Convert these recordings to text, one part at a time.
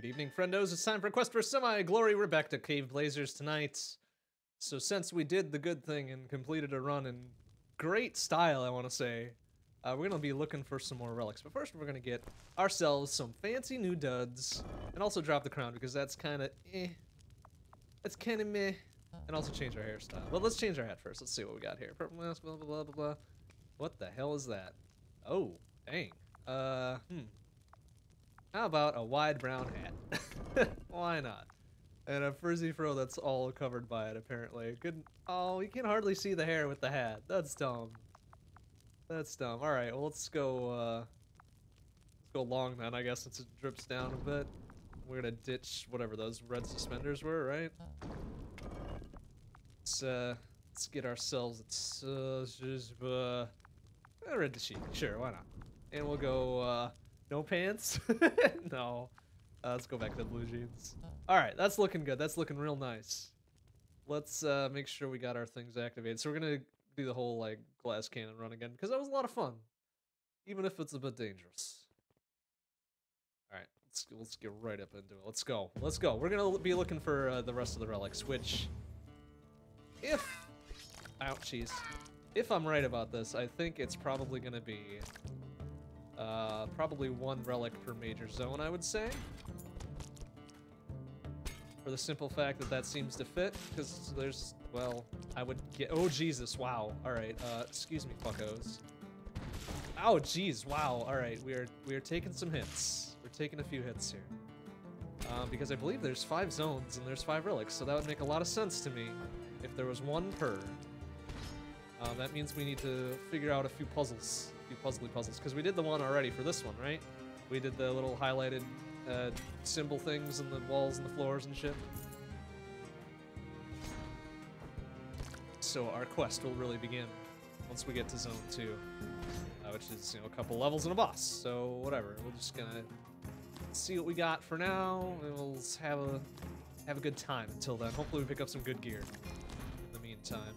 Good evening, friendos. It's time for Quest for Semi-Glory. We're back to Caveblazers tonight. So since we did the good thing and completed a run in great style, I want to say, uh, we're going to be looking for some more relics. But first, we're going to get ourselves some fancy new duds and also drop the crown because that's kind of eh. That's kind of meh. And also change our hairstyle. Well, let's change our hat first. Let's see what we got here. Purple mask, blah, blah, blah, blah, blah. What the hell is that? Oh, dang. Uh, hmm. How about a wide brown hat? Why not? And a frizzy fro that's all covered by it, apparently. Good. Oh, you can hardly see the hair with the hat. That's dumb. That's dumb. All right, well, let's go, uh, let's go long then, I guess, since it drips down a bit. We're gonna ditch whatever those red suspenders were, right? Let's, uh, let's get ourselves, it's, uh, just, uh, red sheet. Sure, why not? And we'll go, uh, no pants? no. Uh, let's go back to the blue jeans. All right, that's looking good. That's looking real nice. Let's uh, make sure we got our things activated. So we're gonna do the whole like glass cannon run again because that was a lot of fun, even if it's a bit dangerous. All right, let's let's get right up into it. Let's go. Let's go. We're gonna be looking for uh, the rest of the relics, which, if, ouchies, if I'm right about this, I think it's probably gonna be uh, probably one relic per major zone, I would say. For the simple fact that that seems to fit, because there's, well, I would get, oh Jesus, wow, alright, uh, excuse me, fuckos. Oh, jeez, wow, alright, we are, we are taking some hits. We're taking a few hits here. Um, because I believe there's five zones and there's five relics, so that would make a lot of sense to me if there was one per. Um, that means we need to figure out a few puzzles puzzly puzzles, because we did the one already for this one, right? We did the little highlighted uh, symbol things and the walls and the floors and shit. So our quest will really begin once we get to Zone 2, uh, which is, you know, a couple levels and a boss. So whatever, we're just gonna see what we got for now, and we'll have a have a good time until then. Hopefully we pick up some good gear in the meantime.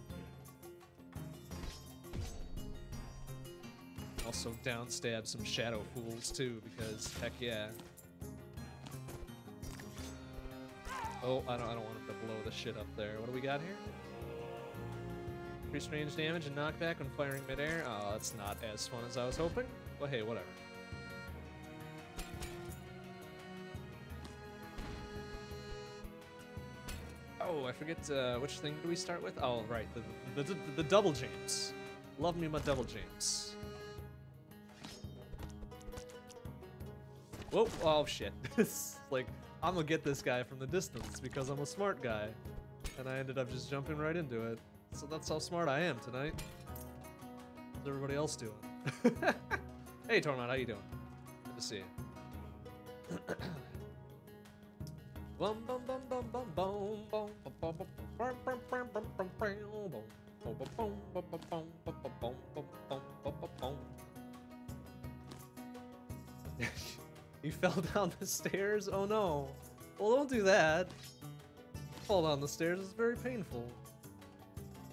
Also downstab some shadow fools too, because heck yeah. Oh, I don't, I don't want him to blow the shit up there. What do we got here? Increased range damage and knockback when firing midair. Oh, that's not as fun as I was hoping. Well, hey, whatever. Oh, I forget uh, which thing do we start with? Oh, right, the the, the, the double James. Love me my double James. Whoa, oh shit. This, like, I'm gonna get this guy from the distance because I'm a smart guy. And I ended up just jumping right into it. So that's how smart I am tonight. How's everybody else doing? hey, Tormund, how you doing? Good to see you. Bum bum bum bum bum bum bum bum bum bum bum bum bum bum bum bum You fell down the stairs? Oh no. Well, don't do that. Fall down the stairs is very painful.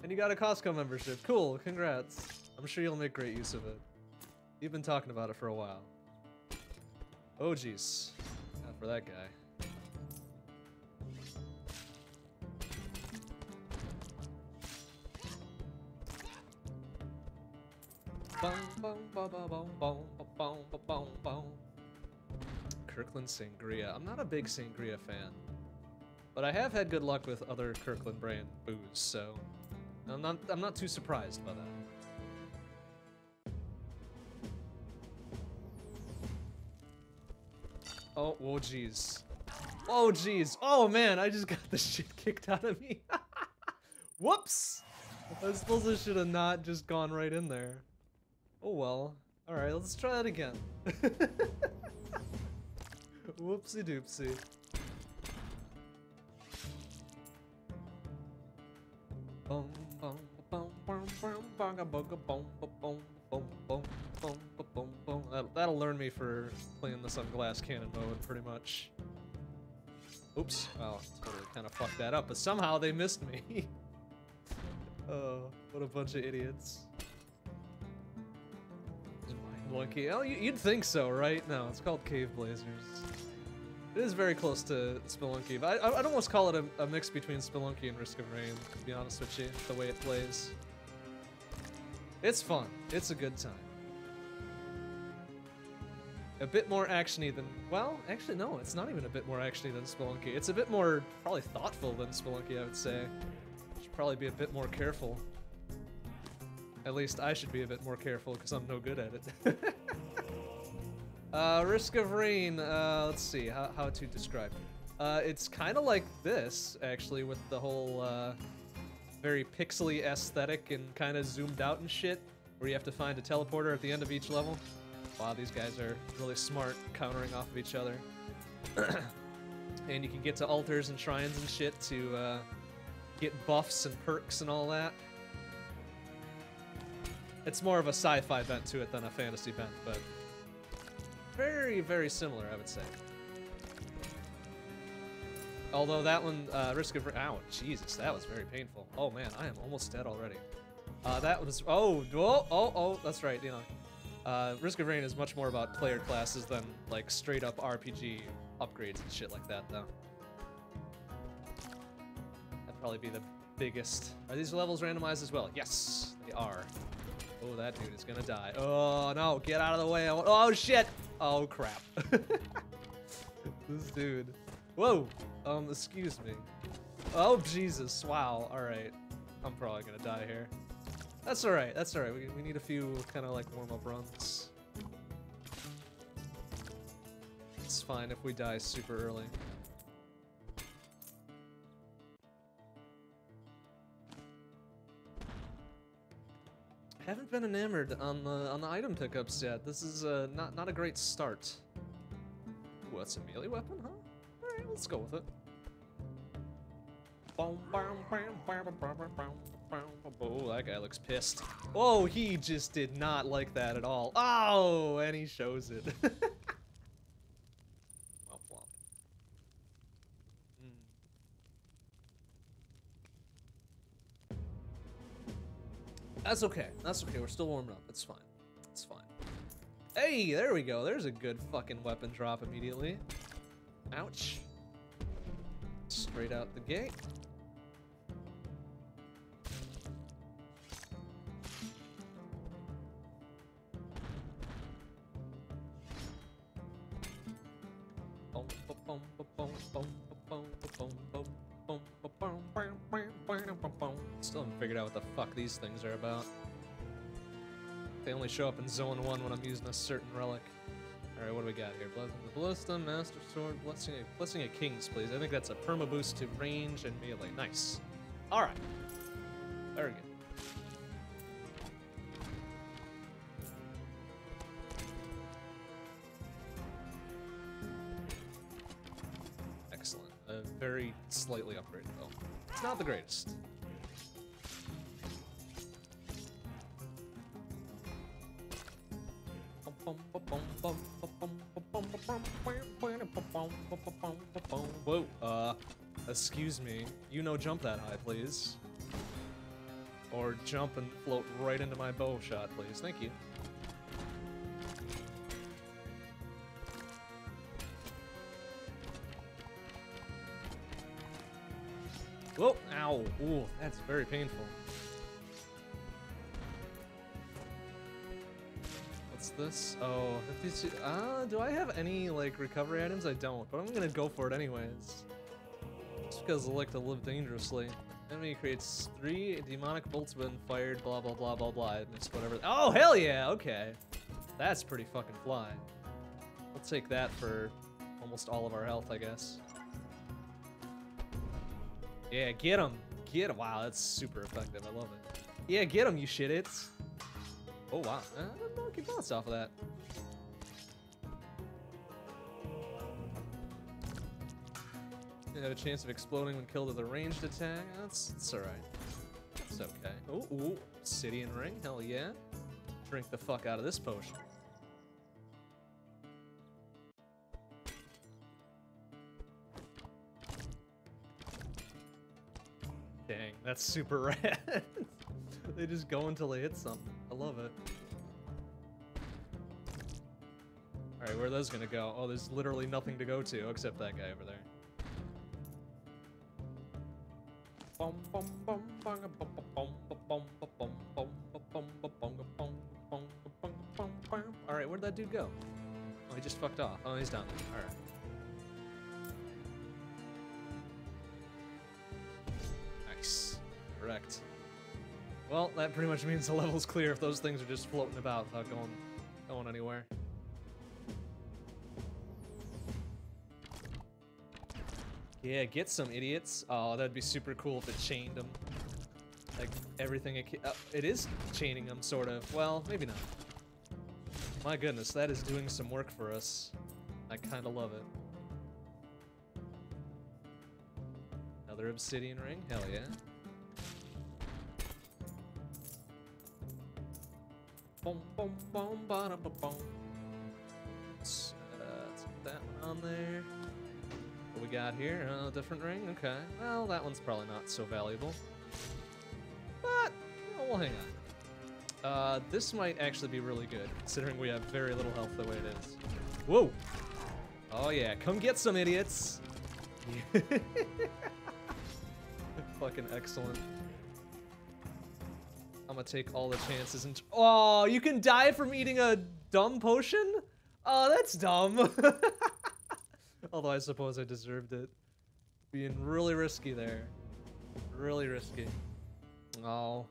And you got a Costco membership. Cool, congrats. I'm sure you'll make great use of it. You've been talking about it for a while. Oh jeez. Not for that guy. Kirkland Sangria. I'm not a big Sangria fan. But I have had good luck with other Kirkland brand booze, so I'm not I'm not too surprised by that. Oh, whoa, jeez. Oh, jeez. Oh, man, I just got the shit kicked out of me. Whoops! I suppose I should have not just gone right in there. Oh, well. Alright, let's try that again. Whoopsie doopsie. That'll learn me for playing this on glass cannon mode, pretty much. Oops. Well, totally kind of fucked that up, but somehow they missed me. oh, what a bunch of idiots. Lucky. Oh, you'd think so, right? No, it's called Caveblazers. It is very close to Spelunky, but I, I'd almost call it a, a mix between Spelunky and Risk of Rain, to be honest with you, the way it plays. It's fun. It's a good time. A bit more actiony than, well, actually no, it's not even a bit more actiony than Spelunky. It's a bit more, probably thoughtful than Spelunky, I would say. Should probably be a bit more careful. At least I should be a bit more careful because I'm no good at it. uh, Risk of Rain, uh, let's see, how, how to describe. Uh, it's kind of like this, actually, with the whole uh, very pixely aesthetic and kind of zoomed out and shit, where you have to find a teleporter at the end of each level. Wow, these guys are really smart, countering off of each other. and you can get to altars and shrines and shit to uh, get buffs and perks and all that. It's more of a sci-fi bent to it than a fantasy bent, but very, very similar, I would say. Although that one, uh, Risk of... Ow, Jesus, that was very painful. Oh, man, I am almost dead already. Uh, that was... Oh, oh, oh, oh, that's right, you know. Uh, Risk of Rain is much more about player classes than, like, straight-up RPG upgrades and shit like that, though. That'd probably be the biggest... Are these levels randomized as well? Yes, they are. Oh, that dude is gonna die. Oh, no, get out of the way. Oh, shit. Oh, crap. this dude. Whoa. Um, excuse me. Oh, Jesus. Wow. All right. I'm probably gonna die here. That's all right. That's all right. We, we need a few kind of like warm-up runs. It's fine if we die super early. Haven't been enamored on the on the item pickups yet. This is uh, not not a great start. Ooh, that's a melee weapon, huh? All right, let's go with it. Oh, that guy looks pissed. Oh, he just did not like that at all. Oh, and he shows it. That's okay. That's okay. We're still warming up. It's fine. It's fine. Hey, there we go. There's a good fucking weapon drop immediately. Ouch. Straight out the gate. Figured out what the fuck these things are about. They only show up in Zone 1 when I'm using a certain relic. Alright, what do we got here? Blessing the Ballista, Master Sword, Blessing a, Blessing a King's, please. I think that's a perma boost to range and melee. Nice. Alright. Very good. Excellent. Uh, very slightly upgraded, though. It's not the greatest. Whoa, uh, excuse me. You know jump that high, please. Or jump and float right into my bow shot, please. Thank you. Whoa, ow, ooh, that's very painful. This? Oh, 52. Uh, do I have any, like, recovery items? I don't, but I'm gonna go for it anyways. Just because I like to live dangerously. Enemy creates three demonic bolts when fired, blah, blah, blah, blah, blah. I missed whatever. Oh, hell yeah, okay. That's pretty fucking fly. We'll take that for almost all of our health, I guess. Yeah, get him. Get him. Wow, that's super effective. I love it. Yeah, get him, you shit-its. Oh, wow. Uh, monkey bounce off of that. You have a chance of exploding when killed with a ranged attack. That's, that's alright. That's okay. Oh, ooh, Obsidian Ring. Hell yeah. Drink the fuck out of this potion. Dang, that's super rad. they just go until they hit something. I love it. Alright, where are those gonna go? Oh, there's literally nothing to go to except that guy over there. Alright, where'd that dude go? Oh, he just fucked off. Oh, he's done. Alright. Nice. Correct. Well, that pretty much means the level's clear if those things are just floating about without going, going anywhere. Yeah, get some idiots. Oh, that'd be super cool if it chained them. Like, everything it, uh, it is chaining them, sort of. Well, maybe not. My goodness, that is doing some work for us. I kind of love it. Another obsidian ring? Hell yeah. Boom, boom, boom, ba ba boom. Let's, uh, put that one on there. What we got here? Uh, different ring? Okay. Well, that one's probably not so valuable. But, we'll hang on. Uh, this might actually be really good, considering we have very little health the way it is. Whoa! Oh yeah, come get some idiots! Fucking excellent. I'm gonna take all the chances and- Oh, you can die from eating a dumb potion? Oh, that's dumb. Although I suppose I deserved it. Being really risky there. Really risky. Oh.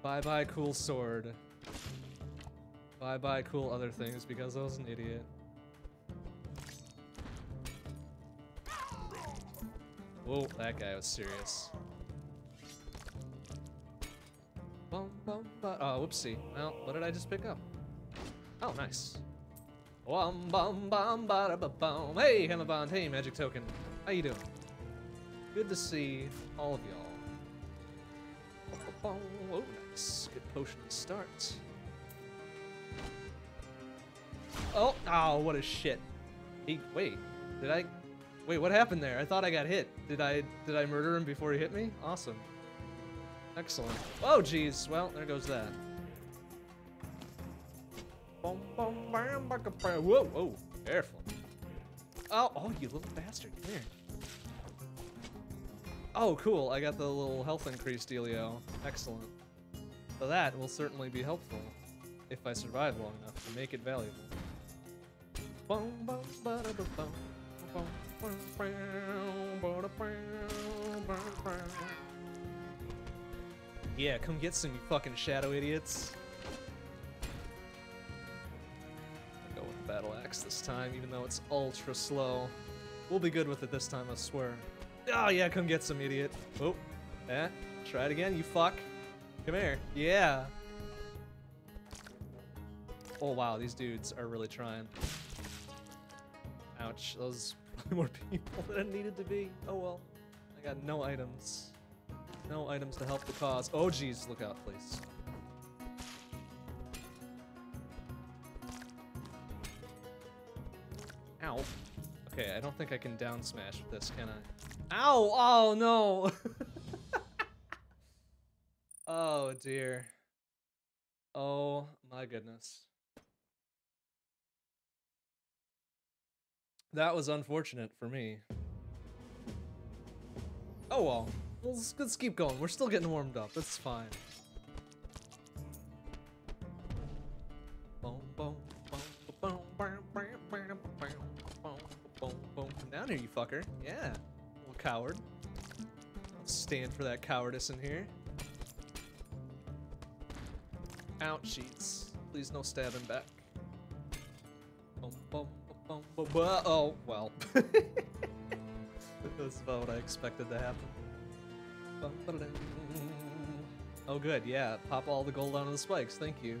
Bye bye cool sword. Bye bye cool other things because I was an idiot. Whoa, that guy was serious. Bum, bum, bu oh, whoopsie. Well, what did I just pick up? Oh, nice. Bum, bum, bum, ba, da, ba, bum. Hey, Hamabond. Hey, Magic Token. How you doing? Good to see all of y'all. Oh, nice. Good potion to start. Oh, oh, what a shit. He, wait, did I, wait, what happened there? I thought I got hit. Did I, did I murder him before he hit me? Awesome. Excellent. Oh, jeez. Well, there goes that. Whoa, whoa, careful. Oh, oh, you little bastard. Come here. Oh, cool. I got the little health increase dealio. Excellent. So that will certainly be helpful if I survive long enough to make it valuable. Yeah, come get some, you fucking shadow idiots. I'll go with the battle axe this time, even though it's ultra slow. We'll be good with it this time, I swear. Oh yeah, come get some idiot. Oh, yeah. Try it again, you fuck. Come here. Yeah. Oh wow, these dudes are really trying. Ouch, those more people than it needed to be. Oh well. I got no items. No items to help the cause. Oh jeez, look out please. Ow. Okay, I don't think I can down smash with this, can I? Ow! Oh no! oh dear. Oh my goodness. That was unfortunate for me. Oh well let's, let's keep going. We're still getting warmed up. That's fine. boom boom boom Come down here, you fucker. Yeah. Little coward. Stand for that cowardice in here. Out sheets. Please no stabbing back. Oh, well. That's about what I expected to happen. Oh good, yeah, pop all the gold onto the spikes, thank you.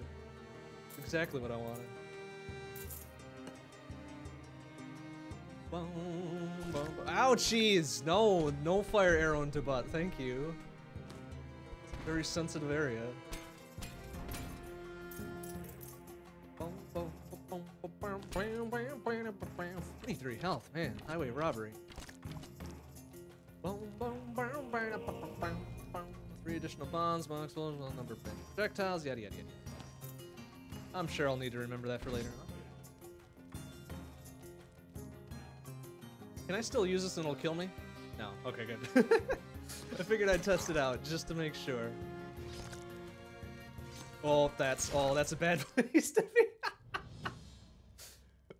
That's exactly what I wanted. Ouchies! No, no fire arrow into butt, thank you. It's a very sensitive area. 23 health, man. Highway robbery. Additional one explosion, number of projectiles, yada yada yada. I'm sure I'll need to remember that for later on. Can I still use this and it'll kill me? No. Okay, good. I figured I'd test it out just to make sure. Oh, that's oh, that's a bad place to be.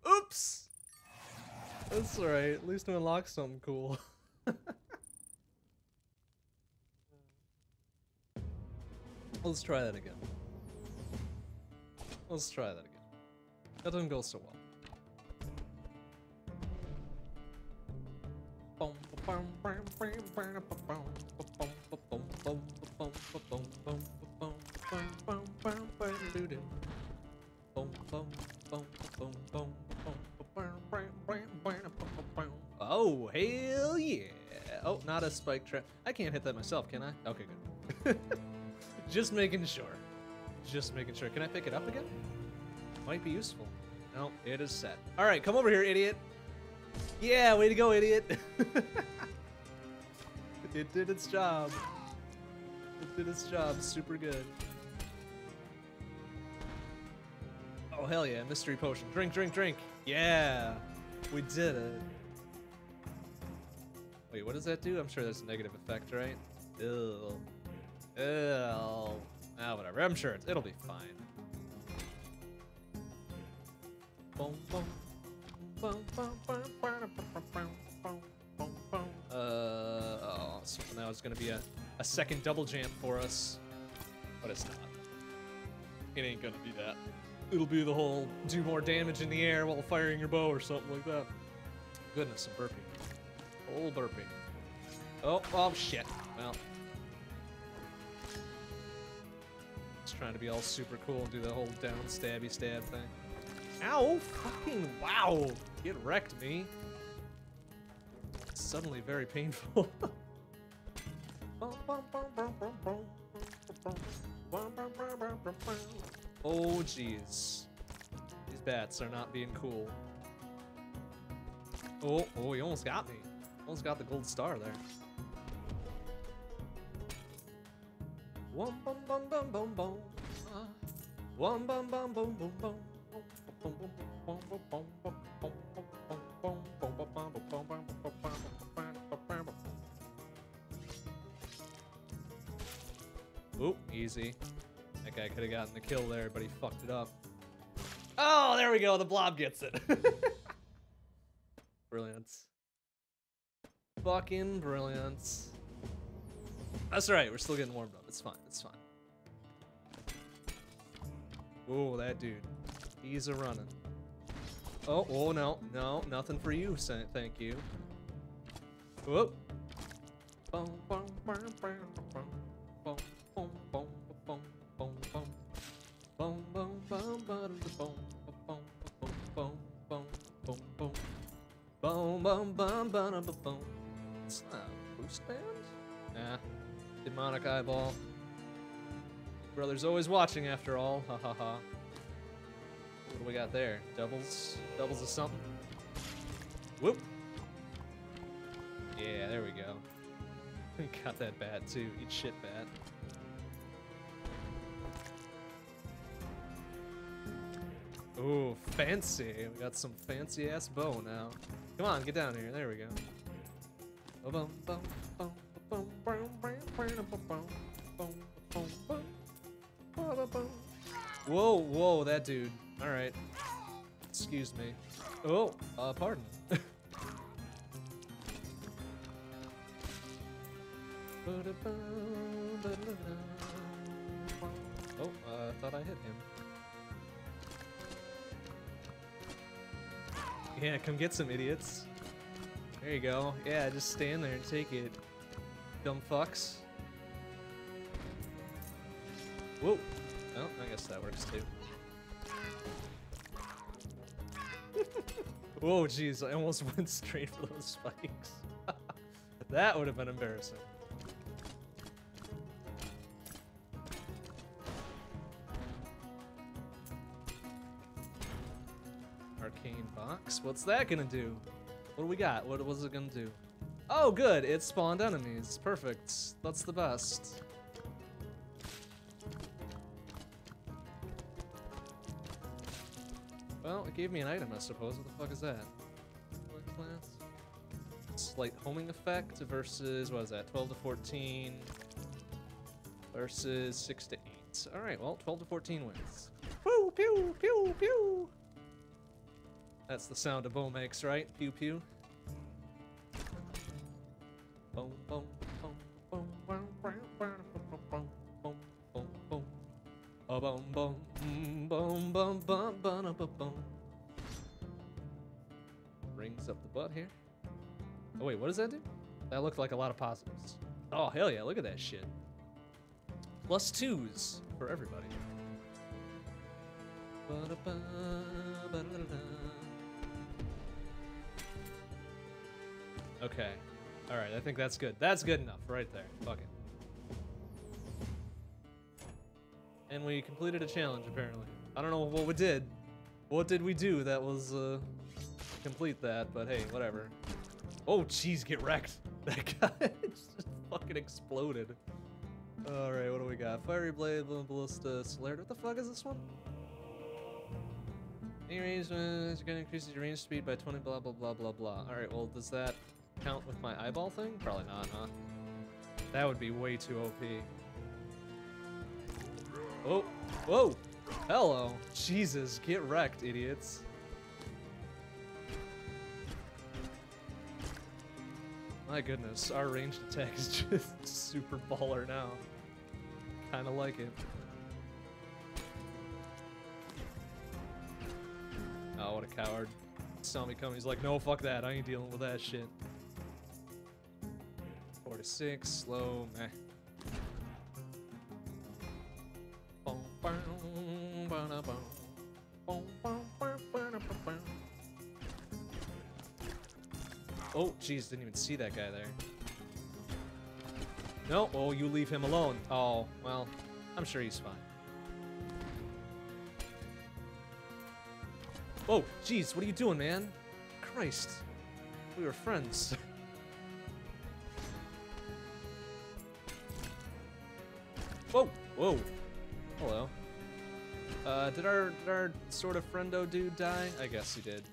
Oops. That's alright. At least we unlocked something cool. Let's try that again. Let's try that again. That didn't go so well. Oh, hell yeah. Oh, not a spike trap. I can't hit that myself, can I? Okay, good. Just making sure. Just making sure. Can I pick it up again? Might be useful. No, it is set. All right, come over here, idiot. Yeah, way to go, idiot. it did its job. It did its job super good. Oh, hell yeah, mystery potion. Drink, drink, drink. Yeah, we did it. Wait, what does that do? I'm sure that's a negative effect, right? Ew. Ah, whatever. I'm sure it'll be fine. Uh, oh, so now it's gonna be a, a second double jump for us. But it's not. It ain't gonna be that. It'll be the whole do more damage in the air while firing your bow or something like that. Goodness, I'm. Old burping. Oh, oh shit. Well. Trying to be all super cool and do the whole down stabby stab thing. Ow! Fucking wow! Get wrecked, me. It's suddenly very painful. oh, jeez. These bats are not being cool. Oh, oh, he almost got me. Almost got the gold star there. One bum bum bum bum bum. One bum bum bum bum bum. Oop, easy. That guy could have gotten the kill there, but he fucked it up. Oh, there we go. The blob gets it. Brilliance. Fucking brilliance. That's right. We're still getting warmed up. It's fine. It's fine. Oh, that dude. He's a running. Oh, oh no, no, nothing for you. Thank you. Whoop. It's not a boost band? Nah. Demonic eyeball. Brother's always watching after all. Ha ha ha. What do we got there? Doubles? Doubles of something? Whoop. Yeah, there we go. got that bat too. Eat shit bat. Ooh, fancy. We got some fancy ass bow now. Come on, get down here. There we go. Whoa, whoa, that dude. All right. Excuse me. Oh, uh, pardon. oh, uh, I thought I hit him. Yeah, come get some idiots. There you go. Yeah, just stand there and take it. Dumb fucks. Whoa. Oh, I guess that works too. Whoa, jeez, I almost went straight for those spikes. that would have been embarrassing. Arcane box? What's that gonna do? What do we got? What was it gonna do? Oh, good, it spawned enemies. Perfect. That's the best. Well, it gave me an item, I suppose. What the fuck is that? Plants? Slight homing effect versus, what is that, 12 to 14 versus 6 to 8. Alright, well, 12 to 14 wins. Woo, pew, pew, pew! That's the sound a bow makes, right? Pew, pew. Rings up the butt here. Oh wait, what does that do? That looked like a lot of positives. Oh hell yeah, look at that shit. Plus twos for everybody. Ba-da-ba, Okay. Alright, I think that's good. That's good enough right there. Fuck it. And we completed a challenge, apparently. I don't know what we did. What did we do that was, uh, complete that, but hey, whatever. Oh, jeez, get wrecked. That guy just fucking exploded. Alright, what do we got? Fiery Blade, Ballista, Celerity. What the fuck is this one? Any range, is gonna increase your range speed by 20, blah, blah, blah, blah, blah. Alright, well, does that count with my eyeball thing? Probably not, huh? That would be way too OP. Oh, whoa! Hello! Jesus, get wrecked, idiots. My goodness, our ranged attack is just super baller now. Kinda like it. Oh, what a coward. Saw me coming, he's like, no, fuck that, I ain't dealing with that shit. 4 to 6, slow, meh. Oh, jeez, didn't even see that guy there. No, oh, you leave him alone. Oh, well, I'm sure he's fine. Oh, jeez, what are you doing, man? Christ. We were friends. whoa, whoa. Hello. Uh, did our, did our sort of friendo dude die? I guess he did.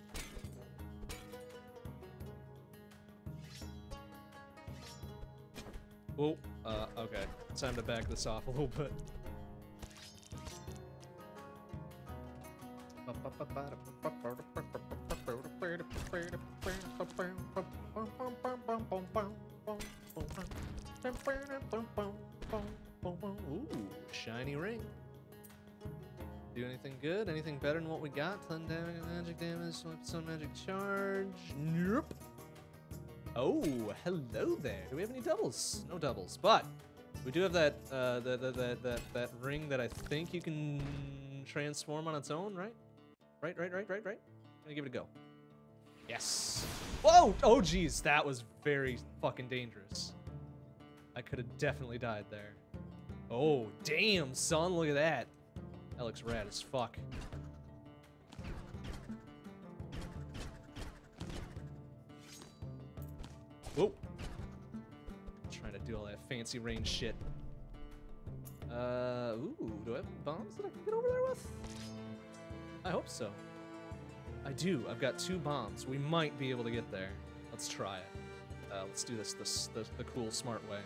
Oh, uh, okay. Time to back this off a little bit. Do anything good? Anything better than what we got? 10 damage, magic damage, some magic charge. Nope. Oh, hello there. Do we have any doubles? No doubles, but we do have that uh, that that that that ring that I think you can transform on its own, right? Right, right, right, right, right. I'm gonna give it a go. Yes. Whoa! Oh, geez, that was very fucking dangerous. I could have definitely died there. Oh, damn, son, look at that. That looks rad as fuck. Whoa. Trying to do all that fancy range shit. Uh, ooh, do I have bombs that I can get over there with? I hope so. I do. I've got two bombs. We might be able to get there. Let's try it. Uh, let's do this this the, the cool, smart way.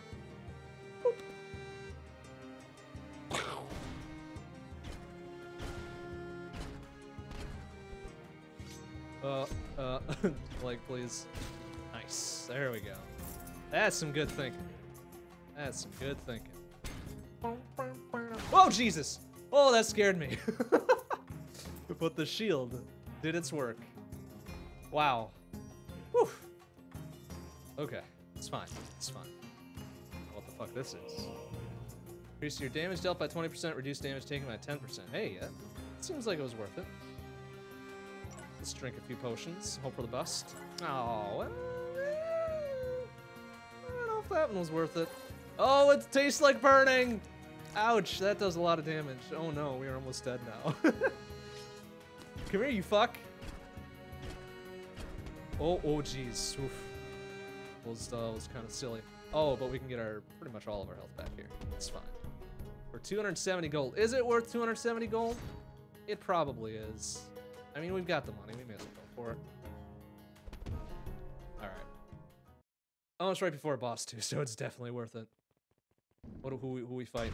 Uh, uh, like, please. Nice. There we go. That's some good thinking. That's some good thinking. Oh, Jesus! Oh, that scared me. but the shield did its work. Wow. Whew. Okay, it's fine. It's fine. What the fuck this is? Increase your damage dealt by 20%, reduce damage taken by 10%. Hey, that seems like it was worth it. Let's drink a few potions. Hope for the best. Oh, well, eh, I don't know if that one was worth it. Oh, it tastes like burning! Ouch, that does a lot of damage. Oh no, we are almost dead now. Come here, you fuck. Oh, oh, jeez. Oof. Was, uh, was kind of silly. Oh, but we can get our pretty much all of our health back here. It's fine. For 270 gold. Is it worth 270 gold? It probably is. I mean, we've got the money. We may as well go for it. All right. Oh, it's right before a boss too, so it's definitely worth it. What who we- who we fight?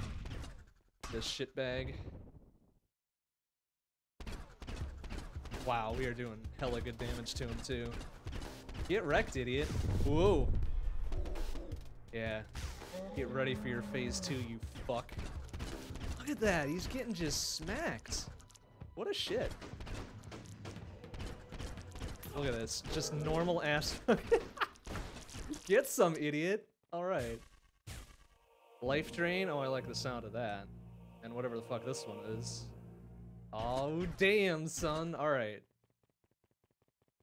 This shitbag. Wow, we are doing hella good damage to him too. Get wrecked, idiot. Whoa. Yeah. Get ready for your phase two, you fuck. Look at that. He's getting just smacked. What a shit. Look at this. Just normal ass. Get some, idiot. All right. Life drain. Oh, I like the sound of that. And whatever the fuck this one is. Oh, damn, son. All right.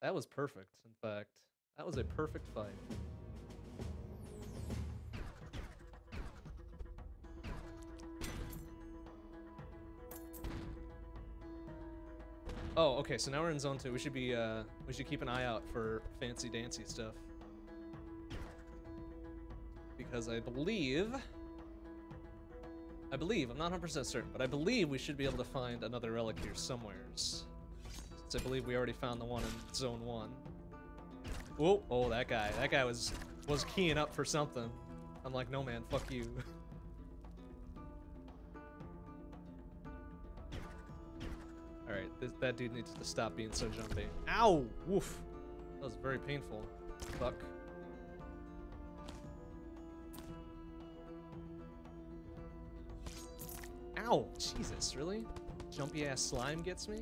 That was perfect, in fact. That was a perfect fight. Oh, okay, so now we're in zone two. We should be, uh, we should keep an eye out for fancy dancy stuff. Because I believe, I believe, I'm not 100% certain, but I believe we should be able to find another relic here somewheres. Since I believe we already found the one in zone one. Whoa, oh, that guy, that guy was, was keying up for something. I'm like, no man, fuck you. Alright, that dude needs to stop being so jumpy. Ow! Woof! That was very painful. Fuck. Ow! Jesus, really? Jumpy ass slime gets me?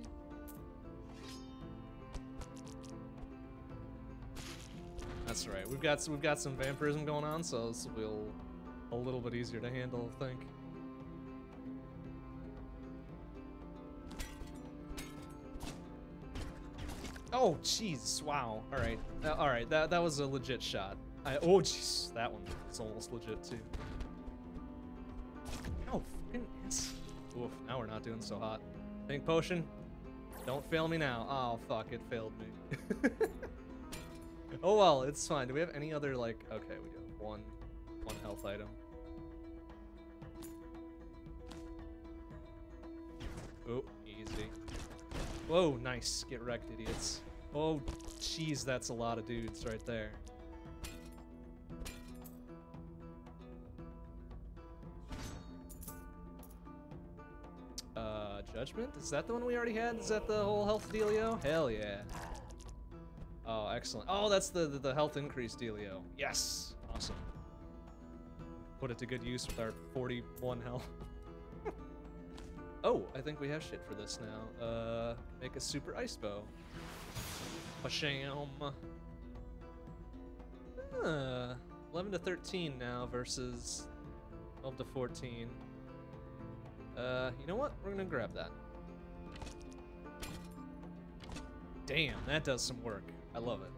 That's right. We've got we've got some vampirism going on, so this will be a little bit easier to handle, I think. Oh, jeez. Wow. All right. Uh, all right. That that was a legit shot. I, oh, jeez. That one was almost legit too. Oh, fucking yes. Oof. Now we're not doing so hot. Pink potion. Don't fail me now. Oh, fuck. It failed me. oh, well. It's fine. Do we have any other, like... Okay, we do have one, one health item. Oh, easy. Whoa, nice. Get wrecked, idiots. Oh, jeez, that's a lot of dudes right there. Uh, Judgment? Is that the one we already had? Is that the whole health dealio? Hell yeah. Oh, excellent. Oh, that's the, the, the health increase dealio. Yes! Awesome. Put it to good use with our 41 health. Oh, I think we have shit for this now. Uh, make a super ice bow. A sham. Uh, 11 to 13 now versus 12 to 14. Uh, you know what? We're gonna grab that. Damn, that does some work. I love it.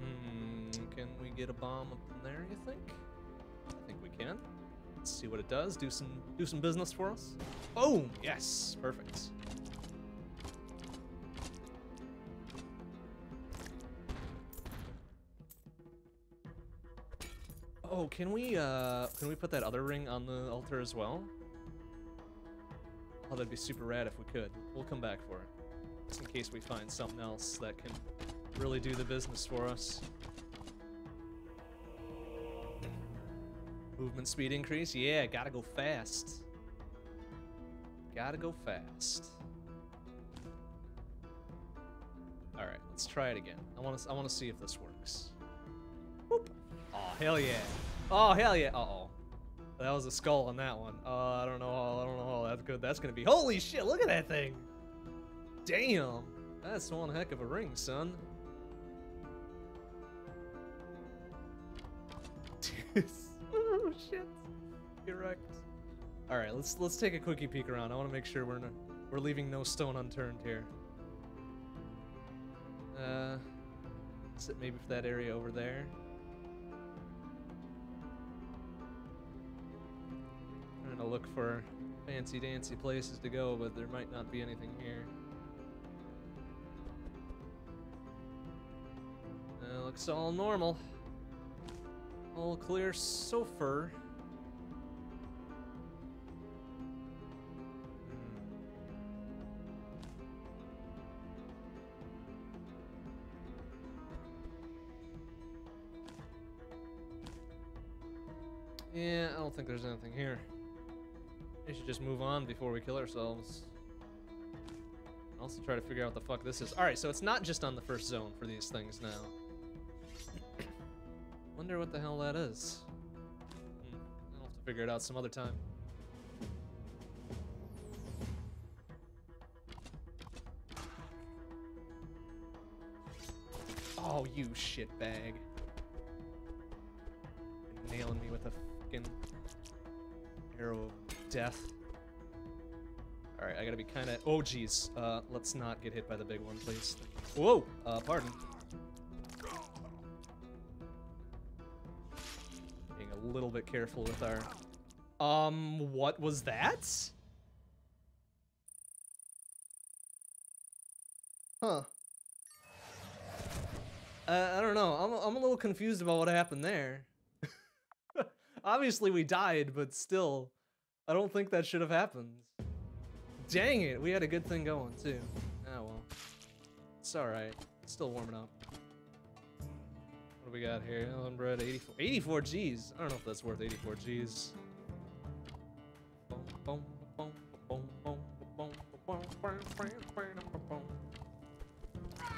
Hmm, can we get a bomb up in there, you think? Can. Let's see what it does. Do some do some business for us. Boom! Yes! Perfect. Oh, can we uh can we put that other ring on the altar as well? Oh, that'd be super rad if we could. We'll come back for it. Just in case we find something else that can really do the business for us. Movement speed increase? Yeah, gotta go fast. Gotta go fast. All right, let's try it again. I want to. I want to see if this works. Whoop. Oh hell yeah! Oh hell yeah! Uh oh. That was a skull on that one. Uh, I don't know. I don't know how that's good. That's gonna be. Holy shit! Look at that thing. Damn. That's one heck of a ring, son. shit. Get wrecked. Alright, let's let's take a quickie peek around. I wanna make sure we're we're leaving no stone unturned here. Uh sit maybe for that area over there. Trying to look for fancy dancy places to go, but there might not be anything here. Uh, looks all normal. All clear so far. Yeah, I don't think there's anything here. We should just move on before we kill ourselves. Also try to figure out what the fuck this is. Alright, so it's not just on the first zone for these things now. I wonder what the hell that is. Hmm, I'll have to figure it out some other time. Oh, you shitbag. Nailing me with a fucking arrow of death. Alright, I gotta be kinda- Oh, jeez. Uh, let's not get hit by the big one, please. Whoa! Uh, pardon. Little bit careful with our... Um, what was that? Huh. Uh, I don't know. I'm, I'm a little confused about what happened there. Obviously we died, but still, I don't think that should have happened. Dang it, we had a good thing going too. Oh well. It's alright. Still warming up. What do we got here? Oh, Ellen bread, 84, 84 G's. I don't know if that's worth 84 G's.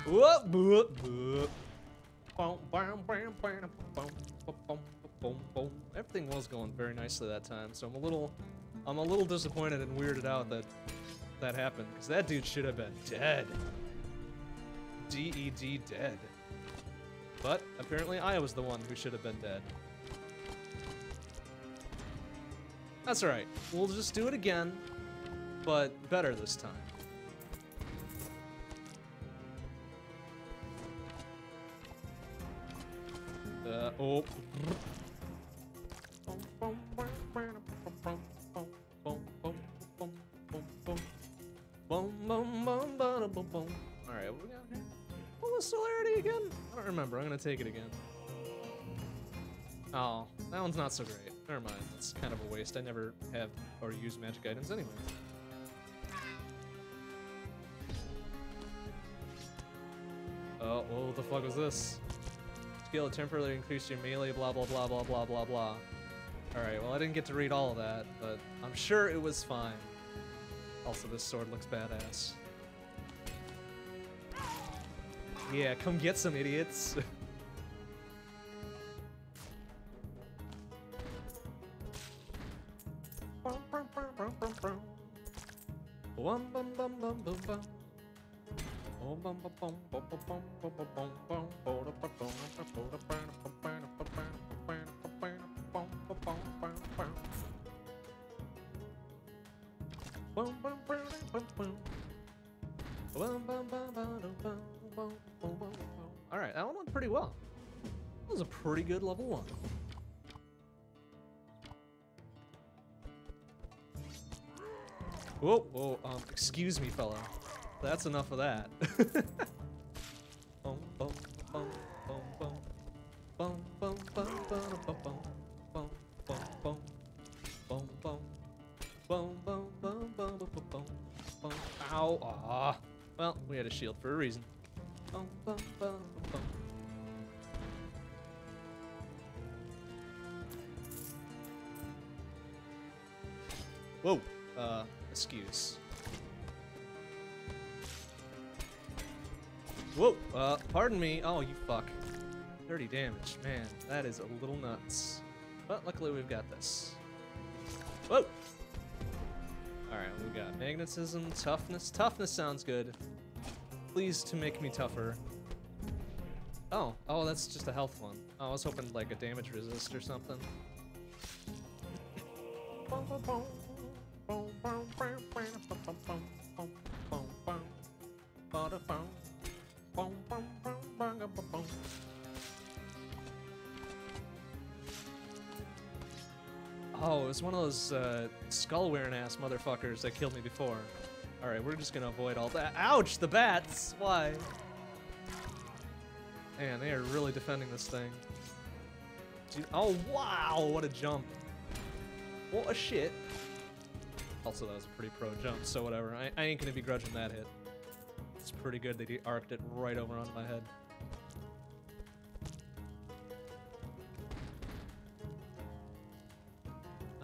Whoop, whoop, whoop. Everything was going very nicely that time, so I'm a little, I'm a little disappointed and weirded out that that happened, because that dude should have been dead. D-E-D dead. But apparently I was the one who should have been dead. That's alright. We'll just do it again, but better this time. Uh, oh. Remember. I'm gonna take it again. Oh, that one's not so great. Never mind. It's kind of a waste. I never have or use magic items anyway. Oh, what the fuck was this? Skill temporarily increase your melee, blah blah blah blah blah blah blah. Alright, well I didn't get to read all of that, but I'm sure it was fine. Also, this sword looks badass. Yeah, come get some idiots. level 1. Whoa, whoa, um, excuse me, fella. That's enough of that. Ow, aw. Well, we had a shield for a reason. Me. Oh, you fuck. 30 damage. Man, that is a little nuts. But luckily we've got this. Whoa! Alright, we got magnetism, toughness. Toughness sounds good. Please to make me tougher. Oh, oh, that's just a health one. Oh, I was hoping like a damage resist or something. Oh, it was one of those uh, skull wearing ass motherfuckers that killed me before. Alright, we're just gonna avoid all that. Ouch, the bats! Why? Man, they are really defending this thing. Oh, wow! What a jump. What a shit. Also, that was a pretty pro jump, so whatever. I, I ain't gonna begrudge him that hit. It's pretty good that he arced it right over onto my head.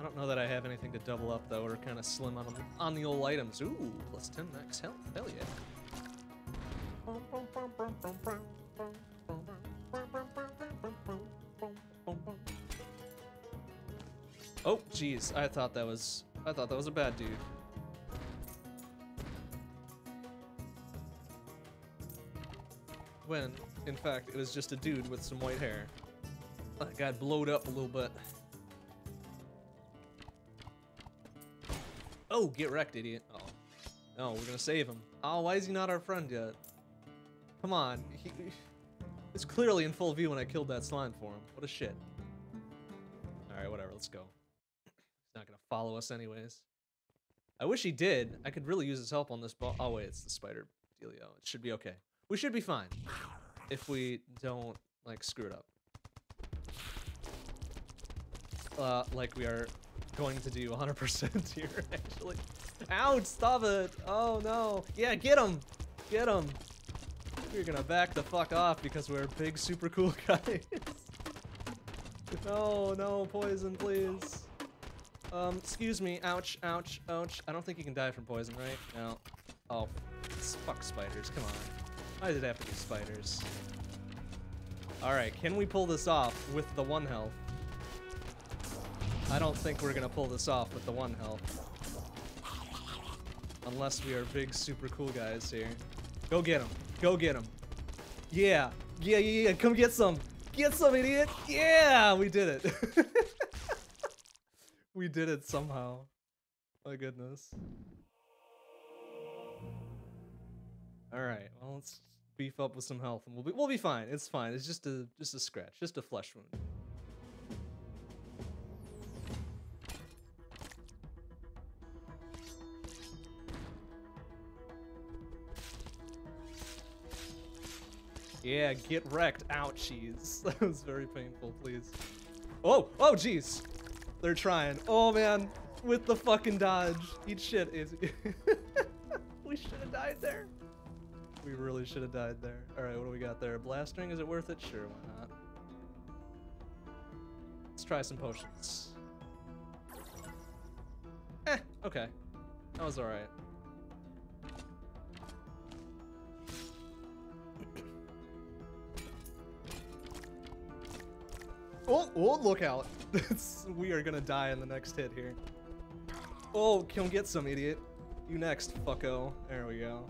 I don't know that I have anything to double up though. We're kind of slim on on the old items. Ooh, plus 10 max health. Hell yeah. Oh, jeez. I thought that was I thought that was a bad dude. When, in fact, it was just a dude with some white hair. Guy blowed up a little bit. Oh, get wrecked, idiot. Oh. No, we're gonna save him. Oh, why is he not our friend yet? Come on. He, it's clearly in full view when I killed that slime for him. What a shit. Alright, whatever, let's go. He's not gonna follow us anyways. I wish he did. I could really use his help on this ball. Oh wait, it's the spider dealio. It should be okay. We should be fine. If we don't, like, screw it up. Uh, like we are going to do 100% here, actually. Ouch, stop it. Oh, no. Yeah, get him. Get him. We're gonna back the fuck off because we're big, super cool guys. no, no, poison, please. Um, excuse me. Ouch, ouch, ouch. I don't think you can die from poison, right? No. Oh, fuck spiders. Come on. Why did it have to be spiders? Alright, can we pull this off with the one health? I don't think we're gonna pull this off with the one health. Unless we are big, super cool guys here. Go get him. Go get him. Yeah. Yeah, yeah, yeah. Come get some. Get some, idiot. Yeah, we did it. we did it somehow. My goodness. All right. Well, let's beef up with some health, and we'll be we'll be fine. It's fine. It's just a just a scratch, just a flesh wound. Yeah, get wrecked. Ouchies. That was very painful, please. Oh, oh, jeez. They're trying. Oh, man. With the fucking dodge. Eat shit, is We should have died there. We really should have died there. Alright, what do we got there? Blast ring, is it worth it? Sure, why not? Let's try some potions. Eh, okay. That was alright. Oh, oh, look out. we are gonna die in the next hit here. Oh, come get some, idiot. You next, fucko. There we go.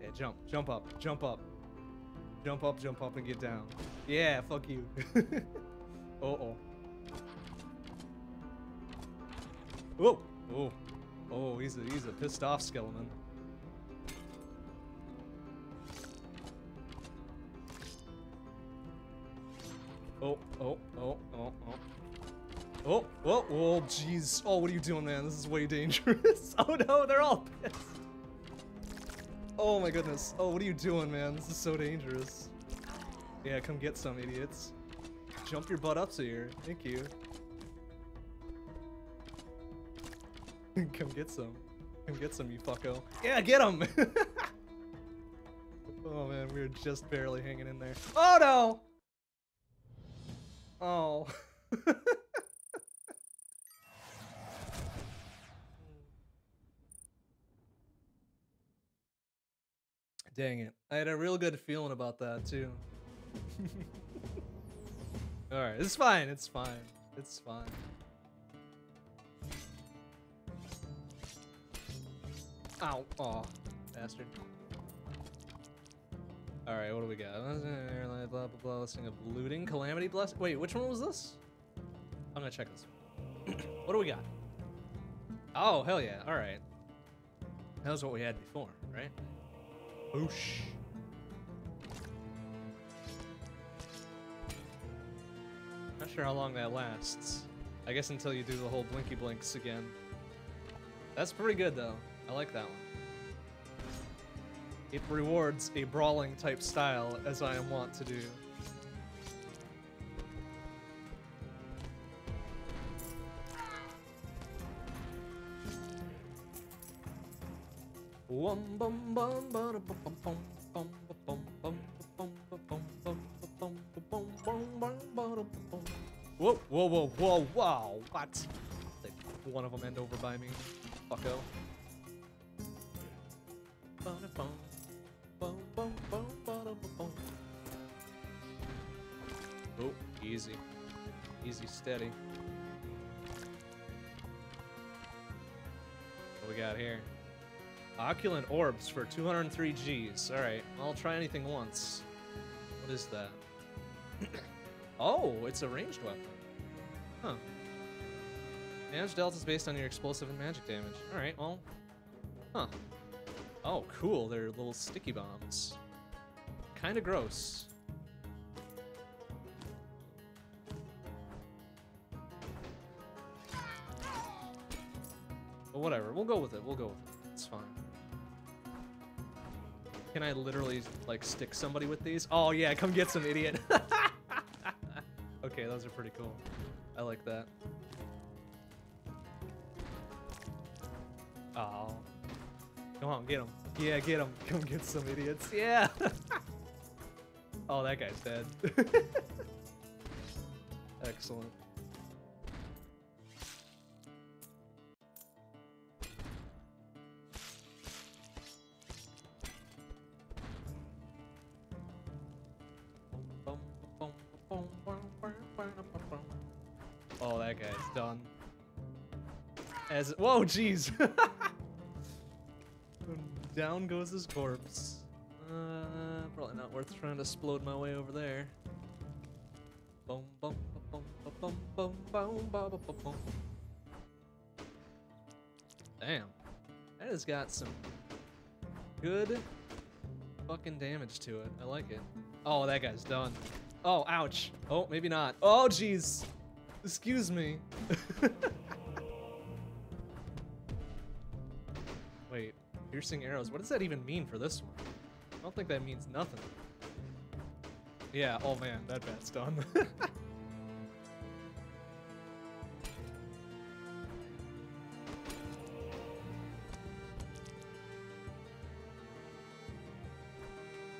Yeah, jump, jump up, jump up. Jump up, jump up, and get down. Yeah, fuck you. Uh-oh. Oh, oh, oh, he's a, he's a pissed off skeleton. Oh, oh, oh, oh, oh. Oh, oh, oh, jeez. Oh, what are you doing, man? This is way dangerous. oh no, they're all pissed. Oh my goodness. Oh, what are you doing, man? This is so dangerous. Yeah, come get some, idiots. Jump your butt up to here. Thank you. come get some. Come get some, you fucko. Yeah, get him! oh man, we are just barely hanging in there. Oh no! Oh. Dang it. I had a real good feeling about that too. Alright, it's fine, it's fine. It's fine. Ow. Aw. Bastard. Alright, what do we got? Blah, blah, blah, listing of looting. Calamity Bless. Wait, which one was this? I'm gonna check this. what do we got? Oh, hell yeah. Alright. That was what we had before, right? Boosh. Not sure how long that lasts. I guess until you do the whole blinky blinks again. That's pretty good though. I like that one. It rewards a brawling type style, as I am wont to do. Whoa, whoa, whoa, whoa, Whoa! what? One of them end over by me. Fucko. Easy. Easy, steady. What we got here? Oculent orbs for 203 Gs. Alright, I'll try anything once. What is that? oh, it's a ranged weapon. Huh. Damage delta is based on your explosive and magic damage. Alright, well. Huh. Oh, cool. They're little sticky bombs. Kinda gross. But whatever, we'll go with it. We'll go with it. It's fine. Can I literally, like, stick somebody with these? Oh, yeah, come get some, idiot. okay, those are pretty cool. I like that. Oh. Come on, get him. Yeah, get him. Come get some idiots. Yeah. oh, that guy's dead. Excellent. Oh, that guy's done. As whoa, jeez. Down goes his corpse. Uh, probably not worth trying to explode my way over there. Boom, boom, boom, boom, boom, boom, boom, boom, boom. Damn, that has got some good fucking damage to it. I like it. Oh, that guy's done. Oh, ouch. Oh, maybe not. Oh, jeez. Excuse me. Wait, piercing arrows. What does that even mean for this one? I don't think that means nothing. Yeah, oh man, that bat's done.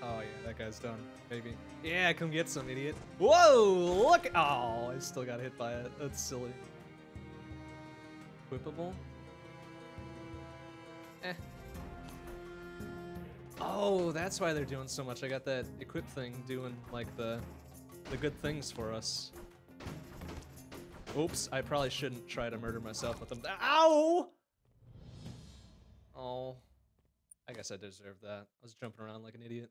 oh yeah, that guy's done. Maybe. Yeah, come get some, idiot. Whoa, look! Oh, I still got hit by it. That's silly. Equipable? Eh. Oh, that's why they're doing so much. I got that equip thing doing like the the good things for us. Oops, I probably shouldn't try to murder myself with them. Ow! Oh. I guess I deserved that. I was jumping around like an idiot.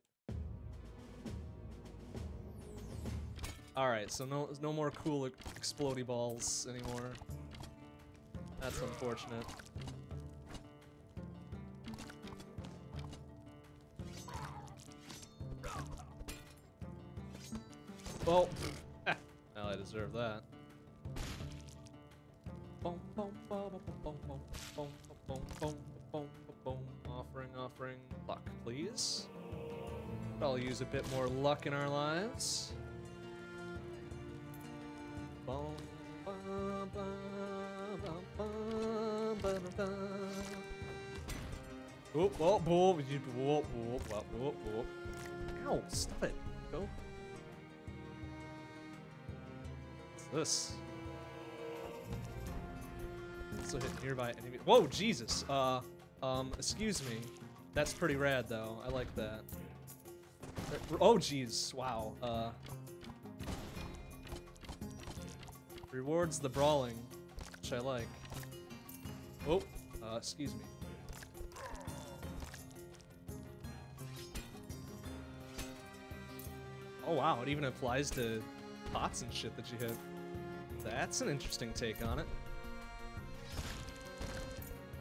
Alright, so no no more cool explody balls anymore. That's unfortunate. Well, well, I deserve that. Offering, offering luck, please. I'll use a bit more luck in our lives. Oh, oh, oh, oh, oh, oh, oh. Ow, stop it. Go. this? Also hit nearby enemy. Whoa, Jesus. Uh, um, excuse me. That's pretty rad, though. I like that. Oh, jeez. Wow. Uh, rewards the brawling, which I like. Oh, uh, excuse me. Wow, it even applies to pots and shit that you hit. That's an interesting take on it.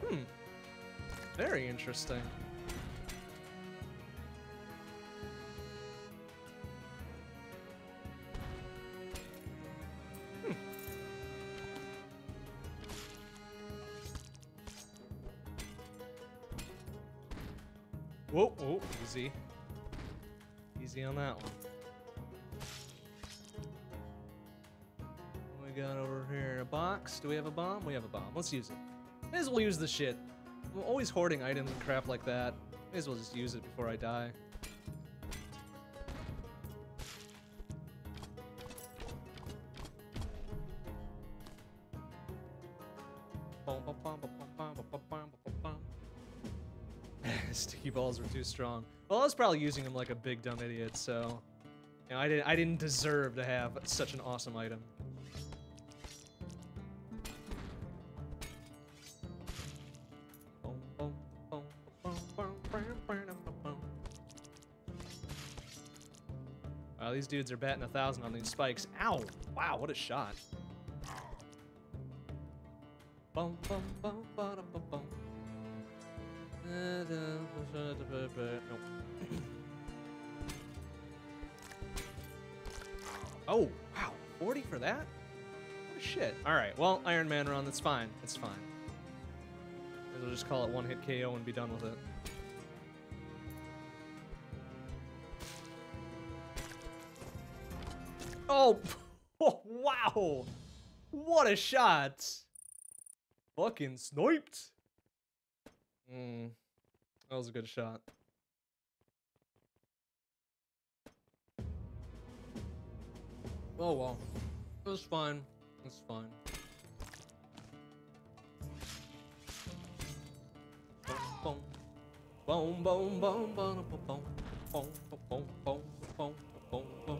Hmm. Very interesting. Do we have a bomb? We have a bomb. Let's use it. May as well use the shit. I'm always hoarding items and crap like that. May as well just use it before I die. Sticky balls were too strong. Well, I was probably using them like a big dumb idiot, so you know, I didn't I didn't deserve to have such an awesome item. These dudes are batting a thousand on these spikes. Ow! Wow, what a shot. Oh, wow. 40 for that? What a shit. Alright, well, Iron Man run, that's fine. That's fine. We'll just call it one hit KO and be done with it. Oh, oh wow. What a shot. Fucking sniped. Hmm. That was a good shot. Oh well. It was fine. It's fine. Boom, boom, boom, boom, boom, boom, boom, boom, boom, boom, boom, boom, boom,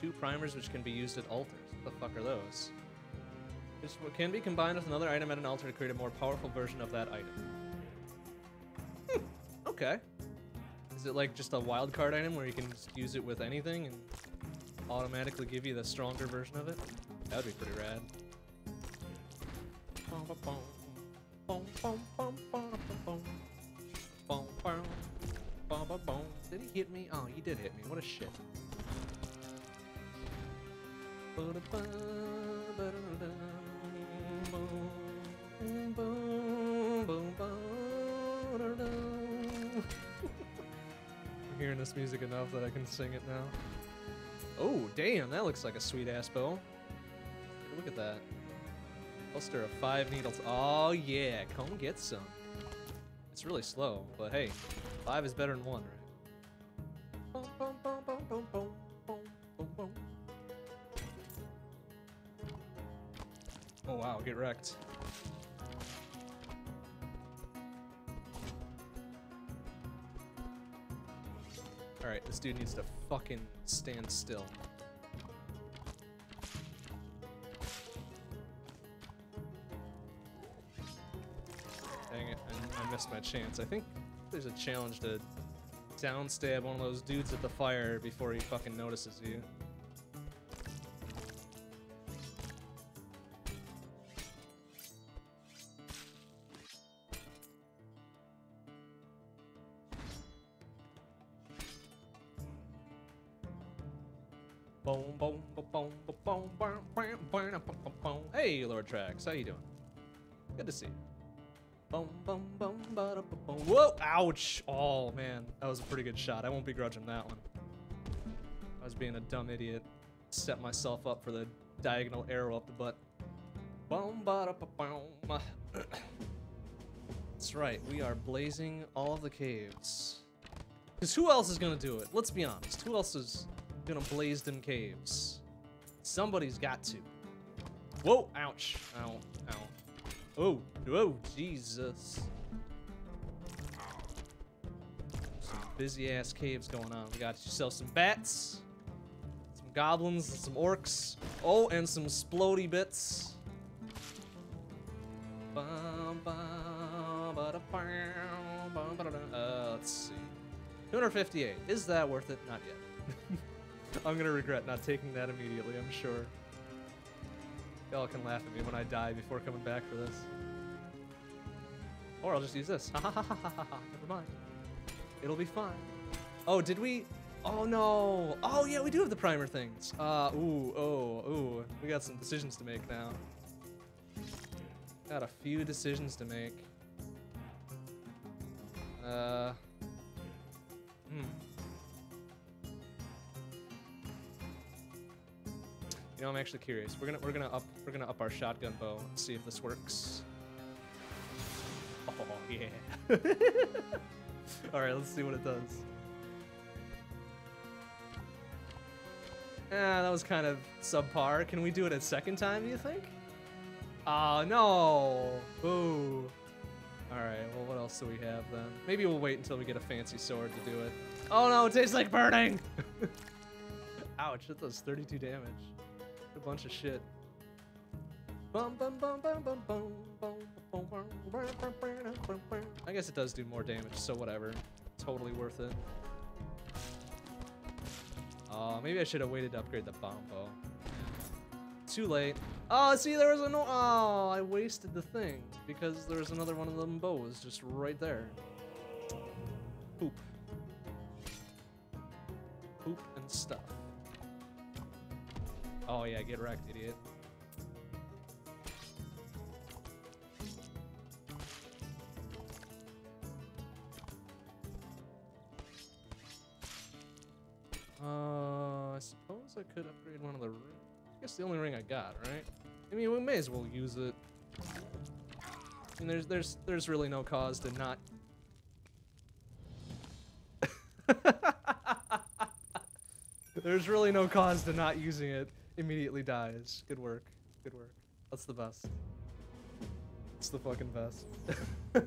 Two primers which can be used at altars. What the fuck are those? This can be combined with another item at an altar to create a more powerful version of that item. Hmm, okay. Is it like just a wild card item where you can just use it with anything and automatically give you the stronger version of it? That would be pretty rad. Did he hit me? Oh, he did hit me. What a shit. I'm hearing this music enough that I can sing it now. Oh, damn, that looks like a sweet ass bow. Look at that. Cluster of five needles. Oh yeah, come get some. It's really slow, but hey, five is better than one, right? Wrecked. Alright, this dude needs to fucking stand still. Dang it, I, I missed my chance. I think there's a challenge to downstab one of those dudes at the fire before he fucking notices you. Trax, how you doing? Good to see you. Boom, boom, boom, ba da boom. Whoa! Ouch! Oh man, that was a pretty good shot. I won't begrudge him that one. I was being a dumb idiot. Set myself up for the diagonal arrow up the butt. Boom, ba da boom. That's right. We are blazing all of the caves. Because who else is gonna do it? Let's be honest. Who else is gonna blaze them caves? Somebody's got to. Whoa! Ouch! Ow! Ow! Oh, oh, Jesus. Some busy ass caves going on. We got yourself some bats, some goblins, some orcs. Oh, and some splody bits. Uh, let's see. 258. Is that worth it? Not yet. I'm gonna regret not taking that immediately, I'm sure. Y'all can laugh at me when I die before coming back for this. Or I'll just use this. Ha ha ha ha ha ha. Never mind. It'll be fine. Oh, did we? Oh no. Oh yeah, we do have the primer things. Uh, ooh, oh, ooh. We got some decisions to make now. Got a few decisions to make. Uh. Hmm. You know, I'm actually curious. We're gonna we're gonna up we're gonna up our shotgun bow and see if this works. Oh yeah. All right, let's see what it does. Ah, that was kind of subpar. Can we do it a second time? Do you think? Oh no! Boo. All right. Well, what else do we have then? Maybe we'll wait until we get a fancy sword to do it. Oh no! It tastes like burning. Ouch! That does 32 damage a bunch of shit. I guess it does do more damage, so whatever. Totally worth it. Uh, maybe I should have waited to upgrade the bombo. Too late. Oh, see, there was a no. Oh, I wasted the thing because there was another one of them bows just right there. Poop. Poop and stuff. Oh yeah, get wrecked, idiot. Uh, I suppose I could upgrade one of the. ri- I guess the only ring I got, right? I mean, we may as well use it. I mean, there's there's there's really no cause to not. there's really no cause to not using it. Immediately dies. Good work. Good work. That's the best. It's the fucking best.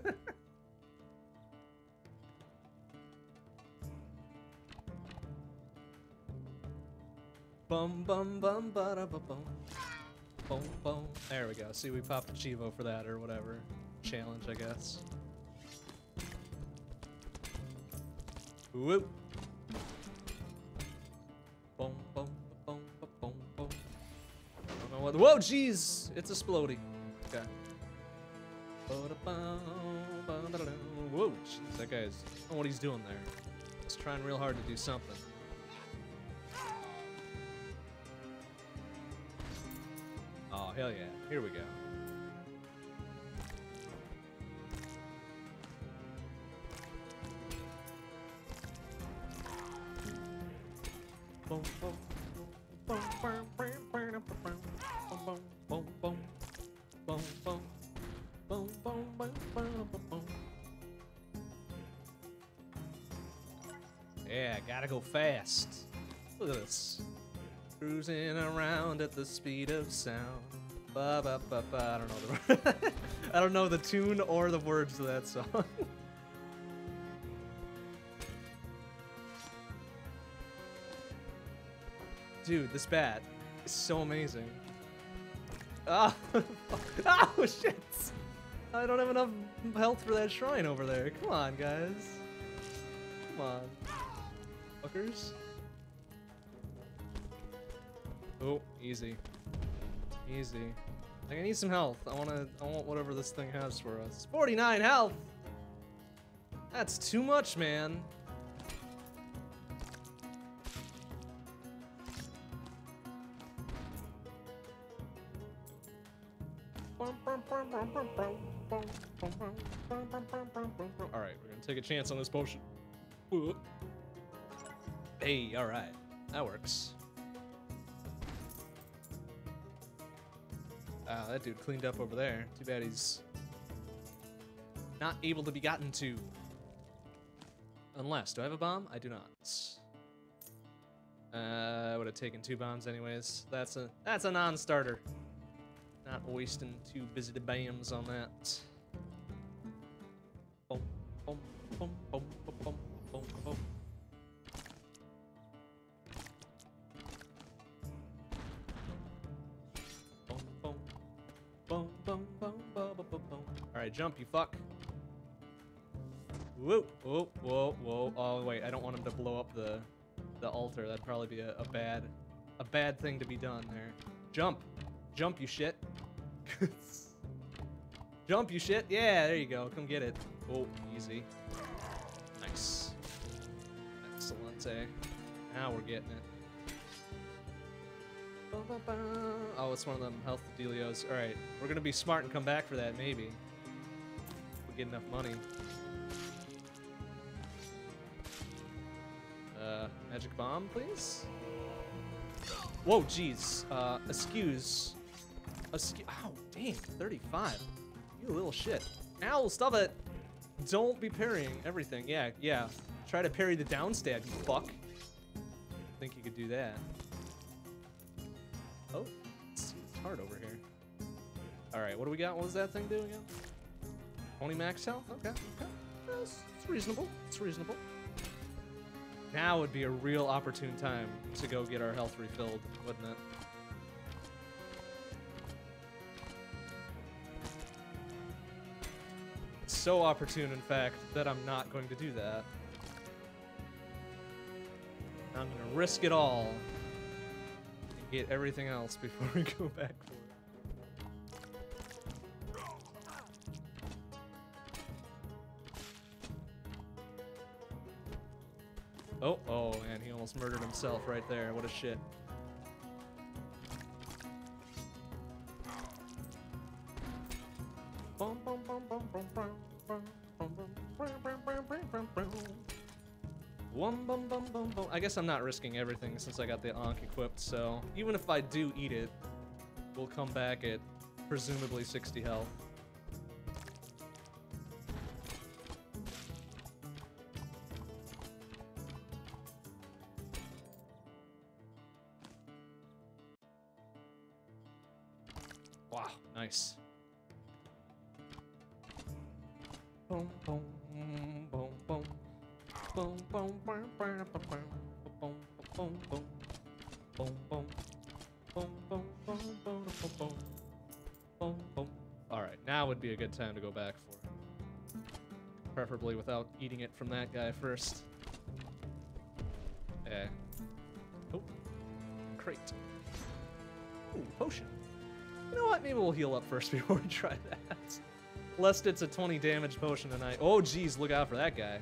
Bum bum bum ba da ba bum. Boom boom. There we go. See, we popped a Chivo for that or whatever. Challenge, I guess. Whoop. What. Whoa, jeez! It's exploding. Okay. Whoa, jeez, that guy's. I don't know what he's doing there. He's trying real hard to do something. Oh, hell yeah. Here we go. Fast. Look at this. Cruising around at the speed of sound. Ba ba ba ba. I don't know the. I don't know the tune or the words to that song. Dude, this bat is so amazing. Ah, oh shit! I don't have enough health for that shrine over there. Come on, guys. Come on, fuckers. Oh, easy. Easy. Like, I need some health. I wanna, I want whatever this thing has for us. 49 health! That's too much, man. Alright, we're gonna take a chance on this potion. Ooh. Hey, alright. That works. Ah, that dude cleaned up over there. Too bad he's not able to be gotten to. Unless, do I have a bomb? I do not. Uh, I would have taken two bombs anyways. That's a that's a non-starter. Not wasting two busy bams on that. Boom, boom, boom, boom, jump, you fuck. Whoa, whoa, whoa, whoa. Oh wait, I don't want him to blow up the the altar. That'd probably be a, a bad a bad thing to be done there. Jump, jump, you shit. Jump, you shit. Yeah, there you go. Come get it. Oh, easy. Nice. Excellent. Eh? Now we're getting it. Oh, it's one of them health delios. All right, we're gonna be smart and come back for that, maybe. We get enough money. Uh, magic bomb, please. Whoa, jeez. Uh, excuse. Excuse. Oh, dang, 35. You little shit. Ow, stop it. Don't be parrying everything. Yeah, yeah. Try to parry the downstab, you fuck. I Think you could do that. Oh, it's hard over here. All right, what do we got? What does that thing do again? 20 max health? Okay, okay. That's, it's reasonable. It's reasonable. Now would be a real opportune time to go get our health refilled, wouldn't it? It's so opportune, in fact, that I'm not going to do that. I'm gonna risk it all and get everything else before we go back Oh, oh, and he almost murdered himself right there. What a shit. I guess I'm not risking everything since I got the Ankh equipped, so even if I do eat it, we'll come back at presumably 60 health. Now would be a good time to go back for it. Preferably without eating it from that guy first. Eh. Oh. Crate. Ooh, potion. You know what? Maybe we'll heal up first before we try that. Lest it's a 20 damage potion tonight. Oh, geez, look out for that guy.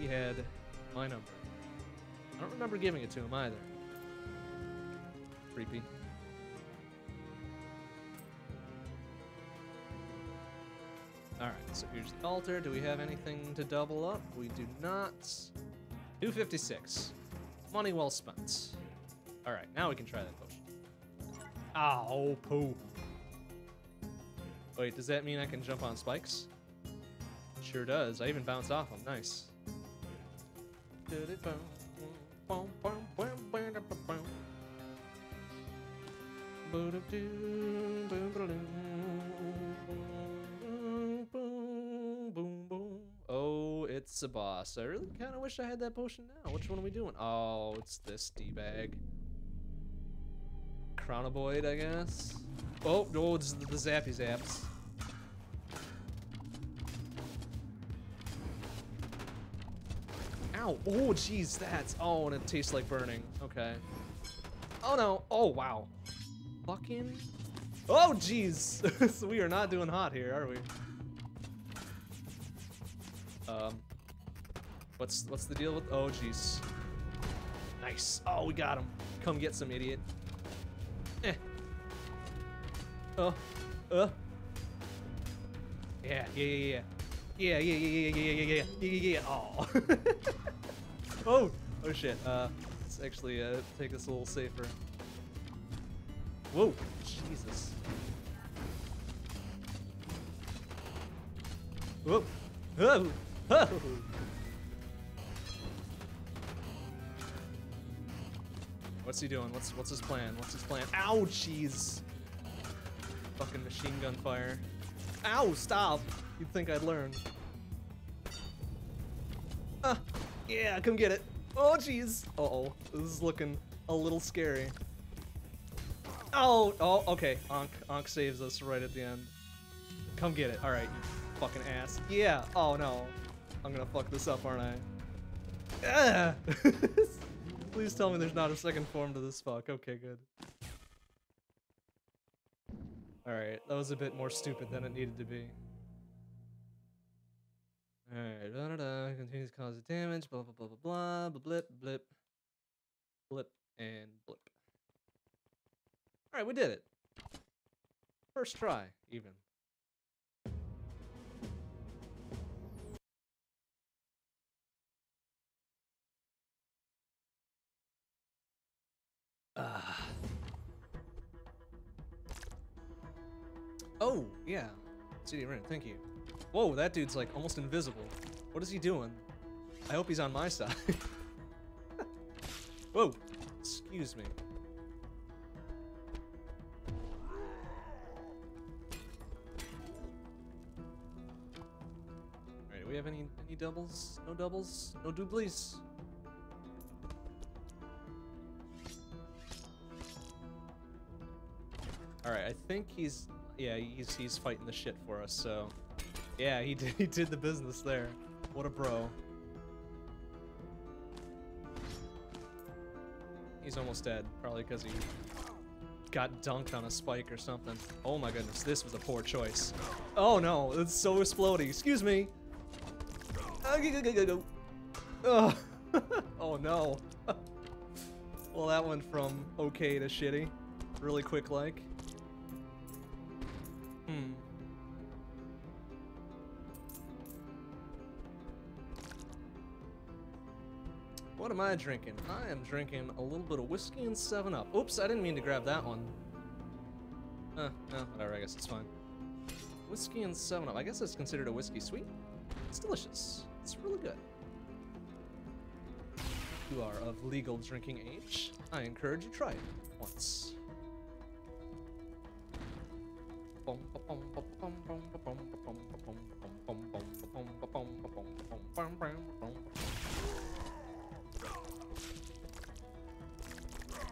He had my number. I don't remember giving it to him either. Creepy. Alright, so here's the altar. Do we have anything to double up? We do not. 256. Money well spent. Alright, now we can try that potion. Ow, poo. Wait, does that mean I can jump on spikes? Sure does. I even bounce off them. Nice. Oh, it's a boss. I really kind of wish I had that potion now. Which one are we doing? Oh, it's this D-bag. Chronoboid, I guess. Oh, no, it's the, the Zappy Zaps. Ow. Oh, jeez, that's... Oh, and it tastes like burning. Okay. Oh, no. Oh, wow. Fucking... Oh, jeez. so we are not doing hot here, are we? Um... What's what's the deal with... Oh, jeez. Nice. Oh, we got him. Come get some, idiot. Eh. Oh. Uh. Yeah, yeah, yeah, yeah. Yeah, yeah, yeah, yeah, yeah, yeah, yeah, yeah, yeah, Oh. oh. Oh shit. Uh, let's actually uh take this a little safer. Whoa. Jesus. Whoa. Oh. Oh. What's he doing? What's what's his plan? What's his plan? Ow, jeez. Fucking machine gun fire. Ow, stop. You'd think I'd learn. Ah, yeah, come get it. Oh, jeez. Uh-oh, this is looking a little scary. Oh, oh, okay. Ankh, Ankh saves us right at the end. Come get it. All right, you fucking ass. Yeah. Oh, no. I'm gonna fuck this up, aren't I? Ah! Please tell me there's not a second form to this fuck. Okay, good. Alright, that was a bit more stupid than it needed to be. Alright, da da da, continues to cause damage, blah blah blah blah blah, blah blip, blip, blip, and blip. Alright, we did it. First try, even. Ah. Oh, yeah. CD Rin, thank you. Whoa, that dude's like almost invisible. What is he doing? I hope he's on my side. Whoa, excuse me. Alright, do we have any any doubles? No doubles? No doublies? Alright, I think he's yeah, he's he's fighting the shit for us, so yeah, he did he did the business there. What a bro. He's almost dead, probably because he got dunked on a spike or something. Oh my goodness, this was a poor choice. Oh no, it's so exploding. Excuse me. Oh, oh no. well, that went from okay to shitty, really quick like. Hmm. What am I drinking? I am drinking a little bit of whiskey and 7-Up. Oops, I didn't mean to grab that one. Uh, no, whatever, I guess it's fine. Whiskey and 7-Up. I guess it's considered a whiskey sweet. It's delicious. It's really good. You are of legal drinking age, I encourage you to try it once.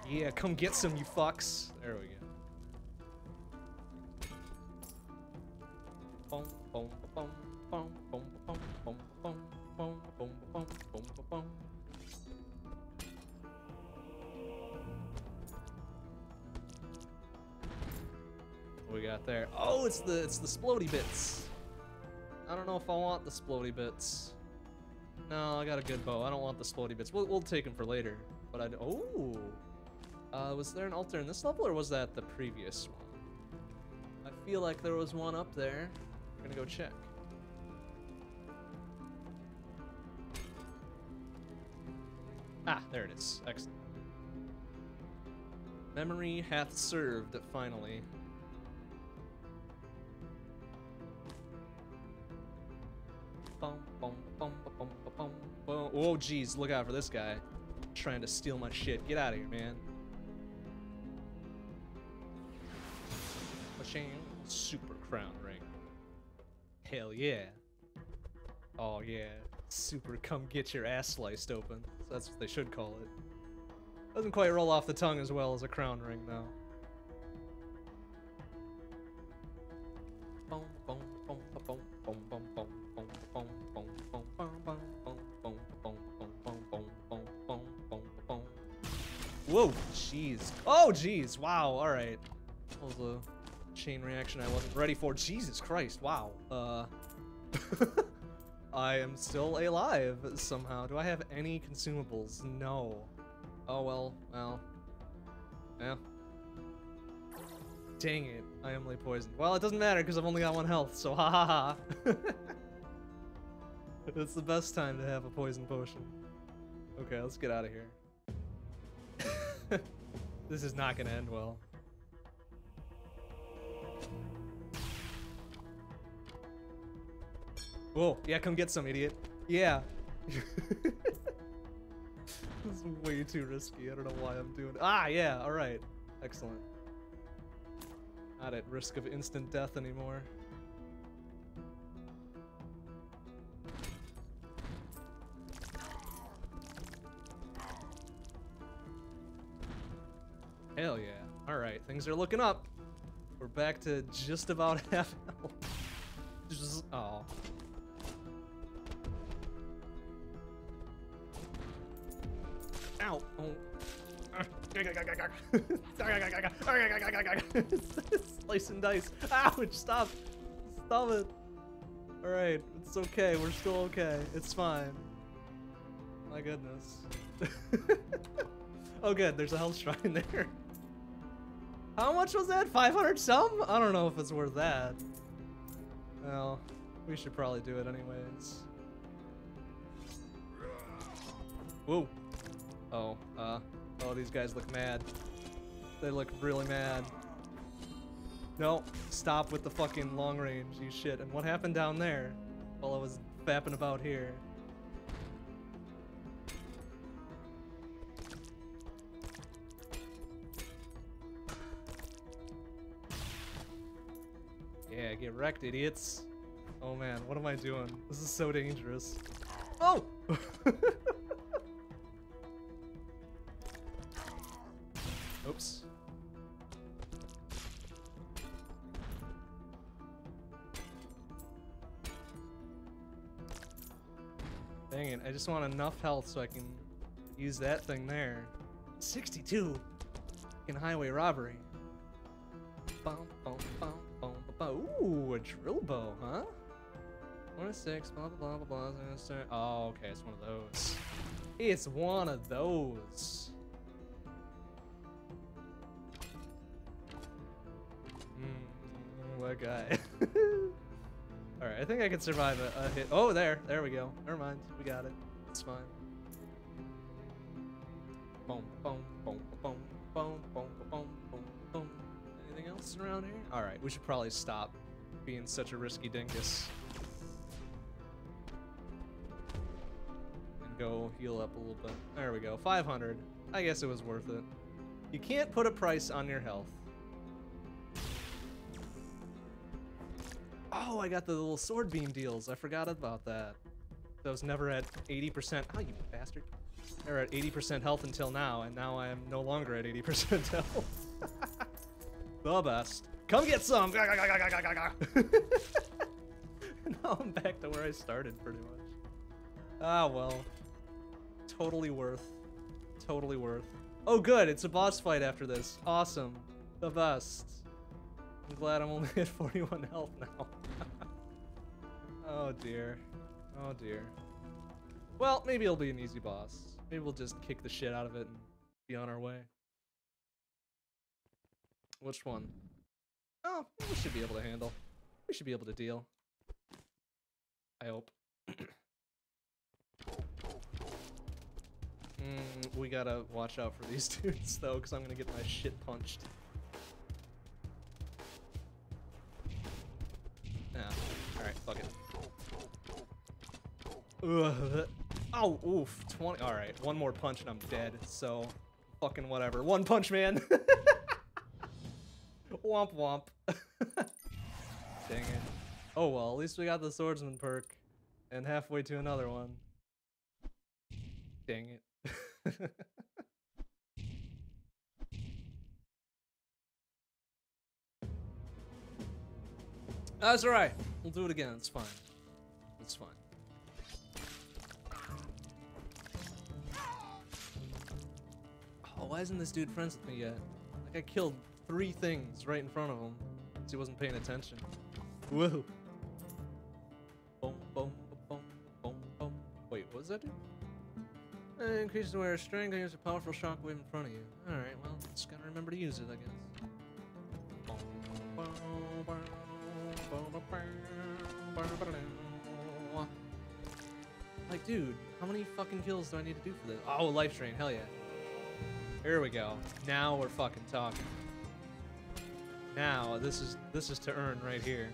Yeah, come get some, you fucks. Got there? Oh, it's the it's the splody bits. I don't know if I want the splody bits. No, I got a good bow. I don't want the splody bits. We'll, we'll take them for later. But I oh, uh, was there an altar in this level or was that the previous one? I feel like there was one up there. We're gonna go check. Ah, there it is. Excellent. Memory hath served finally. Oh, jeez, look out for this guy. Trying to steal my shit. Get out of here, man. Machine. Super crown ring. Hell yeah. Oh, yeah. Super come get your ass sliced open. That's what they should call it. Doesn't quite roll off the tongue as well as a crown ring, though. Whoa, jeez. Oh, jeez. Wow, alright. That was a chain reaction I wasn't ready for. Jesus Christ, wow. Uh, I am still alive somehow. Do I have any consumables? No. Oh, well, well. Yeah. Dang it, I am lay poisoned. Well, it doesn't matter because I've only got one health, so ha ha ha. it's the best time to have a poison potion. Okay, let's get out of here. this is not gonna end well. Whoa, yeah, come get some, idiot. Yeah. this is way too risky. I don't know why I'm doing it. Ah, yeah, alright. Excellent. Not at risk of instant death anymore. Hell yeah. Alright, things are looking up. We're back to just about half health. Just, oh. Ow. Oh. Slice and dice. Ouch, stop. Stop it. Alright, it's okay. We're still okay. It's fine. My goodness. oh good, there's a health shrine there. How much was that? 500 some? I don't know if it's worth that. Well, we should probably do it anyways. Whoa. Oh, uh, oh, these guys look mad. They look really mad. No, stop with the fucking long range, you shit. And what happened down there while I was fapping about here? Yeah, get wrecked, idiots. Oh man, what am I doing? This is so dangerous. Oh! Oops. Dang it, I just want enough health so I can use that thing there. 62! In highway robbery. Bum, bum, bow. Ooh, a drill bow, huh? One six, blah, blah, blah, blah, blah. Oh, okay, it's one of those. It's one of those. Mm, what guy? Alright, I think I can survive a, a hit. Oh, there. There we go. Never mind. We got it. It's fine. Boom, boom, boom, boom, boom, boom around here? Alright, we should probably stop being such a risky dingus. And go heal up a little bit. There we go. 500. I guess it was worth it. You can't put a price on your health. Oh, I got the little sword beam deals. I forgot about that. Was never at 80%. Oh, you bastard. They were at 80% health until now, and now I am no longer at 80% health. the best. Come get some! now I'm back to where I started, pretty much. Ah, well. Totally worth. Totally worth. Oh, good. It's a boss fight after this. Awesome. The best. I'm glad I'm only at 41 health now. oh dear. Oh dear. Well, maybe it'll be an easy boss. Maybe we'll just kick the shit out of it and be on our way. Which one? Oh, we should be able to handle. We should be able to deal. I hope. mm, we gotta watch out for these dudes though, because I'm gonna get my shit punched. Yeah. Alright, fuck it. Ugh. Oh, oof. 20. Alright, one more punch and I'm dead. So, fucking whatever. One punch, man. womp womp. Dang it. Oh well, at least we got the swordsman perk. And halfway to another one. Dang it. That's alright. We'll do it again. It's fine. It's fine. Oh, why isn't this dude friends with me yet? Like I killed three things right in front of him. He wasn't paying attention. Whoa. Boom, boom, boom, boom, boom. Wait, what does that do? Uh, increases wear strength against a powerful shockwave in front of you. Alright, well, just gotta remember to use it, I guess. Like, dude, how many fucking kills do I need to do for this? Oh, life drain, hell yeah. Here we go. Now we're fucking talking. Now, this is this is to earn right here.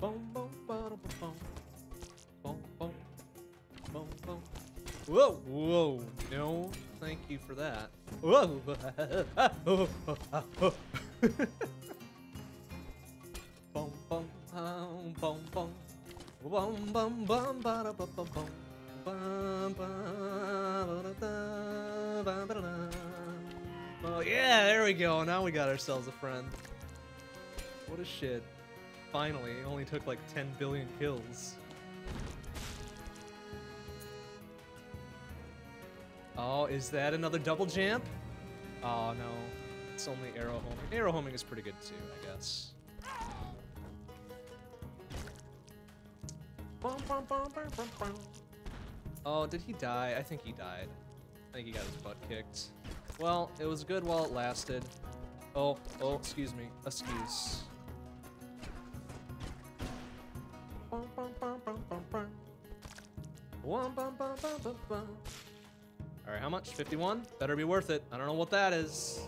Boom, boom, boom, boom, boom, boom, boom. Whoa, whoa, no, thank you for that. Whoa. ourselves a friend. What a shit. Finally, it only took like 10 billion kills. Oh, is that another double jump? Oh no, it's only arrow homing. Arrow homing is pretty good too, I guess. Oh, did he die? I think he died. I think he got his butt kicked. Well, it was good while it lasted. Oh, oh, excuse me. Excuse. Alright, how much? 51? Better be worth it. I don't know what that is.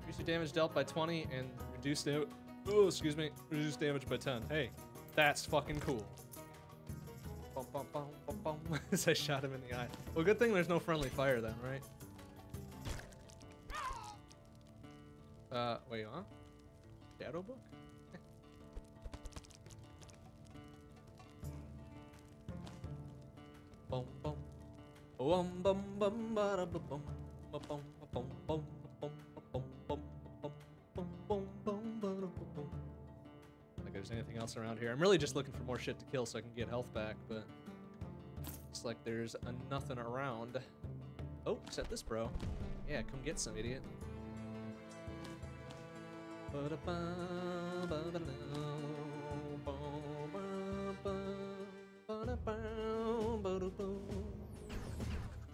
Increase your damage dealt by 20 and reduce damage. Oh, excuse me. Reduce damage by 10. Hey, that's fucking cool. As I shot him in the eye. Well, good thing there's no friendly fire then, right? Uh, wait, huh? Shadow book? Bum bum. Bum bum bum bum bum bum. Like there's anything else around here. I'm really just looking for more shit to kill so I can get health back, but looks like there's nothing around. Oh, set this, bro. Yeah, come get some, idiot.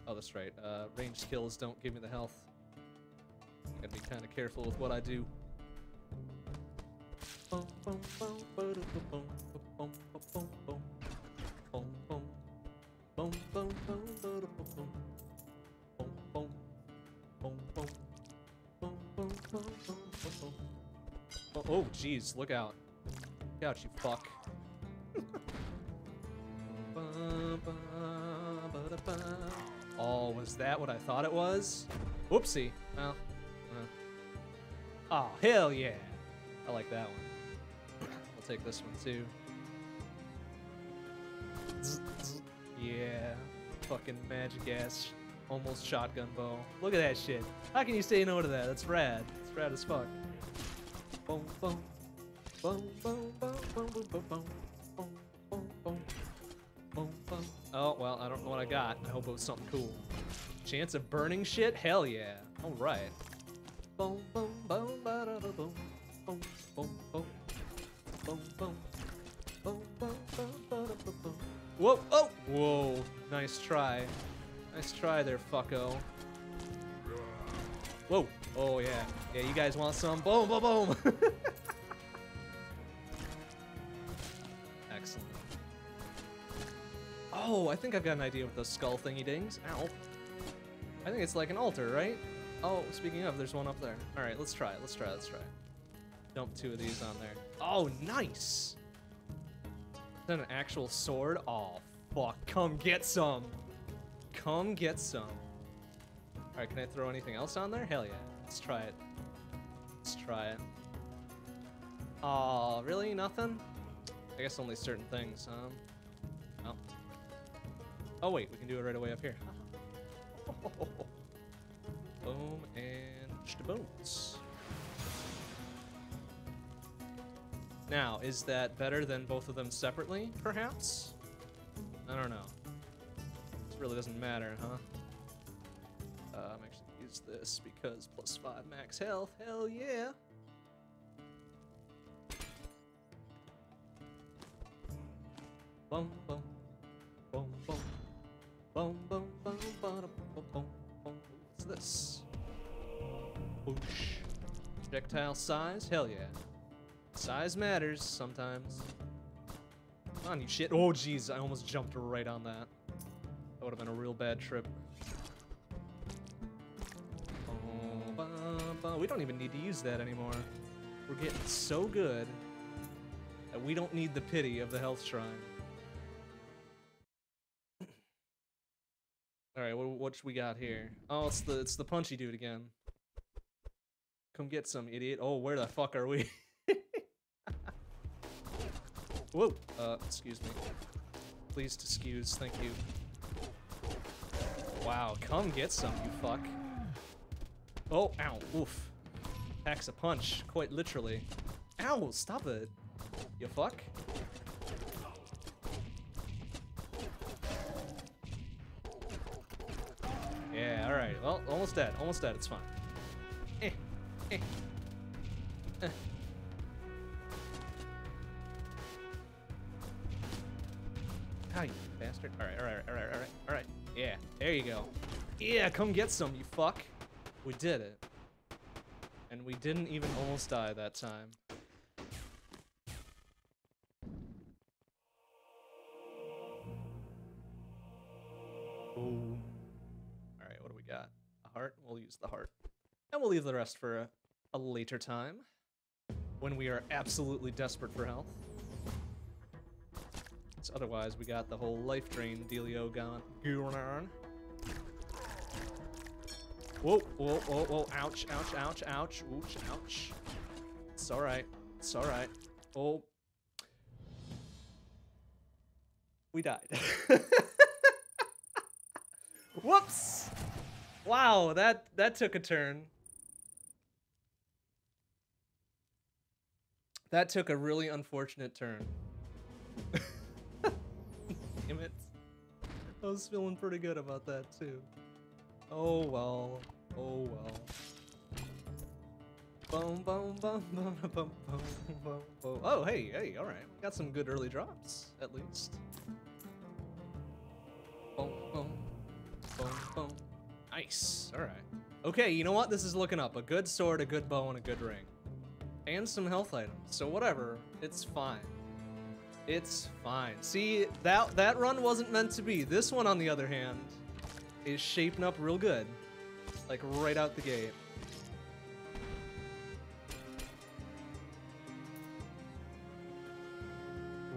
Oh, that's right. Uh, range skills don't give me the health. I Gotta be kind of careful with what I do. Oh, oh, jeez, look out. Look out, you fuck. oh, was that what I thought it was? Whoopsie. Well, uh. Oh, hell yeah. I like that one. I'll take this one too. Yeah. Fucking magic ass almost shotgun bow. Look at that shit. How can you say no to that? That's rad. It's rad as fuck. Boom, boom. Boom, boom, boom, boom, boom, boom, boom. Boom, boom, boom. Boom, boom. Oh, well, I don't know what I got. I hope it was something cool. Chance of burning shit? Hell yeah. All right. Boom, boom, boom, ba da boom. Boom, boom, boom. Boom, boom. Whoa, oh! Whoa, nice try. Nice try there, fucko. Whoa. Oh, yeah. Yeah, you guys want some? Boom, boom, boom. Excellent. Oh, I think I've got an idea with those skull thingy dings. Ow. I think it's like an altar, right? Oh, speaking of, there's one up there. All right, let's try it. Let's try it. Let's try it. Dump two of these on there. Oh, nice. Is that an actual sword? Oh, fuck. Come get some. Come get some. All right, can I throw anything else on there? Hell yeah. Let's try it. Let's try it. Oh, really? Nothing? I guess only certain things, um. Oh. Oh, wait, we can do it right away up here. Boom and bones. Now, is that better than both of them separately, perhaps? I don't know. This really doesn't matter, huh? Uh, I'm actually gonna use this because plus five max health. Hell yeah! Boom boom, boom boom, boom boom boom boom boom boom boom. What's this? Whoosh. Projectile size. Hell yeah. Size matters sometimes. Come on, you shit. Oh, jeez, I almost jumped right on that. That would have been a real bad trip. We don't even need to use that anymore. We're getting so good that we don't need the pity of the health shrine. All right, what, what we got here? Oh, it's the it's the punchy dude again. Come get some idiot. Oh, where the fuck are we? Whoa. Uh, excuse me. Please excuse. Thank you. Wow, come get some, you fuck. Oh, ow, oof. Packs a punch, quite literally. Ow, stop it. You fuck. Yeah, alright, well, almost dead. Almost dead. It's fine. Eh. Eh. Eh. Ah, you bastard. Alright, alright, alright, alright, alright. Yeah, there you go. Yeah, come get some, you fuck. We did it. And we didn't even almost die that time. Boom. Alright, what do we got? A heart? We'll use the heart. And we'll leave the rest for a, a later time. When we are absolutely desperate for health. 'Cause otherwise, we got the whole life drain dealio going, going on. Whoa, whoa, whoa, whoa, ouch, ouch, ouch, ouch, ouch, ouch. It's alright, it's alright. Oh. We died. Whoops! Wow, that, that took a turn. That took a really unfortunate turn. Damn it. I was feeling pretty good about that too. Oh well. Oh well. Boom, boom, boom, boom, boom, boom, boom, boom. Oh, hey, hey, all right. We got some good early drops, at least. Boom, boom, boom, boom. Nice. All right. Okay, you know what? This is looking up. A good sword, a good bow, and a good ring. And some health items. So whatever. It's fine. It's fine. See, that that run wasn't meant to be. This one, on the other hand, is shaping up real good. Like, right out the gate.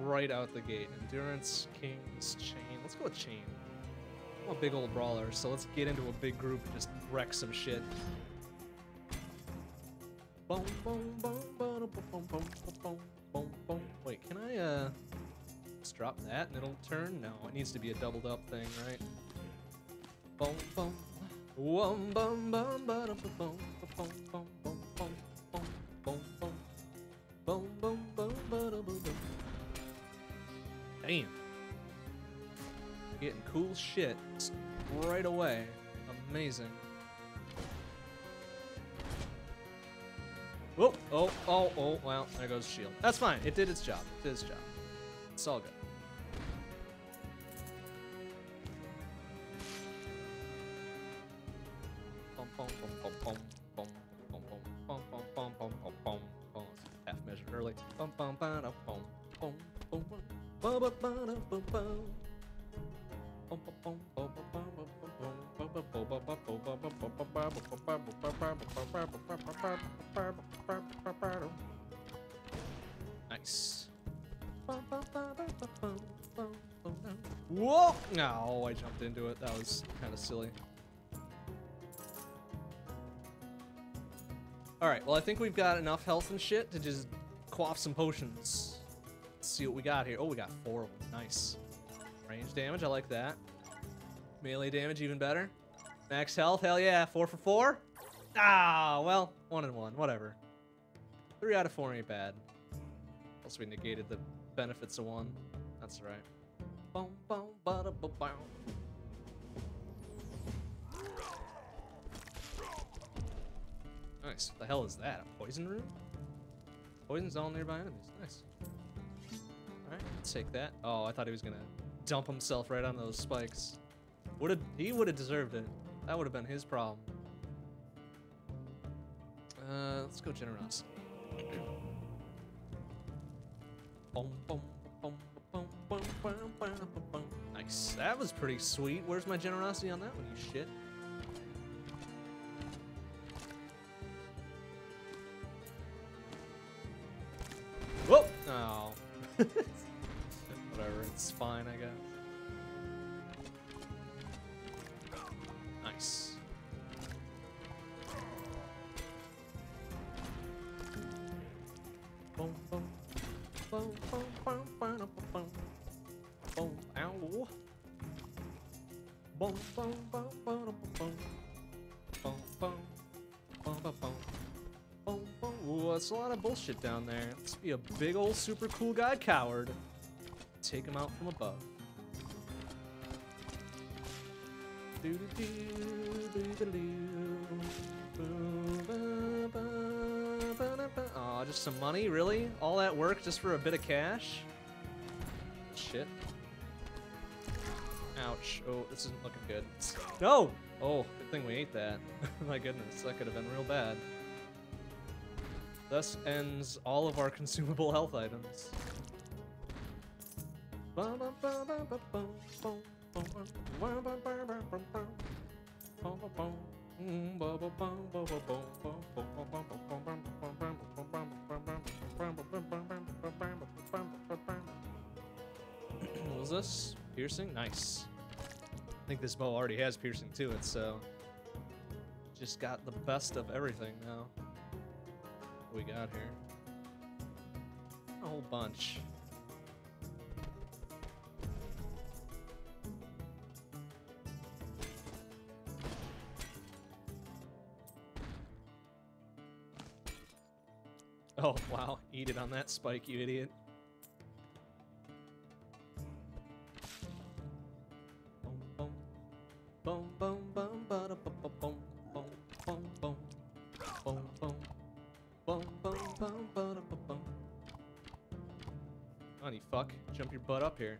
Right out the gate. Endurance, Kings, Chain. Let's go with Chain. I'm a big old brawler, so let's get into a big group and just wreck some shit. Boom, boom, boom, boom, boom, boom, boom, boom, boom. Wait, can I, uh... Let's drop that and it'll turn? No, it needs to be a doubled up thing, right? Boom, boom. Wum, bum, bum, ba, boom, ba, boom, boom, boom, boom, boom, boom, boom. Boom, boom, boom, ba, da, ba, boom. Damn. Getting cool shit right away. Amazing. Whoa, oh, oh, oh, well, there goes the shield. That's fine. It did its job. It did its job. It's all good. Nice. Whoa! No, I jumped into it. That was kind of silly. Alright, well, I think we've got enough health and shit to just quaff some potions. Let's see what we got here. Oh, we got four. Nice. Range damage, I like that. Melee damage, even better. Max health, hell yeah. Four for four? Ah, well, one and one, whatever. Three out of four ain't bad. Plus we negated the benefits of one. That's right. Boom, boom, bada, boom, boom. Nice. What the hell is that? A poison room? Poison's all nearby enemies. Nice. Alright, take that. Oh, I thought he was gonna dump himself right on those spikes. Would have he would have deserved it. That would have been his problem. Uh, let's go generosity. Nice. That was pretty sweet. Where's my generosity on that one, you shit? Whoa! Oh. That's fine, I guess. Nice. Ooh, that's a lot of bullshit down there. Let's be a big old super cool god coward. Take him out from above. Aw, just some money, really? All that work just for a bit of cash? Shit. Ouch. Oh, this isn't looking good. No! Oh, good thing we ate that. My goodness, that could have been real bad. Thus ends all of our consumable health items. What was this? Piercing? Nice. I think this bow already has piercing to it, so just got the best of everything now. What we got here? A whole bunch. Oh, wow. Eat it on that spike, you idiot. Honey, fuck. Jump your butt up here.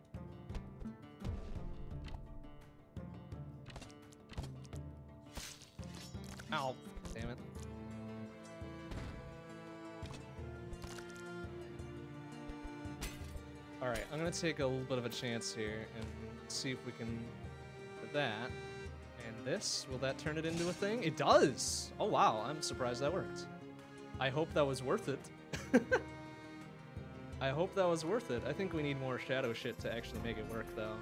Ow, I'm gonna take a little bit of a chance here and see if we can do that. And this, will that turn it into a thing? It does! Oh wow, I'm surprised that worked. I hope that was worth it. I hope that was worth it. I think we need more shadow shit to actually make it work though.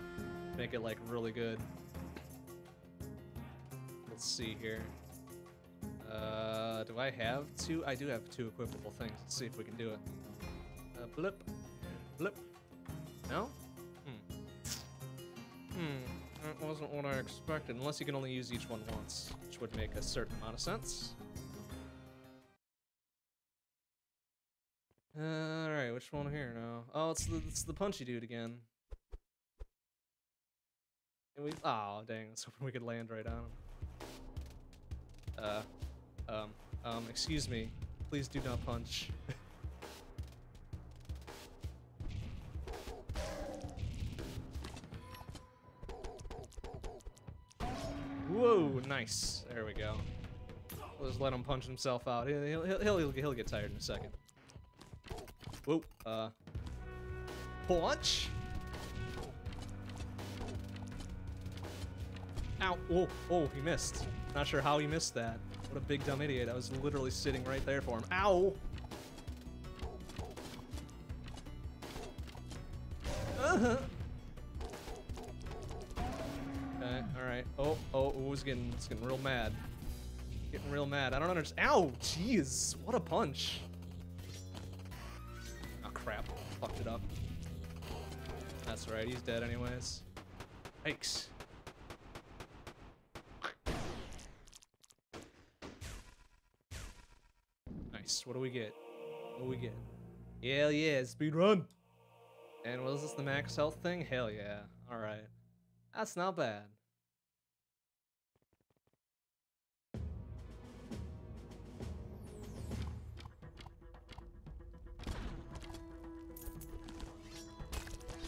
Make it like really good. Let's see here. Uh, do I have two? I do have two equipable things. Let's see if we can do it. Uh, blip. Blip. No? Hmm. Hmm. That wasn't what I expected. Unless you can only use each one once, which would make a certain amount of sense. Uh, Alright, which one here now? Oh, it's the, it's the punchy dude again. And we, oh, dang, I was hoping we could land right on him. Uh, um, um, excuse me. Please do not punch. Whoa, nice. There we go. We'll just let him punch himself out. He'll, he'll, he'll, he'll, get tired in a second. Whoa, uh... Punch? Ow, oh, oh, he missed. Not sure how he missed that. What a big dumb idiot. I was literally sitting right there for him. Ow! Uh-huh. Oh, oh, oh, it's getting, it's getting real mad. Getting real mad. I don't understand. Ow! Jeez! What a punch! Oh, crap. Fucked it up. That's right, he's dead anyways. Yikes. Nice. What do we get? What do we get? Hell yeah, speed run. And was this the max health thing? Hell yeah. Alright. That's not bad.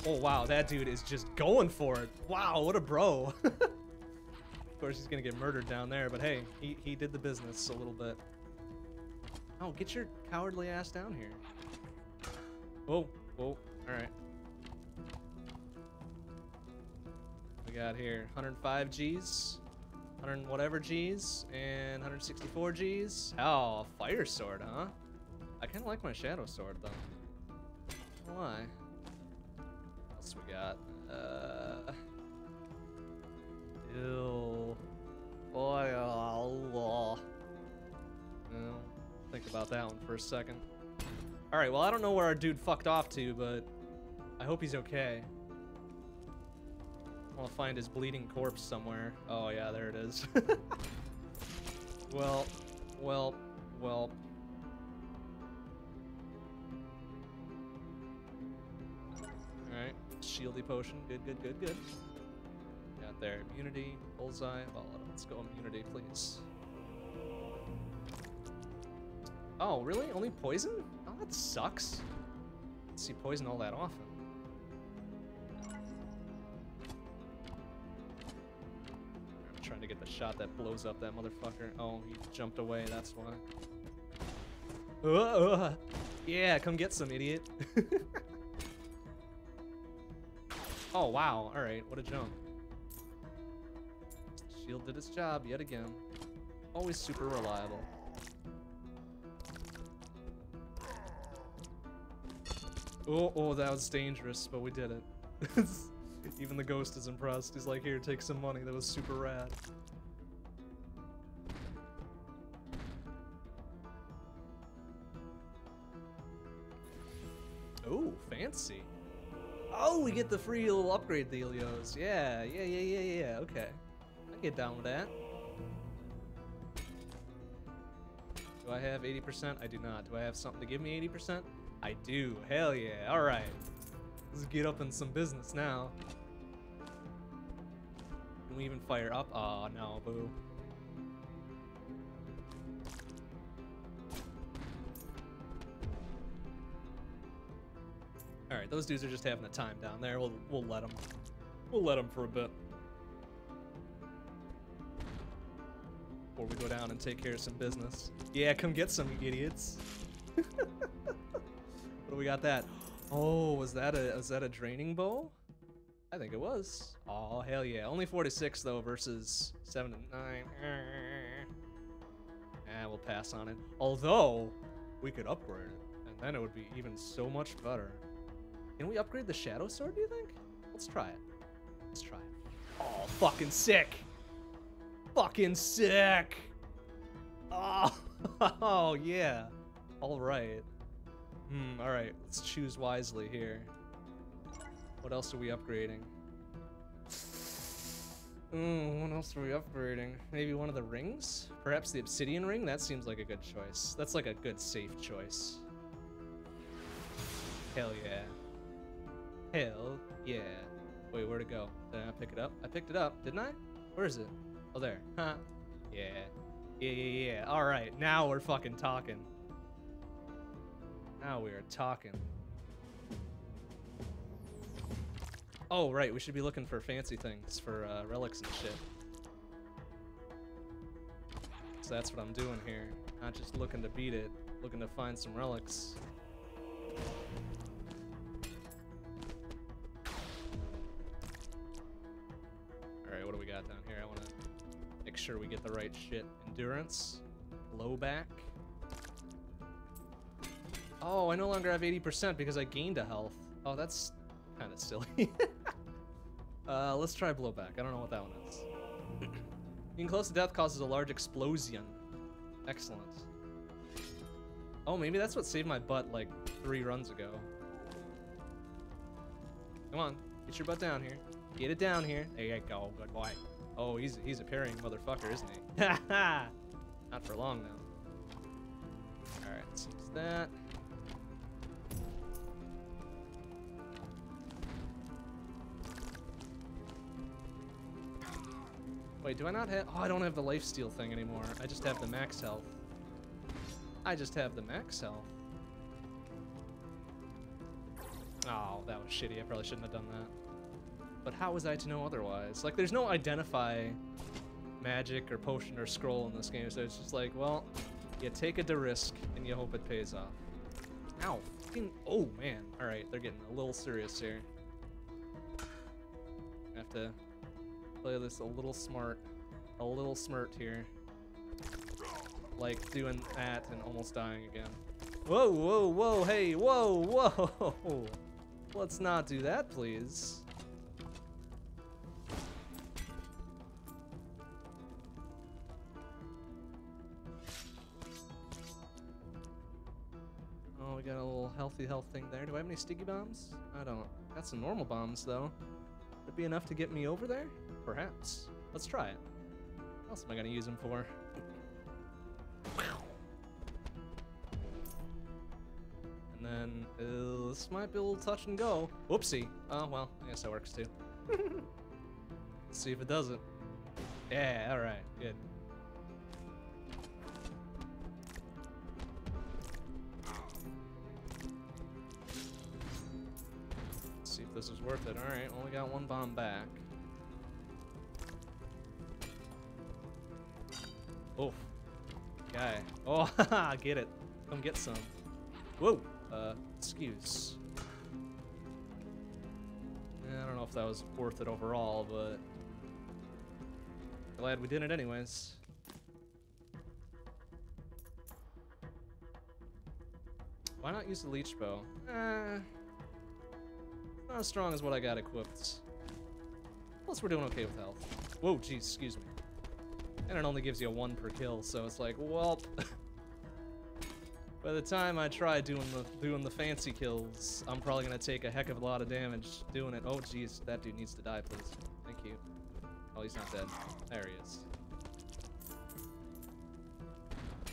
Oh wow, that dude is just going for it. Wow, what a bro. of course he's gonna get murdered down there, but hey, he, he did the business a little bit. Oh, get your cowardly ass down here. Whoa, whoa, alright. We got here 105 G's, 100 whatever G's, and 164 G's. Oh, fire sword, huh? I kind of like my shadow sword though. Why? Else we got? Uh. Ew. Oh, no. Think about that one for a second. Alright, well, I don't know where our dude fucked off to, but I hope he's okay. I want to find his bleeding corpse somewhere. Oh, yeah, there it is. well, well, well. Shieldy potion. Good, good, good, good. Got there? Immunity, bullseye. Let's go immunity, please. Oh, really? Only poison? Oh, that sucks. Let's see poison all that often. I'm trying to get the shot that blows up that motherfucker. Oh, he jumped away, that's why. Uh, uh. Yeah, come get some, idiot. oh, wow. Alright, what a jump. Shield did its job yet again. Always super reliable. Oh, oh, that was dangerous, but we did it. Even the ghost is impressed. He's like, here, take some money. That was super rad. Oh, fancy. Oh, we get the free little upgrade dealios. Yeah, yeah, yeah, yeah, yeah. Okay. I get down with that. Do I have 80%? I do not. Do I have something to give me 80%? I do. Hell yeah. All right. Let's get up in some business now. Can we even fire up? Oh, no, boo. All right, those dudes are just having a time down there. We'll we'll let them. We'll let them for a bit. Before we go down and take care of some business. Yeah, come get some, idiots. what do we got that? Oh, was that a was that a draining bow? I think it was. Oh hell yeah! Only four to six though versus seven to nine. And we'll pass on it. Although we could upgrade it, and then it would be even so much better. Can we upgrade the Shadow Sword, do you think? Let's try it. Let's try it. Oh, fucking sick. Fucking sick. Oh, oh yeah. All right. Hmm, all right. Let's choose wisely here. What else are we upgrading? Mm, what else are we upgrading? Maybe one of the rings? Perhaps the obsidian ring? That seems like a good choice. That's like a good safe choice. Hell yeah. Hell yeah. Wait, where to go? Did I pick it up? I picked it up, didn't I? Where is it? Oh, there. Huh. Yeah. Yeah, yeah, yeah. All right, now we're fucking talking. Now we are talking. Oh, right, we should be looking for fancy things for uh, relics and shit. So that's what I'm doing here. Not just looking to beat it, looking to find some relics. Alright, what do we got down here? I want to make sure we get the right shit. Endurance. Blowback. Oh, I no longer have 80% because I gained a health. Oh, that's kind of silly. uh, let's try blowback. I don't know what that one is. Being close to death causes a large explosion. Excellent. Oh, maybe that's what saved my butt like three runs ago. Come on, get your butt down here. Get it down here. There you go, good boy. Oh, he's he's a parrying motherfucker, isn't he? Not for long though. All right, let's use that. Wait, do I not have... Oh, I don't have the lifesteal thing anymore. I just have the max health. I just have the max health. Oh, that was shitty. I probably shouldn't have done that. But how was I to know otherwise? Like, there's no identify magic or potion or scroll in this game, so it's just like, well, you take a risk and you hope it pays off. Ow. Oh, man. Alright, they're getting a little serious here. Have to play this a little smart. A little smart here. Like doing that and almost dying again. Whoa, whoa, whoa, hey, whoa, whoa! Let's not do that, please. Healthy health thing there. Do I have any sticky bombs? I don't. Got some normal bombs, though. Would it be enough to get me over there? Perhaps. Let's try it. What else am I gonna use them for? And then, uh, this might be a little touch and go. Whoopsie. Oh, well, I guess that works too. Let's see if it doesn't. Yeah, alright, good. This is worth it. Alright, only got one bomb back. Oh, guy. Oh, haha, get it. Come get some. Whoa, uh, excuse. Yeah, I don't know if that was worth it overall, but glad we did it anyways. Why not use the leech bow? Eh, not as strong as what I got equipped. Plus, we're doing okay with health. Whoa, jeez, excuse me. And it only gives you a one per kill, so it's like, well. by the time I try doing the doing the fancy kills, I'm probably gonna take a heck of a lot of damage doing it. Oh, jeez, that dude needs to die, please. Thank you. Oh, he's not dead. There he is.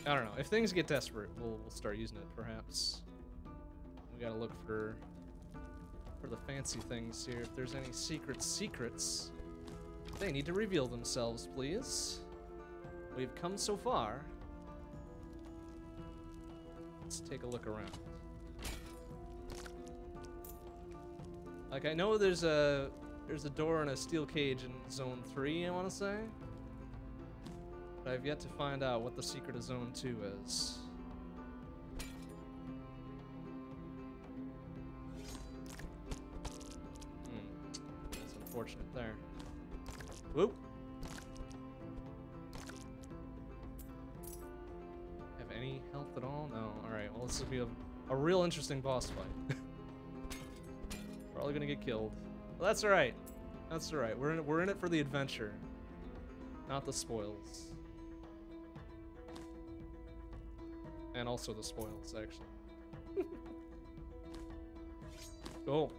I don't know. If things get desperate, we'll, we'll start using it, perhaps. We gotta look for for the fancy things here. If there's any secret secrets, they need to reveal themselves, please. We've come so far. Let's take a look around. Like I know there's a there's a door and a steel cage in zone 3, I want to say. But I've yet to find out what the secret of zone 2 is. Unfortunate there. Whoop. Have any health at all? No. Alright, well this will be a, a real interesting boss fight. Probably gonna get killed. Well, that's alright. That's alright. We're in, we're in it for the adventure. Not the spoils. And also the spoils, actually. oh.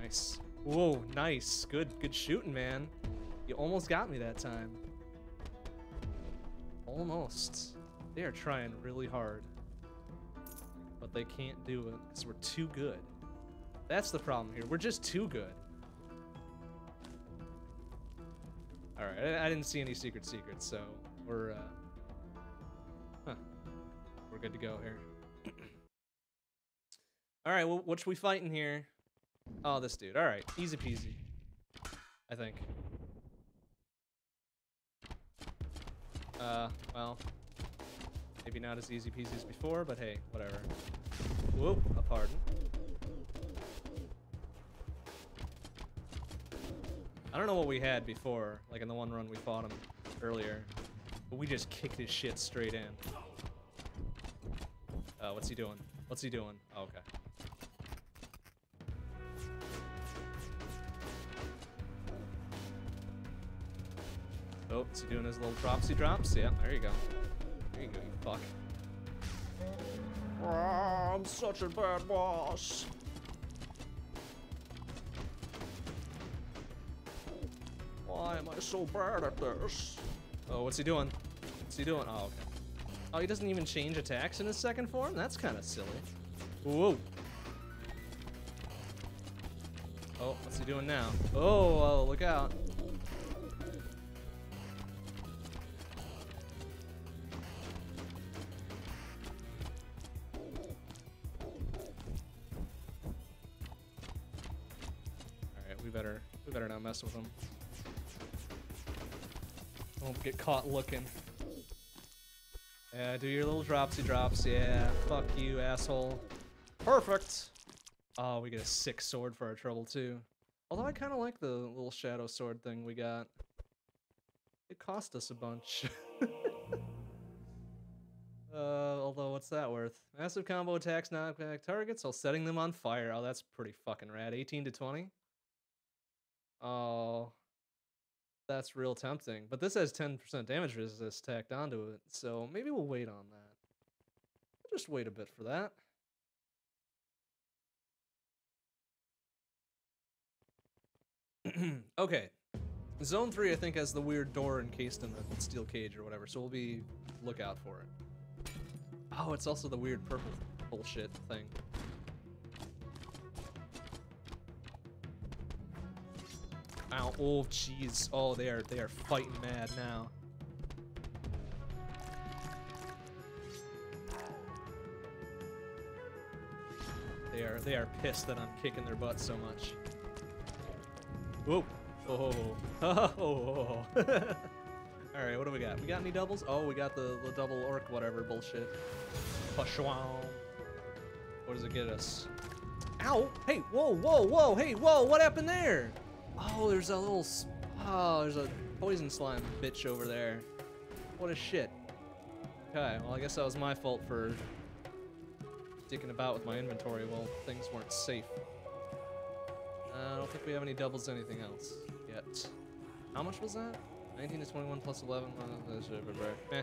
Nice. Whoa, nice. Good, good shooting, man. You almost got me that time. Almost. They are trying really hard. But they can't do it because we're too good. That's the problem here. We're just too good. Alright, I, I, didn't see any secret secrets, so we're, uh... Huh. We're good to go here. Alright, well, what should we fighting here? Oh, this dude. Alright, easy peasy. I think. Uh, well... Maybe not as easy peasy as before, but hey, whatever. Whoop, a pardon. I don't know what we had before, like in the one run we fought him earlier. But we just kicked his shit straight in. Uh, what's he doing? What's he doing? Oh, okay. Oh, is he doing his little dropsy drops? Yeah, there you go. There you go, you fuck. Oh, I'm such a bad boss. Why am I so bad at this? Oh, what's he doing? What's he doing? Oh, okay. Oh, he doesn't even change attacks in his second form? That's kind of silly. Whoa. Oh, what's he doing now? Oh, oh, look out. Mess with him. Won't get caught looking. Yeah, do your little dropsy drops. Yeah, fuck you, asshole. Perfect. Oh, we get a sick sword for our trouble, too. Although I kind of like the little shadow sword thing we got. It cost us a bunch. uh, although, what's that worth? Massive combo attacks knockback targets while setting them on fire. Oh, that's pretty fucking rad. 18 to 20? Oh, that's real tempting. But this has 10% damage resist tacked onto it, so maybe we'll wait on that. Just wait a bit for that. okay. Zone 3, I think, has the weird door encased in the steel cage or whatever, so we'll be lookout for it. Oh, it's also the weird purple bullshit thing. Ow. oh jeez. Oh, they are they are fighting mad now. They are they are pissed that I'm kicking their butt so much. Whoa. Oh. Oh. oh. All right, what do we got? We got any doubles? Oh, we got the, the double orc whatever bullshit. Pashwam. What does it get us? Ow! Hey, whoa, whoa, whoa, hey, whoa, what happened there? Oh, there's a little, oh, there's a poison slime bitch over there. What a shit. Okay, well, I guess that was my fault for dicking about with my inventory while things weren't safe. Uh, I don't think we have any doubles anything else yet. How much was that? 19 to 21 plus 11? Uh, uh, eh. I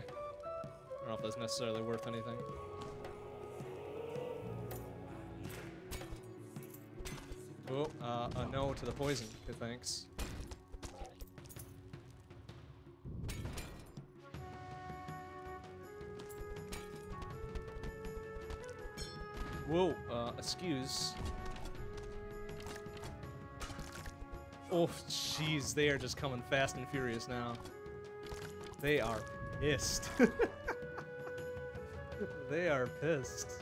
don't know if that's necessarily worth anything. Oh, uh, a no to the poison. Good thanks. Whoa, uh, excuse. Oh, jeez, they are just coming fast and furious now. They are pissed. they are pissed.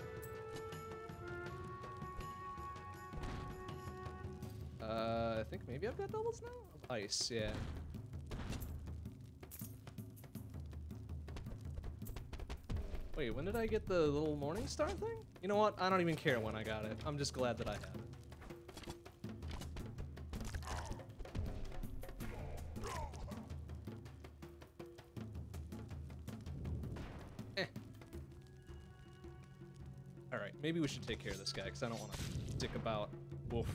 I think maybe I've got doubles now? Ice, yeah. Wait, when did I get the little morning star thing? You know what? I don't even care when I got it. I'm just glad that I have it. Eh. Maybe we should take care of this guy, because I don't want to dick about. Woof.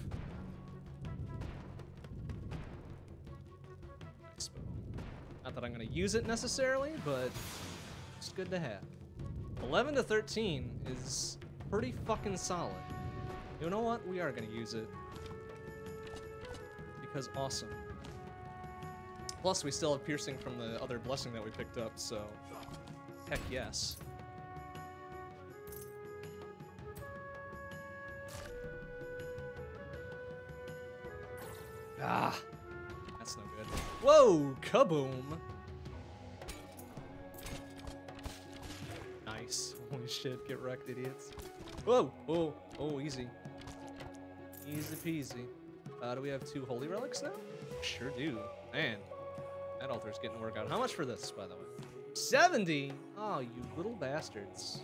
I'm going to use it necessarily, but it's good to have. 11 to 13 is pretty fucking solid. You know what? We are going to use it. Because awesome. Plus, we still have piercing from the other blessing that we picked up, so heck yes. Ah, that's no good. Whoa, kaboom! Shit, get wrecked, idiots. Whoa, oh, oh, easy. Easy peasy. Uh, do we have two holy relics now? Sure do. Man, that altar's getting work out. How much for this, by the way? 70? Oh, you little bastards.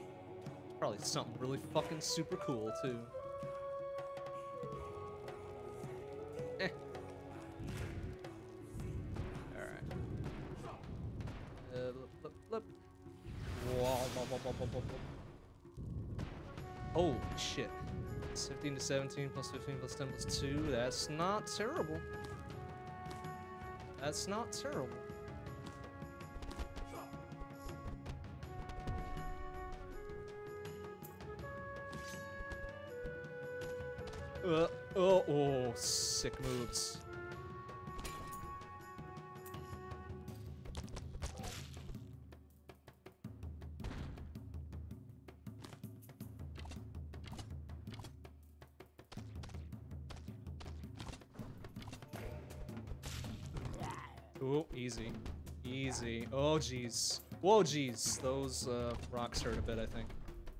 Probably something really fucking super cool, too. Eh. Alright. Uh, whoa, whoa, whoa. Holy shit. 15 to 17 plus 15 plus 10 plus 2. That's not terrible. That's not terrible. Uh, oh, oh, sick moves. Jeez. Whoa, jeez. Those uh, rocks hurt a bit, I think.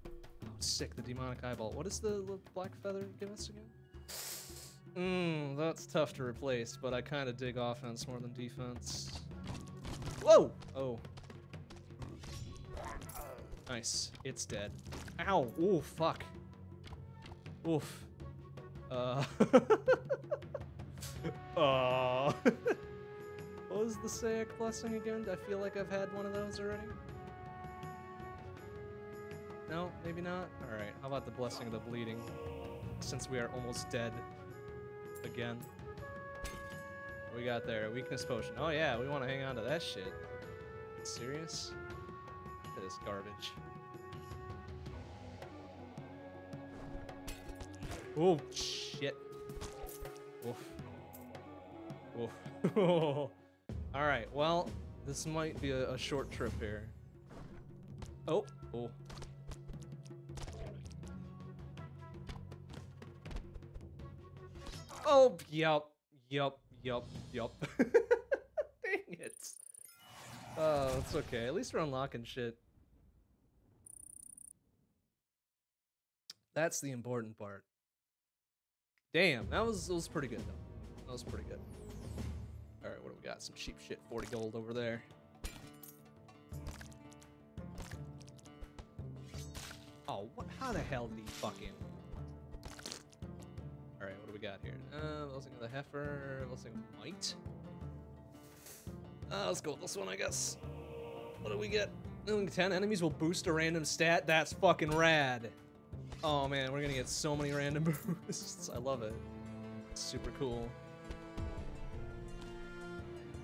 Oh, sick, the demonic eyeball. What does the, black feather give us again? Mmm, that's tough to replace, but I kind of dig offense more than defense. Whoa! Oh. Nice. It's dead. Ow! Oh, fuck. Oof. Uh. what was the Sayak blessing again? I feel like I've had one of those already. No, maybe not? Alright, how about the blessing of the bleeding? Since we are almost dead. Again. We got there? Weakness potion. Oh yeah, we want to hang on to that shit. Serious? This garbage. Oh, shit. Oof. Oof. Oh, Alright, well, this might be a, a short trip here. Oh, oh. Oh, yep, yep, Yup, yup. Dang it. Oh, it's okay. At least we're unlocking shit. That's the important part. Damn, that was that was pretty good though. That was pretty good. All right, what do we got? Some cheap shit, 40 gold over there. Oh, what? How the hell did he fucking? All right, what do we got here? Uh, Blessing of the Heifer, Blessing of Might. Uh, let's go with this one, I guess. What do we get? 10 enemies will boost a random stat. That's fucking rad. Oh man, we're gonna get so many random boosts. I love it. Super cool.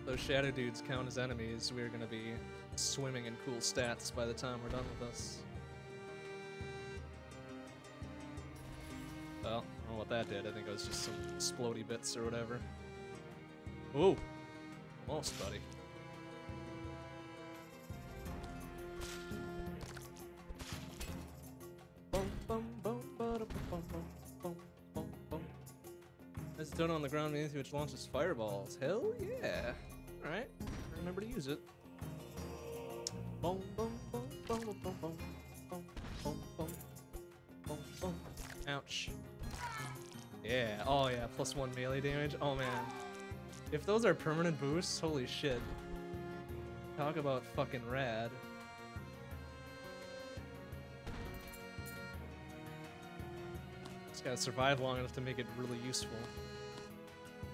Those shadow dudes count as enemies. We're gonna be swimming in cool stats by the time we're done with this. Well, I don't know what that did. I think it was just some explody bits or whatever. Ooh. Almost, buddy. A donut on the ground beneath you which launches fireballs. Hell yeah. Alright. Remember to use it. Boom, boom, boom, boom, boom, boom, boom, boom, boom, boom, boom. Ouch. Yeah. Oh yeah. Plus one melee damage. Oh man. If those are permanent boosts, holy shit. Talk about fucking rad. Just gotta survive long enough to make it really useful.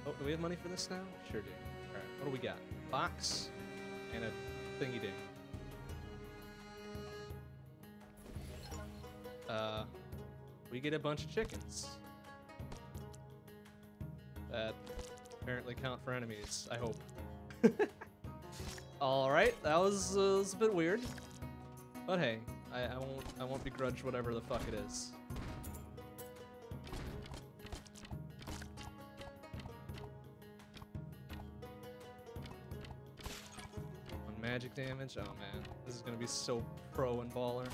Oh, do we have money for this now? Sure do. What do we got? Box and a thingy ding. Uh, we get a bunch of chickens. That apparently count for enemies, I hope. Alright, that was, uh, was a bit weird. But hey, I, I won't I won't begrudge whatever the fuck it is. Magic damage? Oh man, this is gonna be so pro and baller.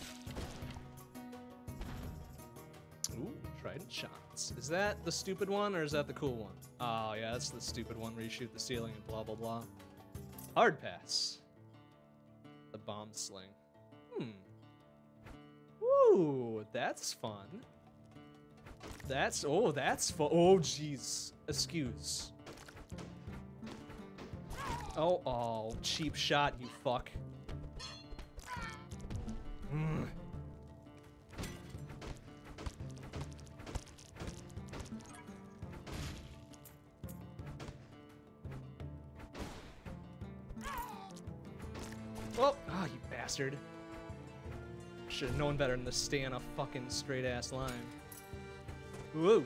Ooh, trident shots. Is that the stupid one or is that the cool one? Oh yeah, that's the stupid one where you shoot the ceiling and blah blah blah. Hard pass. The bomb sling. Hmm. Ooh, that's fun. That's oh, that's fun. Oh, jeez. Excuse. Oh, oh, cheap shot, you fuck. Mm. Oh, ah, you bastard. Should have known better than to stay on a fucking straight ass line. Whoa.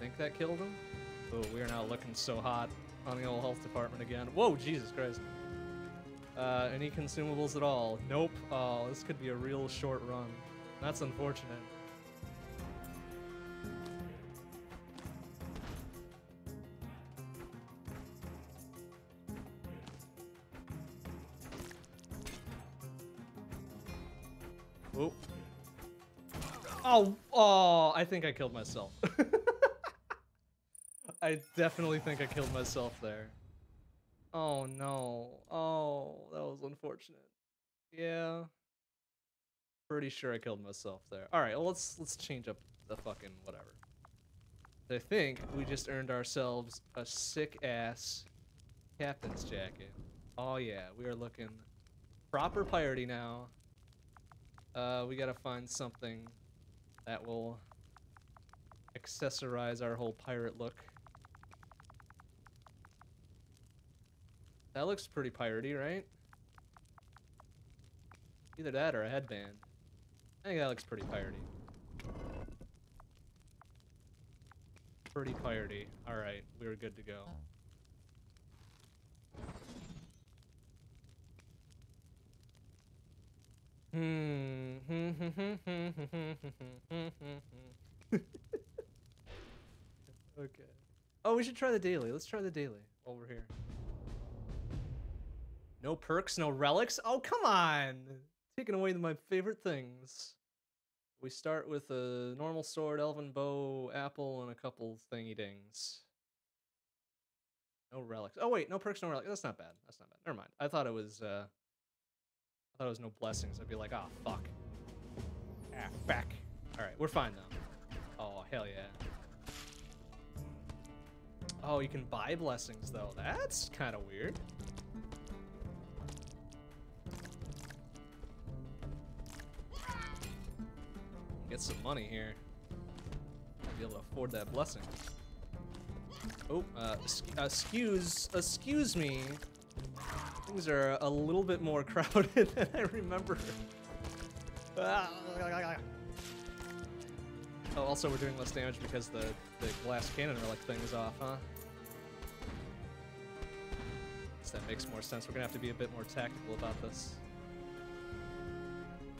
Think that killed him? Oh, we are now looking so hot on the old health department again. Whoa, Jesus Christ. Uh, any consumables at all? Nope. Oh, this could be a real short run. That's unfortunate. Oh. Oh, oh, I think I killed myself. I definitely think I killed myself there. Oh no. Oh, that was unfortunate. Yeah. Pretty sure I killed myself there. All right, well, let's let's change up the fucking whatever. I think we just earned ourselves a sick ass captain's jacket. Oh yeah, we are looking proper piratey now. Uh, we gotta find something that will accessorize our whole pirate look. That looks pretty piratey, right? Either that or a headband. I think that looks pretty piratey. Pretty piratey. Alright, we were good to go. Hmm. okay. Oh, we should try the daily. Let's try the daily while we're here. No perks, no relics? Oh, come on! Taking away my favorite things. We start with a normal sword, elven bow, apple, and a couple thingy dings. No relics. Oh wait, no perks, no relics. That's not bad. That's not bad. Never mind. I thought it was. uh I thought it was no blessings. I'd be like, oh fuck. Ah, back. All right, we're fine now. Oh hell yeah. Oh, you can buy blessings though. That's kind of weird. Get some money here. Be able to afford that blessing. Oh, uh, excuse, excuse me. Things are a little bit more crowded than I remember. oh, also we're doing less damage because the, the glass cannon relic thing is off, huh? Guess that makes more sense. We're gonna have to be a bit more tactical about this.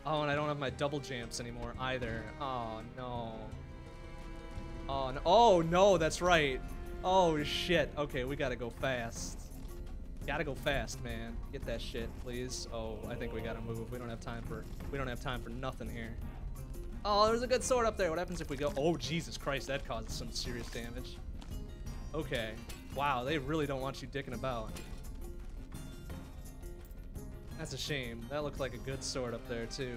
Oh, and I don't have my double jumps anymore either. Oh, no. Oh, no. Oh, no, that's right. Oh, shit. Okay, we gotta go fast. Gotta go fast, man. Get that shit, please. Oh, I think we gotta move. We don't have time for... We don't have time for nothing here. Oh, there's a good sword up there. What happens if we go... Oh, Jesus Christ, that causes some serious damage. Okay. Wow, they really don't want you dicking about. That's a shame. That looked like a good sword up there, too.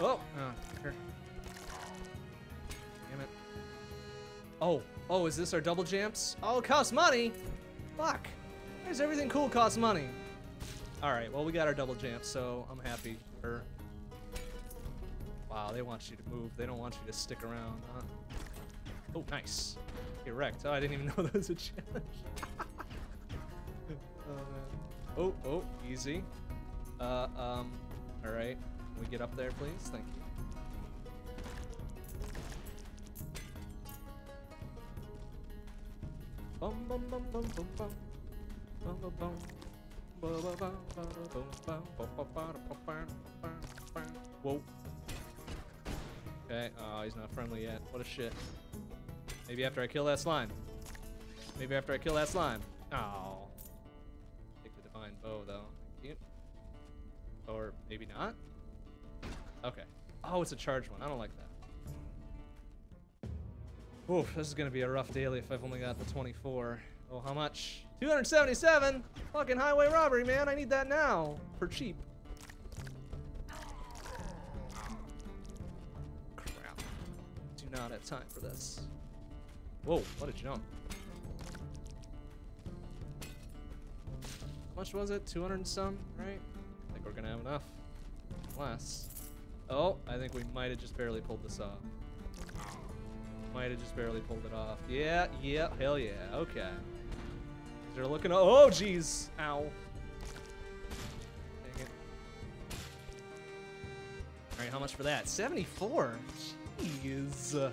Oh! Oh, here. Damn it. Oh, oh, is this our double jumps? Oh, it costs money! Fuck! Why does everything cool cost money? Alright, well, we got our double jump, so I'm happy for Wow, they want you to move. They don't want you to stick around, huh? Oh, nice. Get wrecked. Oh, I didn't even know that was a challenge. oh, man. Oh, oh, easy. Uh, um, all right. Can we get up there, please? Thank you. Bum bum bum bum bum bum. Bum bum bum. Whoa. Okay, oh, he's not friendly yet. What a shit. Maybe after I kill that slime. Maybe after I kill that slime. Oh. Take the divine bow, though. Thank you. Or maybe not? Okay. Oh, it's a charged one. I don't like that. Oof, this is gonna be a rough daily if I've only got the 24. Oh, how much? 277? Fucking highway robbery, man. I need that now. For cheap. Not have time for this. Whoa, what a jump. How much was it? 200 and some, right? I think we're gonna have enough. Less. Oh, I think we might have just barely pulled this off. Might have just barely pulled it off. Yeah, yeah, hell yeah, okay. They're looking, oh, oh jeez, ow. Dang it. All right, how much for that? 74. Jeez.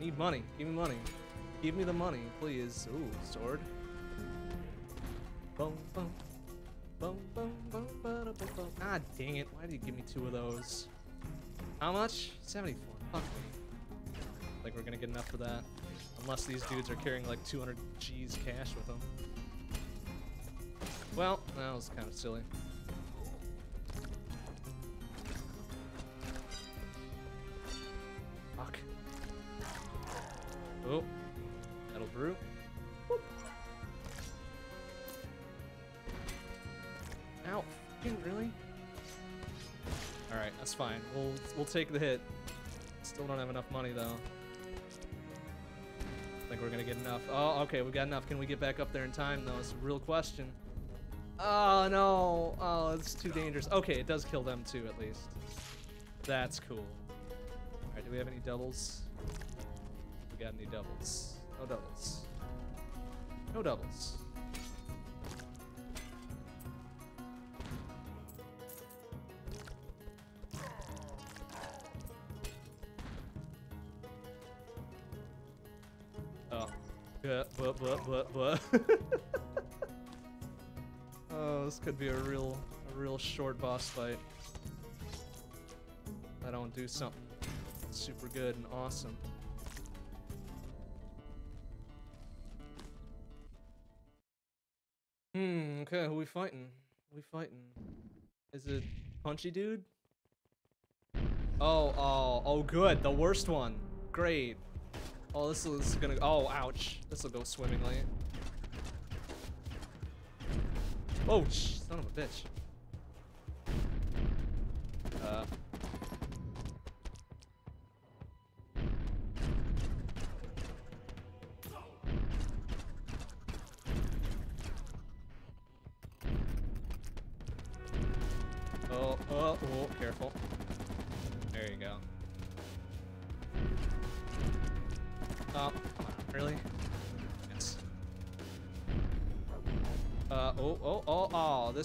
Need money. Give me money. Give me the money, please. Ooh, sword. Boom, boom. Boom, boom, boom, boom, boom. Ah, dang it. Why did you give me two of those? How much? 74. Fuck me. Like we're gonna get enough for that. Unless these dudes are carrying like 200 G's cash with them. Well, that was kind of silly. Oh, that'll brew. Whoop. Ow, really? All right, that's fine. We'll we'll take the hit. Still don't have enough money though. I think we're gonna get enough. Oh, okay, we got enough. Can we get back up there in time though? It's a real question. Oh no! Oh, it's too dangerous. Okay, it does kill them too, at least. That's cool. All right, do we have any doubles? We got any doubles. No doubles. No doubles. Oh. Yeah, but, but, but, but. oh, this could be a real, a real short boss fight. I don't do something super good and awesome. Okay, who we fighting? We fighting? Is it Punchy Dude? Oh, oh, oh good, the worst one. Great. Oh, this is gonna, oh, ouch. This will go swimmingly. Oh, son of a bitch.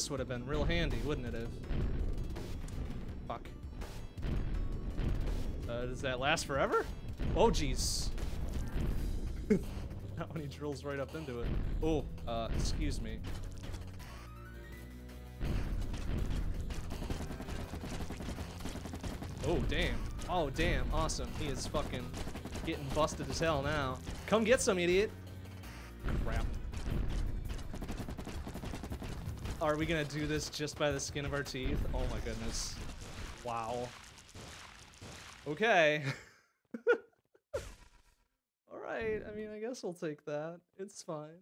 This would have been real handy, wouldn't it have? Fuck. Uh, does that last forever? Oh, jeez. Not when he drills right up into it. Oh, uh, excuse me. Oh, damn. Oh, damn. Awesome. He is fucking getting busted as hell now. Come get some, idiot. Are we gonna do this just by the skin of our teeth? Oh my goodness. Wow. Okay. Alright, I mean, I guess we'll take that. It's fine.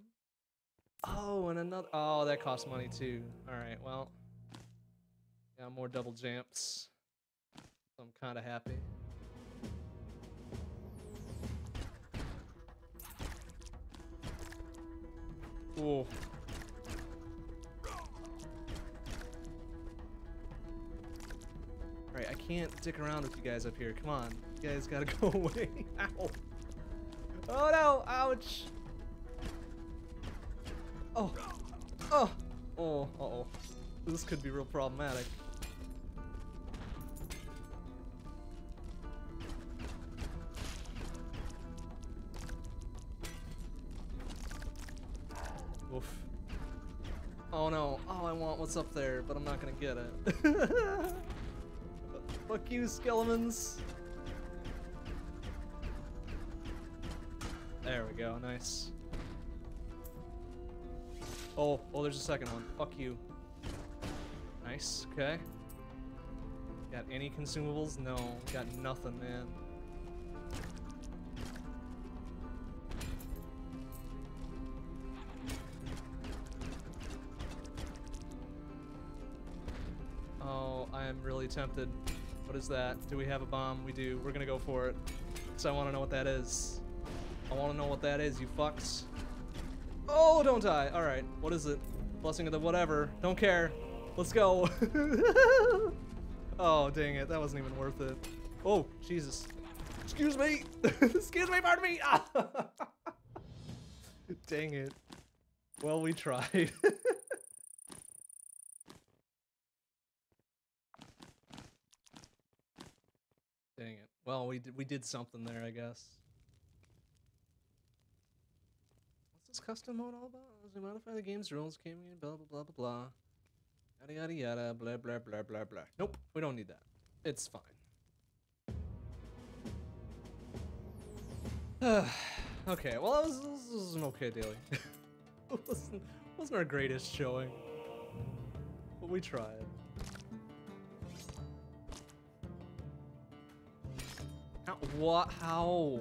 Oh, and another- oh, that costs money too. Alright, well. Yeah, more double jumps. So I'm kinda happy. Ooh. Alright, I can't dick around with you guys up here. Come on. You guys gotta go away. Ow. Oh no! Ouch! Oh. Oh. Oh. Uh oh. This could be real problematic. Oof. Oh no. Oh, I want what's up there, but I'm not gonna get it. Fuck you, skeletons. There we go. Nice. Oh, oh, there's a second one. Fuck you. Nice. Okay. Got any consumables? No. Got nothing, man. Oh, I am really tempted. What is that? Do we have a bomb? We do. We're gonna go for it. Because I want to know what that is. I want to know what that is, you fucks. Oh, don't die. All right. What is it? Blessing of the whatever. Don't care. Let's go. oh, dang it. That wasn't even worth it. Oh, Jesus. Excuse me. Excuse me, pardon me. dang it. Well, we tried. Dang it. Well, we did, we did something there, I guess. What's this custom mode all about? Does it modify the game's rules? Came in, blah, blah, blah, blah, blah. Yada, yada, yada, blah, blah, blah, blah, blah. Nope, we don't need that. It's fine. okay, well, was, this was an okay daily. it wasn't, wasn't our greatest showing. But we tried. What? How?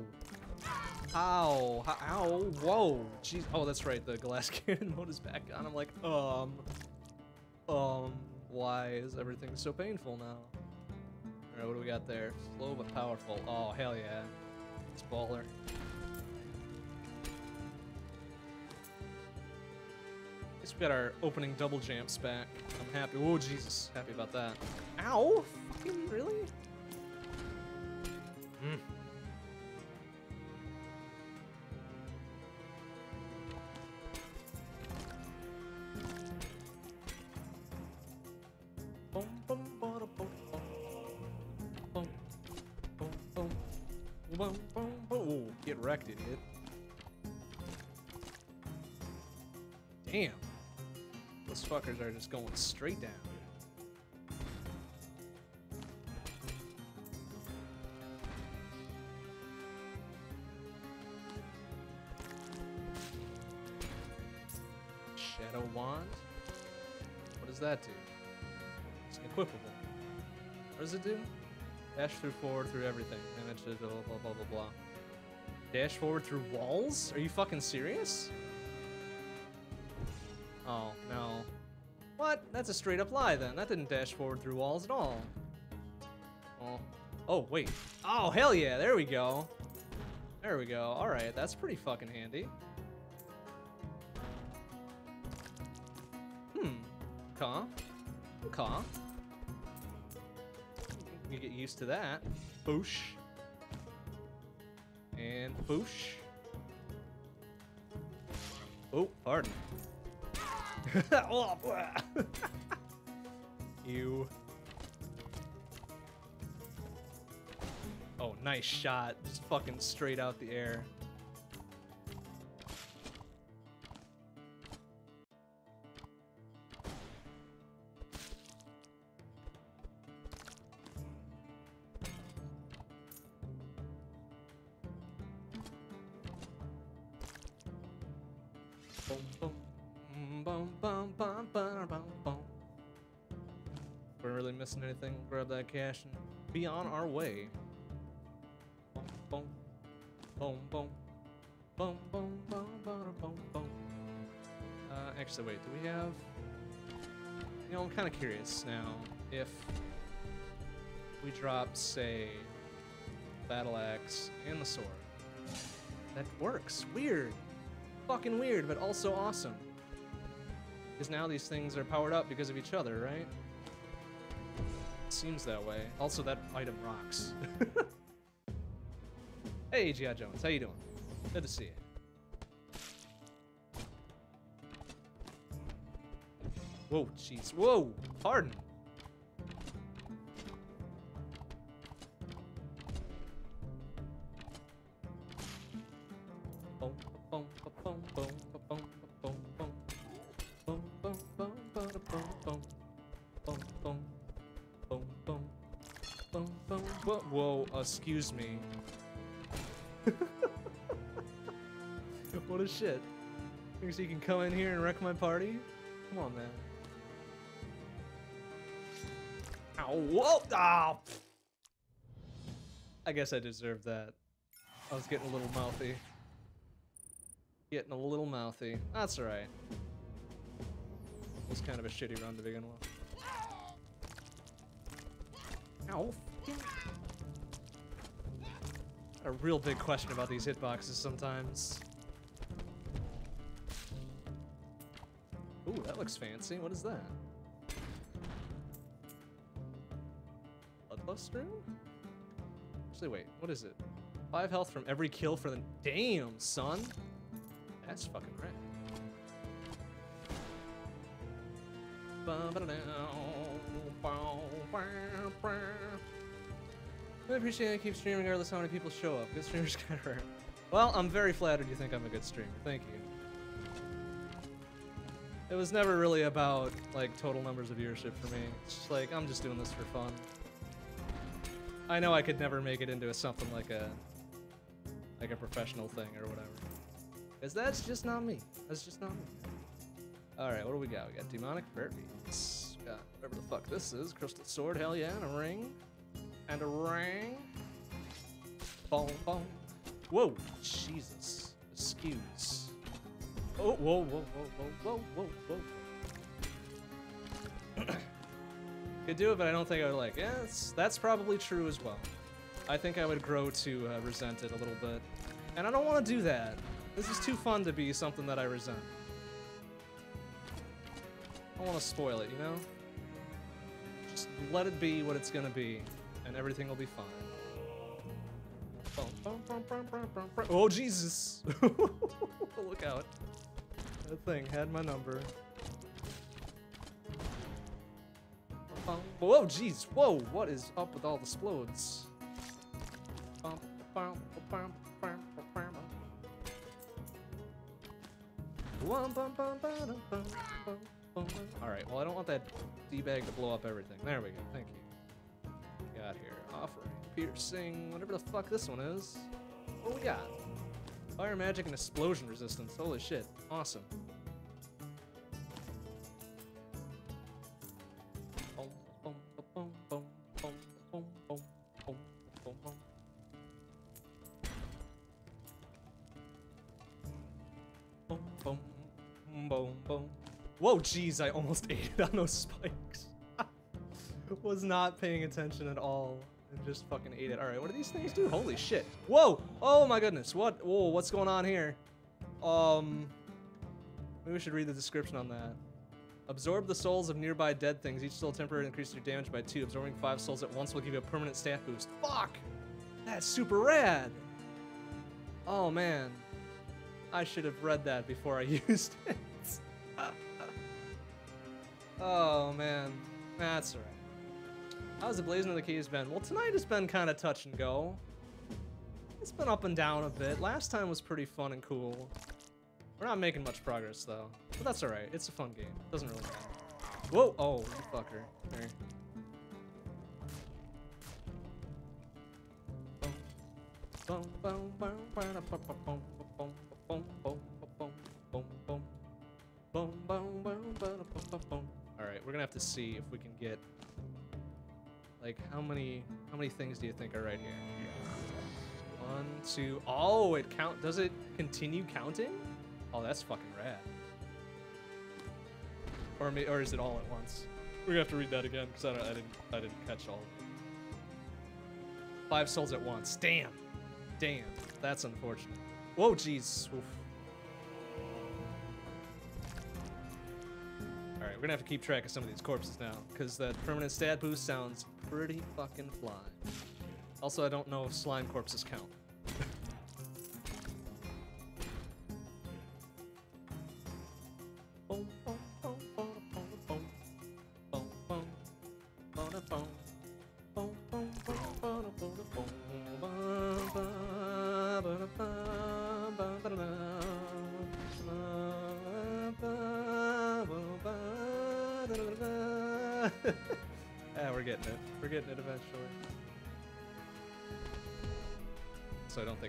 How? How? Ow. Whoa. Jeez. Oh, that's right. The glass cannon mode is back on. I'm like, um, um, why is everything so painful now? All right, what do we got there? Slow but powerful. Oh, hell yeah. It's baller. Guess we got our opening double jumps back. I'm happy. Oh, Jesus. Happy about that. Ow! Fucking really? Bum. Ooh, get wrecked, idiot. Damn. Those fuckers are just going straight down. Does it do? Dash through forward through everything. Damage blah blah blah blah blah. Dash forward through walls? Are you fucking serious? Oh, no. What? That's a straight up lie then. That didn't dash forward through walls at all. Oh. Oh, wait. Oh, hell yeah. There we go. There we go. Alright, that's pretty fucking handy. Used to that. Boosh. And boosh. Oh, pardon. oh, you. Oh, nice shot. Just fucking straight out the air. Cash and be on our way. Boom, boom, boom, boom, boom, boom, boom, boom, boom. Uh, actually, wait, do we have? You know, I'm kind of curious now if we drop, say, battle axe and the sword. That works. Weird fucking weird, but also awesome. Because now these things are powered up because of each other, right? Seems that way. Also, that item rocks. hey, G.I. Jones, how you doing? Good to see you. Whoa, jeez. Whoa, pardon. Excuse me. what a shit. Thinks he can come in here and wreck my party? Come on, man. Ow, whoa! Ah! I guess I deserved that. I was getting a little mouthy. Getting a little mouthy. That's alright. It was kind of a shitty run to begin with. Ow. A real big question about these hitboxes sometimes. Ooh, that looks fancy. What is that? Bloodlust room? Actually, wait. What is it? Five health from every kill for the... Damn, son! That's fucking right. I appreciate it. I keep streaming regardless how many people show up. Good streamers kind of rare. Well, I'm very flattered you think I'm a good streamer. Thank you. It was never really about like total numbers of viewership for me. It's just like I'm just doing this for fun. I know I could never make it into a, something like a like a professional thing or whatever. Cause that's just not me. That's just not me. Alright, what do we got? We got demonic beats. Got whatever the fuck this is. Crystal sword, hell yeah, and a ring. And a ring. Boom, boom. Whoa, Jesus. Excuse. Oh, whoa, whoa, whoa, whoa, whoa, whoa, whoa. Could do it, but I don't think I would like. Yeah, that's, that's probably true as well. I think I would grow to uh, resent it a little bit. And I don't want to do that. This is too fun to be something that I resent. I don't want to spoil it, you know? Just let it be what it's gonna be, and everything will be fine. Oh, Jesus! Look out. That thing had my number. Whoa, jeez. Whoa, what is up with all the explodes? Alright, well I don't want that D-bag to blow up everything. There we go, thank you got here? Offering, piercing, whatever the fuck this one is. What we got? Fire magic and explosion resistance. Holy shit. Awesome. Whoa, jeez, I almost ate it on those spikes. Was not paying attention at all and just fucking ate it. All right, what do these things do? Holy shit. Whoa, oh my goodness. What, whoa, what's going on here? Um, maybe we should read the description on that. Absorb the souls of nearby dead things. Each soul temporarily increases your damage by two. Absorbing five souls at once will give you a permanent stat boost. Fuck! That's super rad! Oh man. I should have read that before I used it. oh man. That's alright. How's the Blazing of the Keys been? Well, tonight has been kind of touch and go. It's been up and down a bit. Last time was pretty fun and cool. We're not making much progress, though. But that's alright. It's a fun game. Doesn't really matter. Whoa! Oh, you fucker. Alright, we're gonna have to see if we can get like how many how many things do you think are right here? One, two. Oh, it count. Does it continue counting? Oh, that's fucking rad. Or may, or is it all at once? We're gonna have to read that again because I, I didn't I didn't catch all. Five souls at once. Damn. Damn. That's unfortunate. Whoa, jeez. Oof. All right, we're gonna have to keep track of some of these corpses now because that permanent stat boost sounds pretty fucking fly. Also, I don't know if slime corpses count.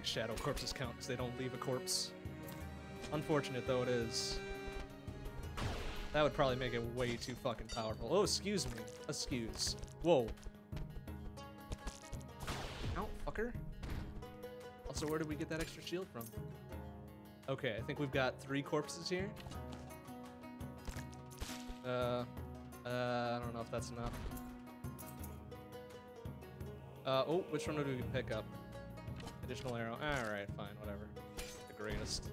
shadow corpses count because they don't leave a corpse. Unfortunate though it is. That would probably make it way too fucking powerful. Oh, excuse me. Excuse. Whoa. Ow, fucker. Also, where did we get that extra shield from? Okay, I think we've got three corpses here. Uh, uh, I don't know if that's enough. Uh, oh, which one do we pick up? Additional arrow. Alright, fine, whatever. The greatest.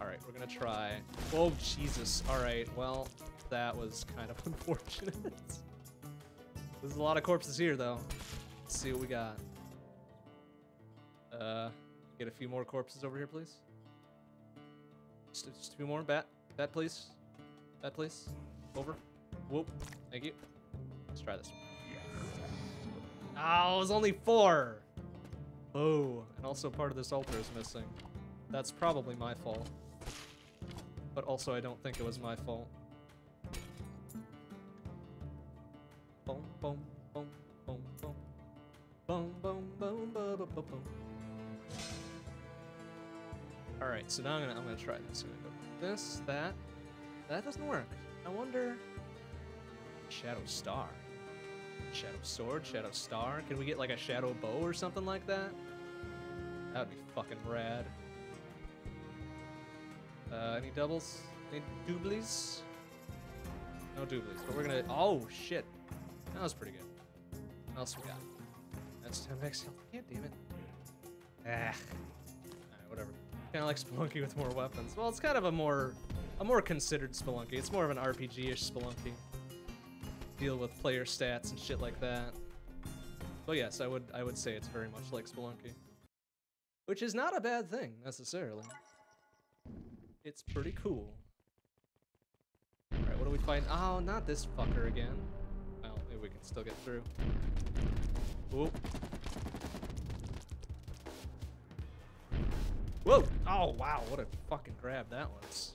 Alright, we're gonna try. Oh, Jesus. Alright, well, that was kind of unfortunate. There's a lot of corpses here, though. Let's see what we got. Uh, get a few more corpses over here, please. Just, just a few more. Bat. Bat, please. Bat, please. Over. Whoop. Thank you. Let's try this one. Oh, it was only four. Oh, and also part of this altar is missing. That's probably my fault. But also, I don't think it was my fault. Boom, boom, boom, boom, boom. Boom, boom, boom, boom, boom, boom. All right, so now I'm gonna I'm gonna try this. I'm gonna go this, that. That doesn't work. I wonder. Shadow Star. Shadow Sword, Shadow Star. Can we get like a Shadow Bow or something like that? That would be fucking rad. Uh, any doubles? Any doublies? No doublies, but we're gonna. Oh shit, that was pretty good. What else we got? That's 10 max health. God damn it. Ah. Alright, whatever. Kind of like Spelunky with more weapons. Well, it's kind of a more, a more considered Spelunky. It's more of an RPG-ish Spelunky. Deal with player stats and shit like that. So yes, I would, I would say it's very much like Spelunky. Which is not a bad thing, necessarily. It's pretty cool. Alright, what do we find? Oh, not this fucker again. Well, maybe we can still get through. Ooh. Whoa! Oh, wow, what a fucking grab that was.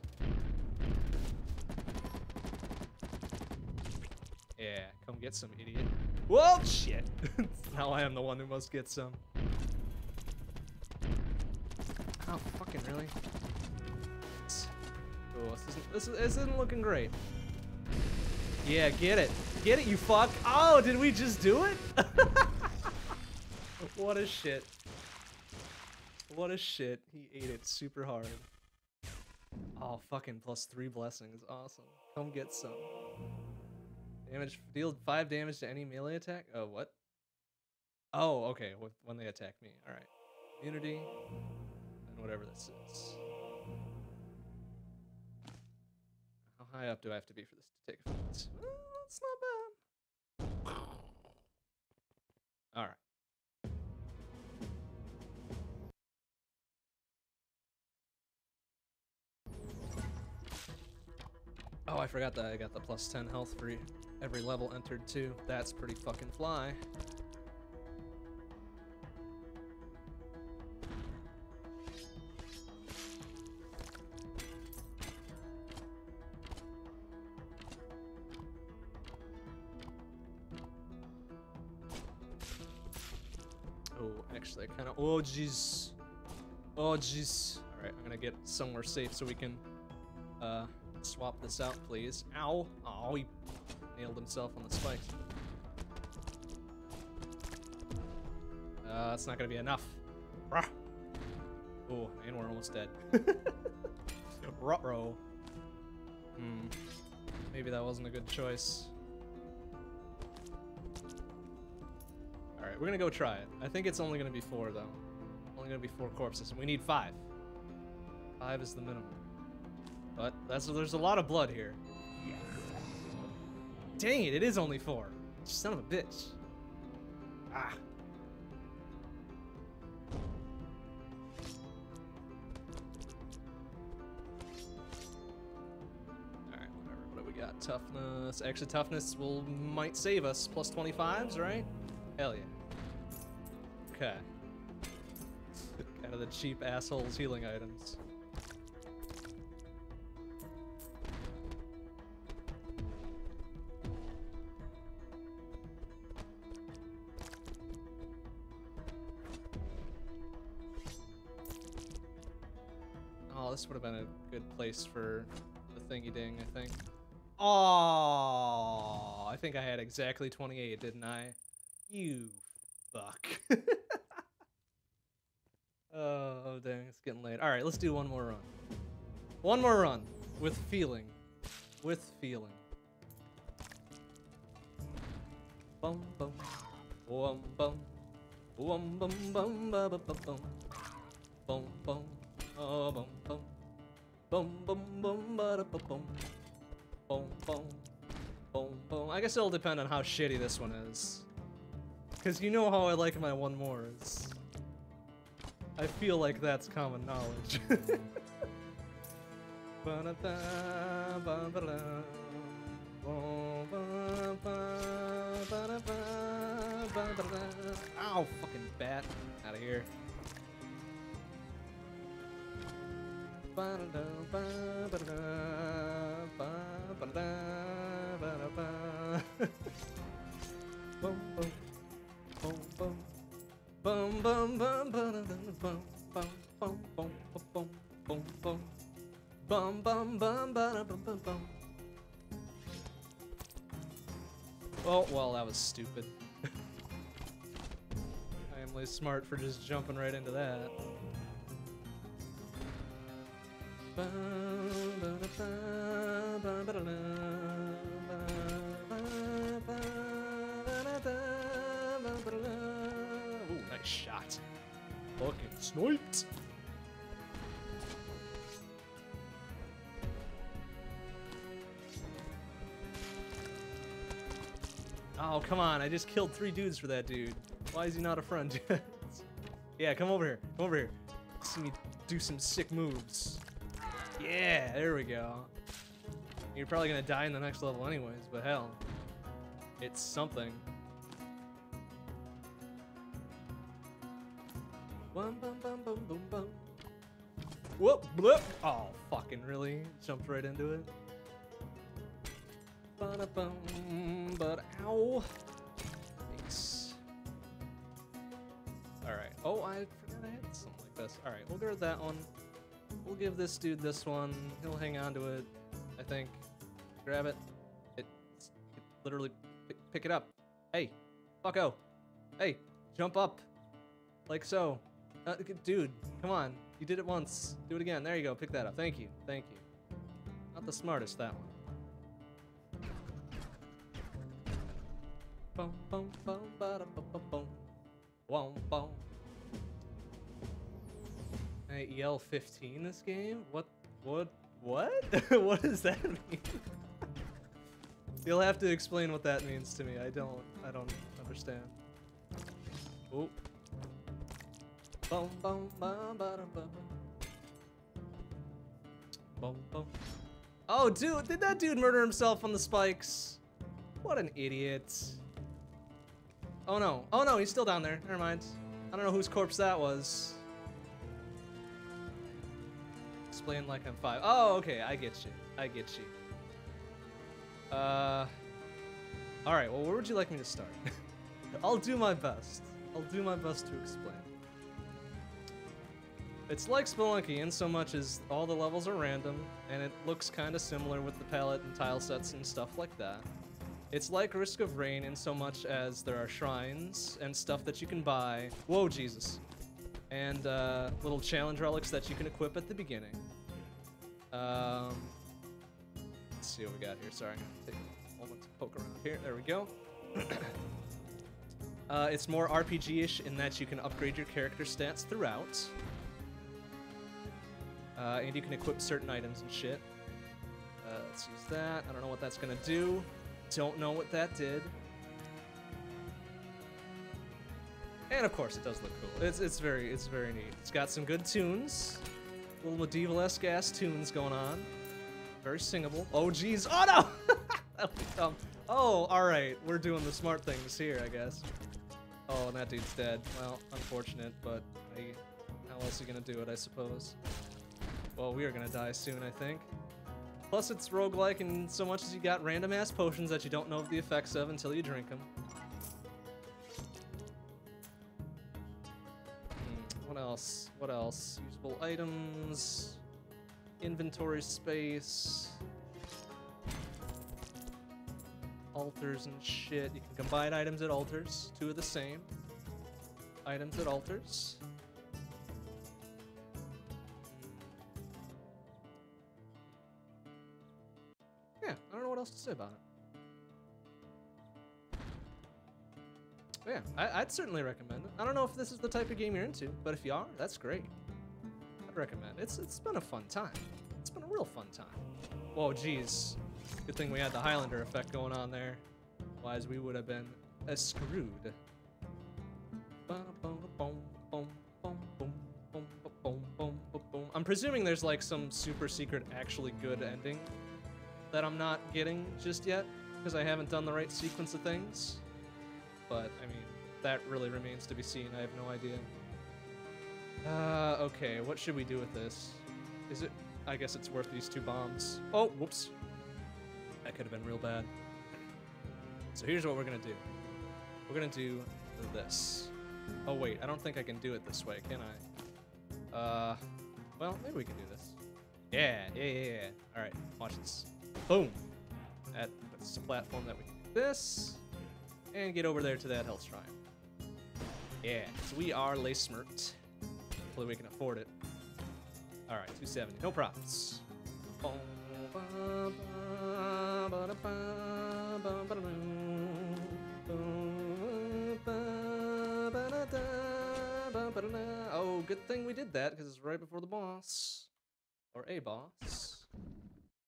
Yeah, come get some, idiot. Whoa, shit! now I am the one who must get some. Oh, fucking really? Oh, this isn't, this, is, this isn't looking great. Yeah, get it. Get it, you fuck. Oh, did we just do it? what a shit. What a shit. He ate it super hard. Oh, fucking plus three blessings. Awesome. Come get some. Damage, deal five damage to any melee attack? Oh, what? Oh, okay. When they attack me. Alright. Immunity. And whatever this is. How high up do I have to be for this to take effect? Well, not bad. Alright. Oh, I forgot that I got the plus 10 health for every level entered too. That's pretty fucking fly. Oh, actually, I kind of. Oh, jeez. Oh, jeez. All right, I'm gonna get somewhere safe so we can uh, swap this out, please. Ow! Oh, he nailed himself on the spikes. Uh, it's not gonna be enough. Rah. Oh, and we're almost dead. Ruh-roh. Hmm. Maybe that wasn't a good choice. Alright, we're gonna go try it. I think it's only gonna be four, though. Only gonna be four corpses, and we need five. Five is the minimum. But that's there's a lot of blood here. Dang it, it is only four. Son of a bitch. Ah. Alright, whatever. What do we got? Toughness. Extra toughness will might save us. Plus 25s, right? Hell yeah. Okay. Out of the cheap assholes healing items. Would have been a good place for the thingy ding, I think. Oh, I think I had exactly 28, didn't I? You fuck. oh, dang, it's getting late. All right, let's do one more run. One more run with feeling. With feeling. Bum bum. Bum bum. Bum bum bum ba ba bum bum. Bum. Oh, bum bum. Bum bum bum ba da bum bum. Boom, boom, boom, boom. I guess it'll depend on how shitty this one is. Because you know how I like my one more is. I feel like that's common knowledge. Ow, fucking bat. Out of here. Oh, well, that was stupid. I am really smart for just jumping right into that. Ooh, nice shot. Fucking sniped. Oh, come on. I just killed three dudes for that dude. Why is he not a friend yeah, come over here. Come over here. See me do some sick moves. Yeah, there we go. You're probably gonna die in the next level anyways, but hell. It's something. Bum, bum, bum, bum, bum, bum. Whoop, bloop. Oh, fucking really? Jumped right into it. Ba-da-bum, but ow. Thanks. Alright. Oh, I forgot I had something like this. Alright, we'll guard that one. We'll give this dude this one. He'll hang on to it, I think. Grab it. It, it literally pick, it up. Hey, fucko. Hey, jump up. Like so. Uh, dude, come on. You did it once. Do it again. There you go. Pick that up. Thank you. Thank you. Not the smartest, that one. Bum, ba-da, bum, bum, bum. Wom, bum. ELI5 this game? What? What? What? what does that mean? You'll have to explain what that means to me. I don't. I don't understand. Oh. Oh, dude, did that dude murder himself on the spikes? What an idiot. Oh no. Oh no, he's still down there. Never mind. I don't know whose corpse that was. Explain like I'm five. Oh, okay, I get you. I get you. Uh. Alright, well, where would you like me to start? I'll do my best. I'll do my best to explain. It's like Spelunky in so much as all the levels are random, and it looks kind of similar with the palette and tile sets and stuff like that. It's like Risk of Rain in so much as there are shrines and stuff that you can buy. Whoa, Jesus. And uh, little challenge relics that you can equip at the beginning. Um, let's see what we got here. Sorry, I'm gonna take a moment to poke around here. There we go. uh, it's more RPG-ish in that you can upgrade your character stats throughout. Uh, and you can equip certain items and shit. Uh, let's use that. I don't know what that's gonna do. Don't know what that did. And of course, it does look cool. It's it's very it's very neat. It's got some good tunes, little medieval-esque ass tunes going on. Very singable. Oh geez. Oh no! Oh, all right. We're doing the smart things here, I guess. Oh, and that dude's dead. Well, unfortunate, but I, how else are you gonna do it? I suppose. Well, we are gonna die soon, I think. Plus, it's roguelike in so much as you got random ass potions that you don't know the effects of until you drink them. What else? What else? Usable items, inventory space, altars and shit. You can combine items at altars. Two of the same. Items at altars. Hmm. Yeah, I don't know what else to say about it. But yeah, I, I'd certainly recommend it. I don't know if this is the type of game you're into, but if you are, that's great. I'd recommend it. It's it's been a fun time. It's been a real fun time. Whoa, geez. Good thing we had the Highlander effect going on there. Otherwise, we would have been uh, screwed. I'm presuming there's like some super secret, actually good ending that I'm not getting just yet because I haven't done the right sequence of things. But I mean, that really remains to be seen. I have no idea. Uh, okay, what should we do with this? Is it? I guess it's worth these two bombs. Oh, whoops. That could have been real bad. So here's what we're gonna do. We're gonna do this. Oh wait, I don't think I can do it this way, can I? Uh, well, maybe we can do this. Yeah, yeah, yeah, yeah. All right, watch this. Boom. That, that's a platform that we can do this. And get over there to that health shrine. Yeah, we are Le Smurt. Hopefully we can afford it. All right, 270, no problems. Oh, good thing we did that because it's right before the boss. Or a boss.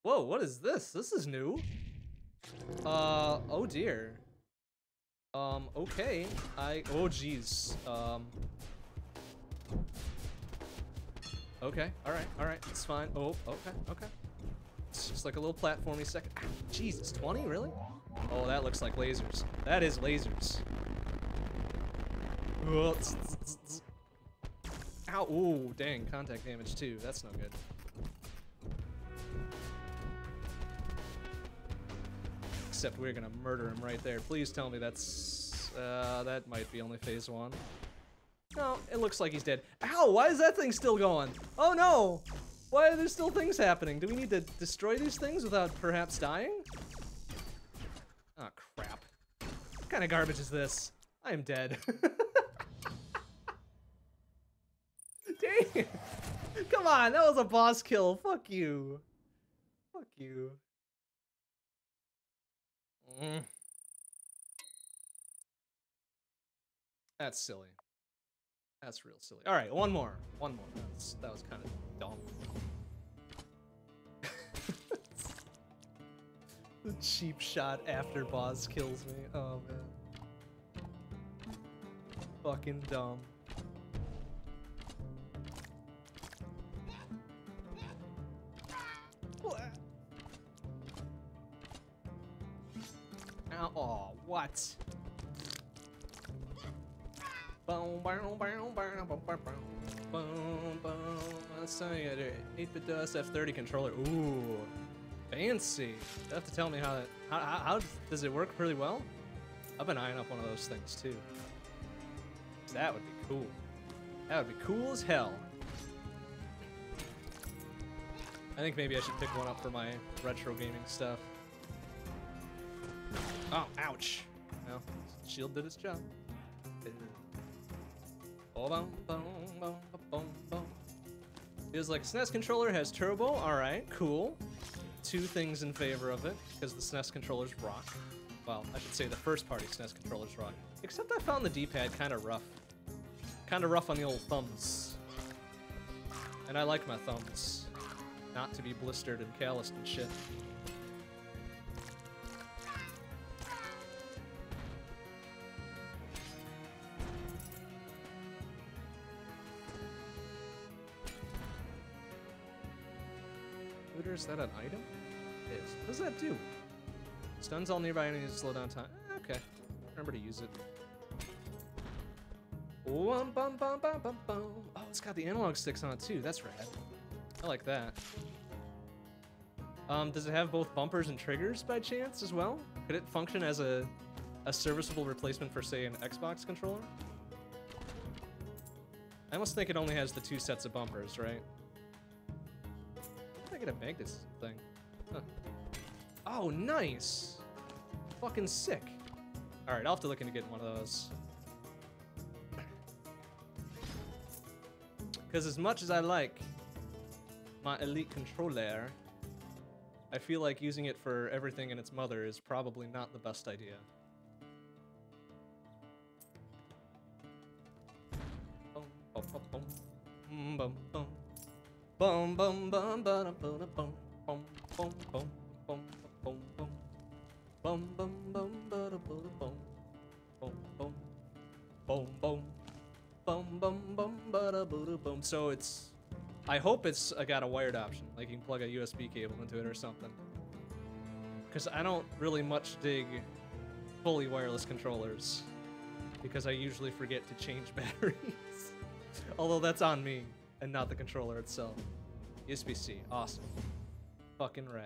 Whoa, what is this? This is new. Uh, oh dear. Um, okay. I, oh jeez. Um. Okay, alright, alright, it's fine. Oh, okay, okay. It's just like a little platformy second. Ah, Jesus, 20, really? Oh, that looks like lasers. That is lasers. Ow, ooh, dang, contact damage too. That's no good. Except we're gonna murder him right there. Please tell me that's, uh, that might be only phase one. No, it looks like he's dead. Ow, why is that thing still going? Oh no! Why are there still things happening? Do we need to destroy these things without perhaps dying? Oh crap. What kind of garbage is this? I am dead. Dang! Come on, that was a boss kill. Fuck you. Fuck you. Mm. That's silly. That's real silly. All right, one more. One more. That's, that was kind of dumb. the cheap shot after boss kills me. Oh man. Fucking dumb. Oh, what? Boom, boom, boom, boom, boom, boom, boom, boom. Let's you, 8-bit SF30 controller. Ooh, fancy. You have to tell me how that. How, how, how does it work really well? I've been eyeing up one of those things too. That would be cool. That would be cool as hell. I think maybe I should pick one up for my retro gaming stuff. Oh, ouch. Well, shield did its job. Feels like SNES controller has turbo. Alright, cool. Two things in favor of it, because the SNES controllers rock. Well, I should say the first party SNES controllers rock. Except I found the D-pad kind of rough. Kind of rough on the old thumbs. And I like my thumbs. Not to be blistered and calloused and shit. Is that an item? It is. What does that do? Stuns all nearby enemies to slow down time. Eh, okay. Remember to use it. Bum, bum, bum, bum, bum, bum. Oh, it's got the analog sticks on it too. That's rad. I like that. Um, does it have both bumpers and triggers by chance as well? Could it function as a, a serviceable replacement for, say, an Xbox controller? I almost think it only has the two sets of bumpers, right? I get a Magnus thing. Huh. Oh, nice! Fucking sick. Alright, I'll have to look into getting one of those. Because as much as I like my Elite controller, I feel like using it for everything and its mother is probably not the best idea. Bum bum bum bum bum bum bum bum bum bum bum bum bum bum ba bum bum bum bum bum bum bum bum bum ba bum So it's I hope it's I got a wired option, like you can plug a USB cable into it or something. Because I don't really much dig fully wireless controllers, because I usually forget to change batteries. Although that's on me and not the controller itself. USB-C, awesome. Fucking rad.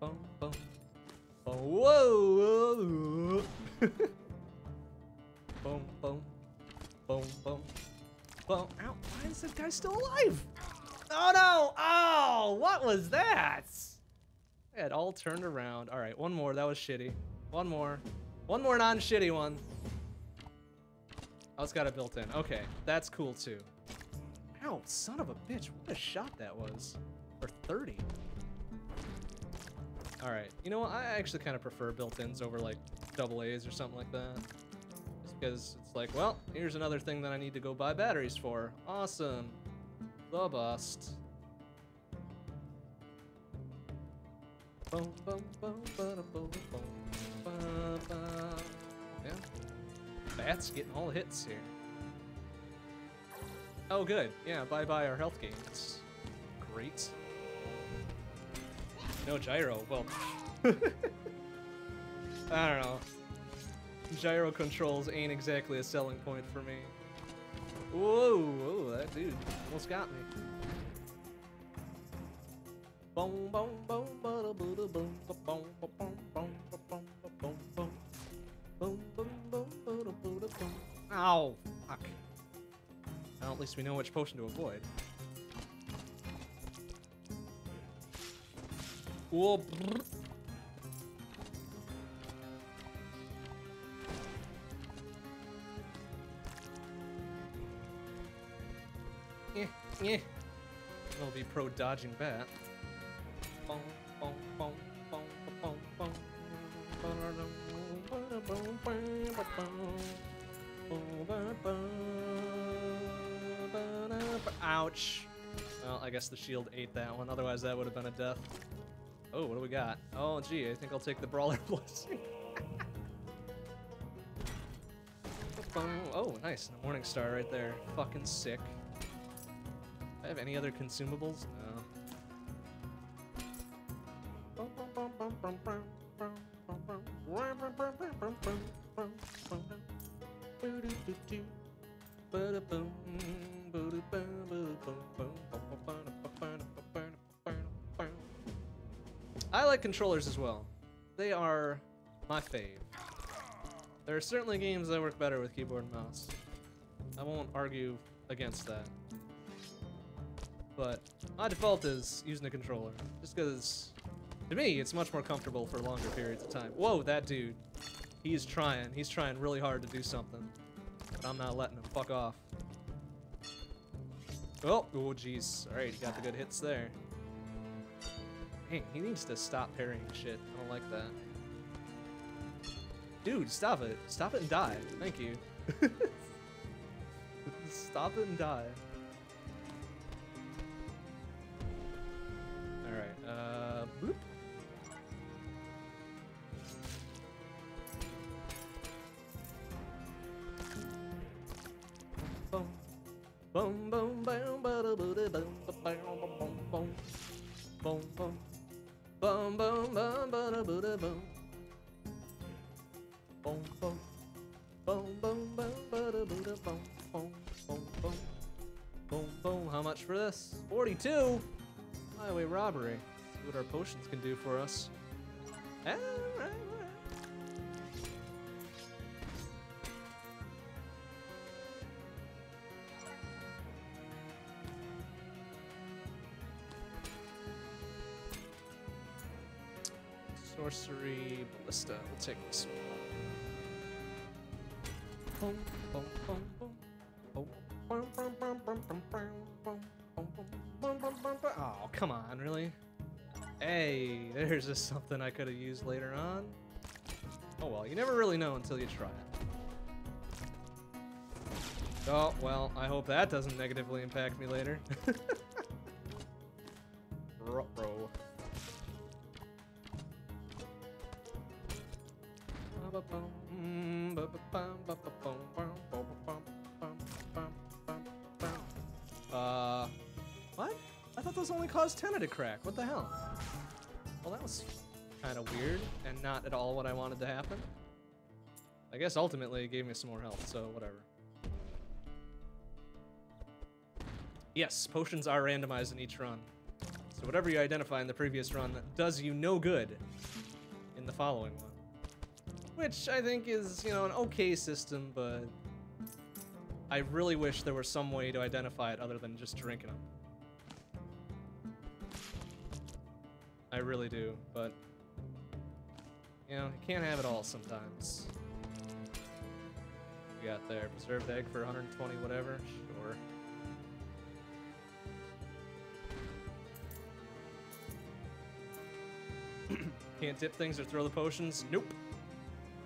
Boom, boom. Boom, whoa, whoa. boom, boom. Boom, boom. Boom. Ow, why is that guy still alive? Oh no! Oh, what was that? It all turned around. All right, one more. That was shitty. One more. One more non-shitty one. Oh, it's got a built-in. Okay, that's cool too. Ow, son of a bitch. What a shot that was. Or 30. Alright, you know what? I actually kind of prefer built-ins over like double A's or something like that. Just because it's like, well, here's another thing that I need to go buy batteries for. Awesome. The bust. Yeah. Bat's getting all the hits here. Oh, good. Yeah, bye-bye our health gains. Great. No gyro. Well, I don't know. Gyro controls ain't exactly a selling point for me. Whoa, whoa, that dude almost got me. Boom, boom, boom, boom, boom, boom, boom, boom, boom, boom, boom, Ow! Fuck. Well, at least we know which potion to avoid. Whoa. Brrr. Eh, eh. We'll be pro dodging bat. Ouch. Well, I guess the shield ate that one. Otherwise, that would have been a death. Oh, what do we got? Oh, gee, I think I'll take the Brawler Blessing. oh, nice. Morning Star right there. Fucking sick. I have any other consumables? Controllers as well. They are my fave. There are certainly games that work better with keyboard and mouse. I won't argue against that. But my default is using a controller, just because to me it's much more comfortable for longer periods of time. Whoa, that dude. He's trying. He's trying really hard to do something. But I'm not letting him. Fuck off. Oh, oh jeez. Alright, he got the good hits there. Hey, he needs to stop parrying shit. I don't like that. Dude, stop it. Stop it and die. Thank you. stop it and die. Alright, uh, bloop. Boom, boom, 42. Highway robbery. See what our potions can do for us. Alright, alright. Sorcery ballista. We'll take this one. Boom, boom, boom, boom. Boom, boom, boom, boom, boom, boom, boom, Oh, come on, really? Hey, there's just something I could have used later on. Oh well, you never really know until you try it. Oh, well, I hope that doesn't negatively impact me later. Ruh-roh. Uh, what? I thought those only caused Tenna to crack. What the hell? Well, that was kind of weird and not at all what I wanted to happen. I guess ultimately it gave me some more health, so whatever. Yes, potions are randomized in each run. So whatever you identify in the previous run does you no good in the following one. Which I think is, you know, an okay system, but I really wish there were some way to identify it other than just drinking them. I really do, but you know, you can't have it all sometimes. We got there preserved egg for 120 whatever, sure. Can't dip things or throw the potions? Nope.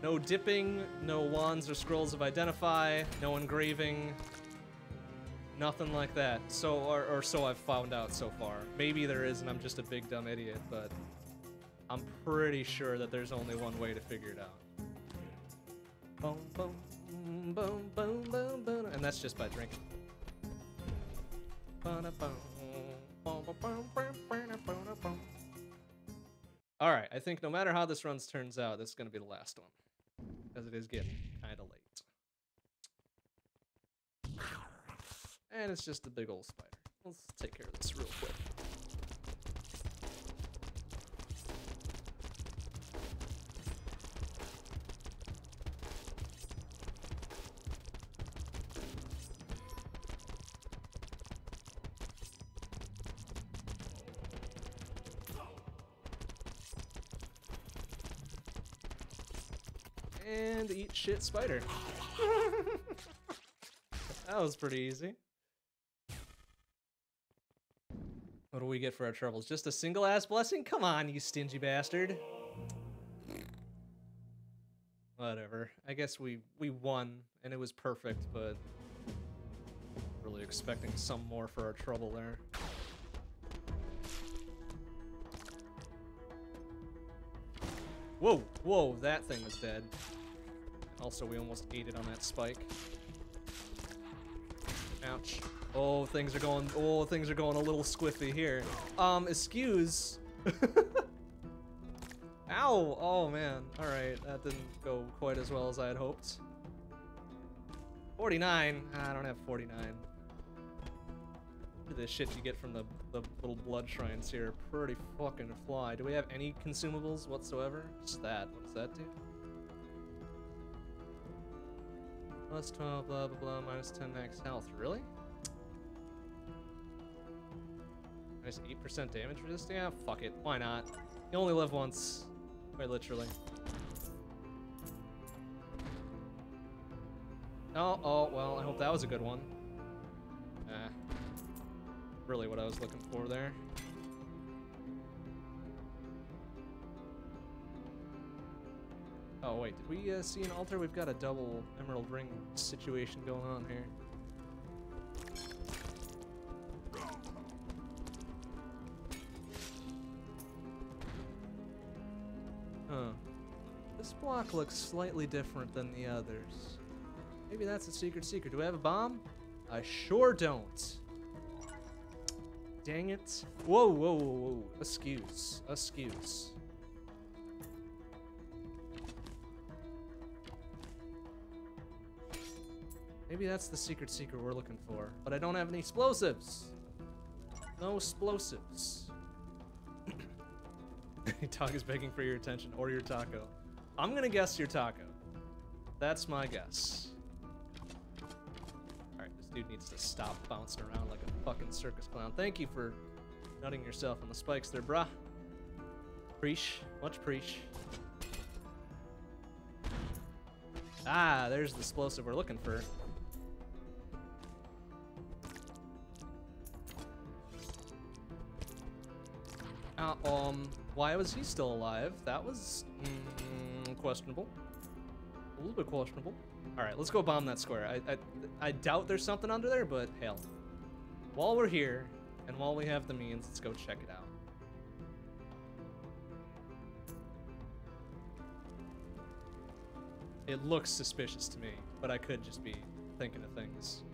No dipping, no wands or scrolls of identify, no engraving, nothing like that. So, or, or so I've found out so far. Maybe there is and I'm just a big dumb idiot, but I'm pretty sure that there's only one way to figure it out. Boom, boom, boom, boom, boom, boom, and that's just by drinking. All right, I think no matter how this runs turns out, this is going to be the last one. Because it is getting kind of late. And it's just a big old spider. Let's take care of this real quick. And eat shit spider. that was pretty easy. We get for our troubles. Just a single ass blessing? Come on, you stingy bastard. Whatever. I guess we we won and it was perfect, but really expecting some more for our trouble there. Whoa, whoa, that thing was dead. Also, we almost ate it on that spike. Ouch. Oh, things are going, oh, things are going a little squiffy here. Um, excuse. Ow! Oh, man. Alright, that didn't go quite as well as I had hoped. 49. I don't have 49. Look at this shit you get from the, the little blood shrines here. Pretty fucking fly. Do we have any consumables whatsoever? Just that. What does that do? Plus 12, blah, blah, blah, minus 10 max health. Really? Minus 8% damage resist? Yeah, fuck it. Why not? You only live once. Quite literally. Oh, oh, well, I hope that was a good one. Eh. Really what I was looking for there. Oh, wait, did we uh, see an altar? We've got a double emerald ring situation going on here. This block looks slightly different than the others. Maybe that's a secret secret. Do we have a bomb? I sure don't. Dang it. Whoa, whoa, whoa, whoa. Excuse. Excuse. Maybe that's the secret secret we're looking for. But I don't have any explosives. No explosives. Dog is begging for your attention or your taco. I'm gonna guess your taco. That's my guess. Alright, this dude needs to stop bouncing around like a fucking circus clown. Thank you for nutting yourself on the spikes there, bruh. Preach. Much preach. Ah, there's the explosive we're looking for. Uh, um, why was he still alive? That was mm, questionable. A little bit questionable. All right, let's go bomb that square. I, I, I doubt there's something under there, but hell. While we're here, and while we have the means, let's go check it out. It looks suspicious to me, but I could just be thinking of things.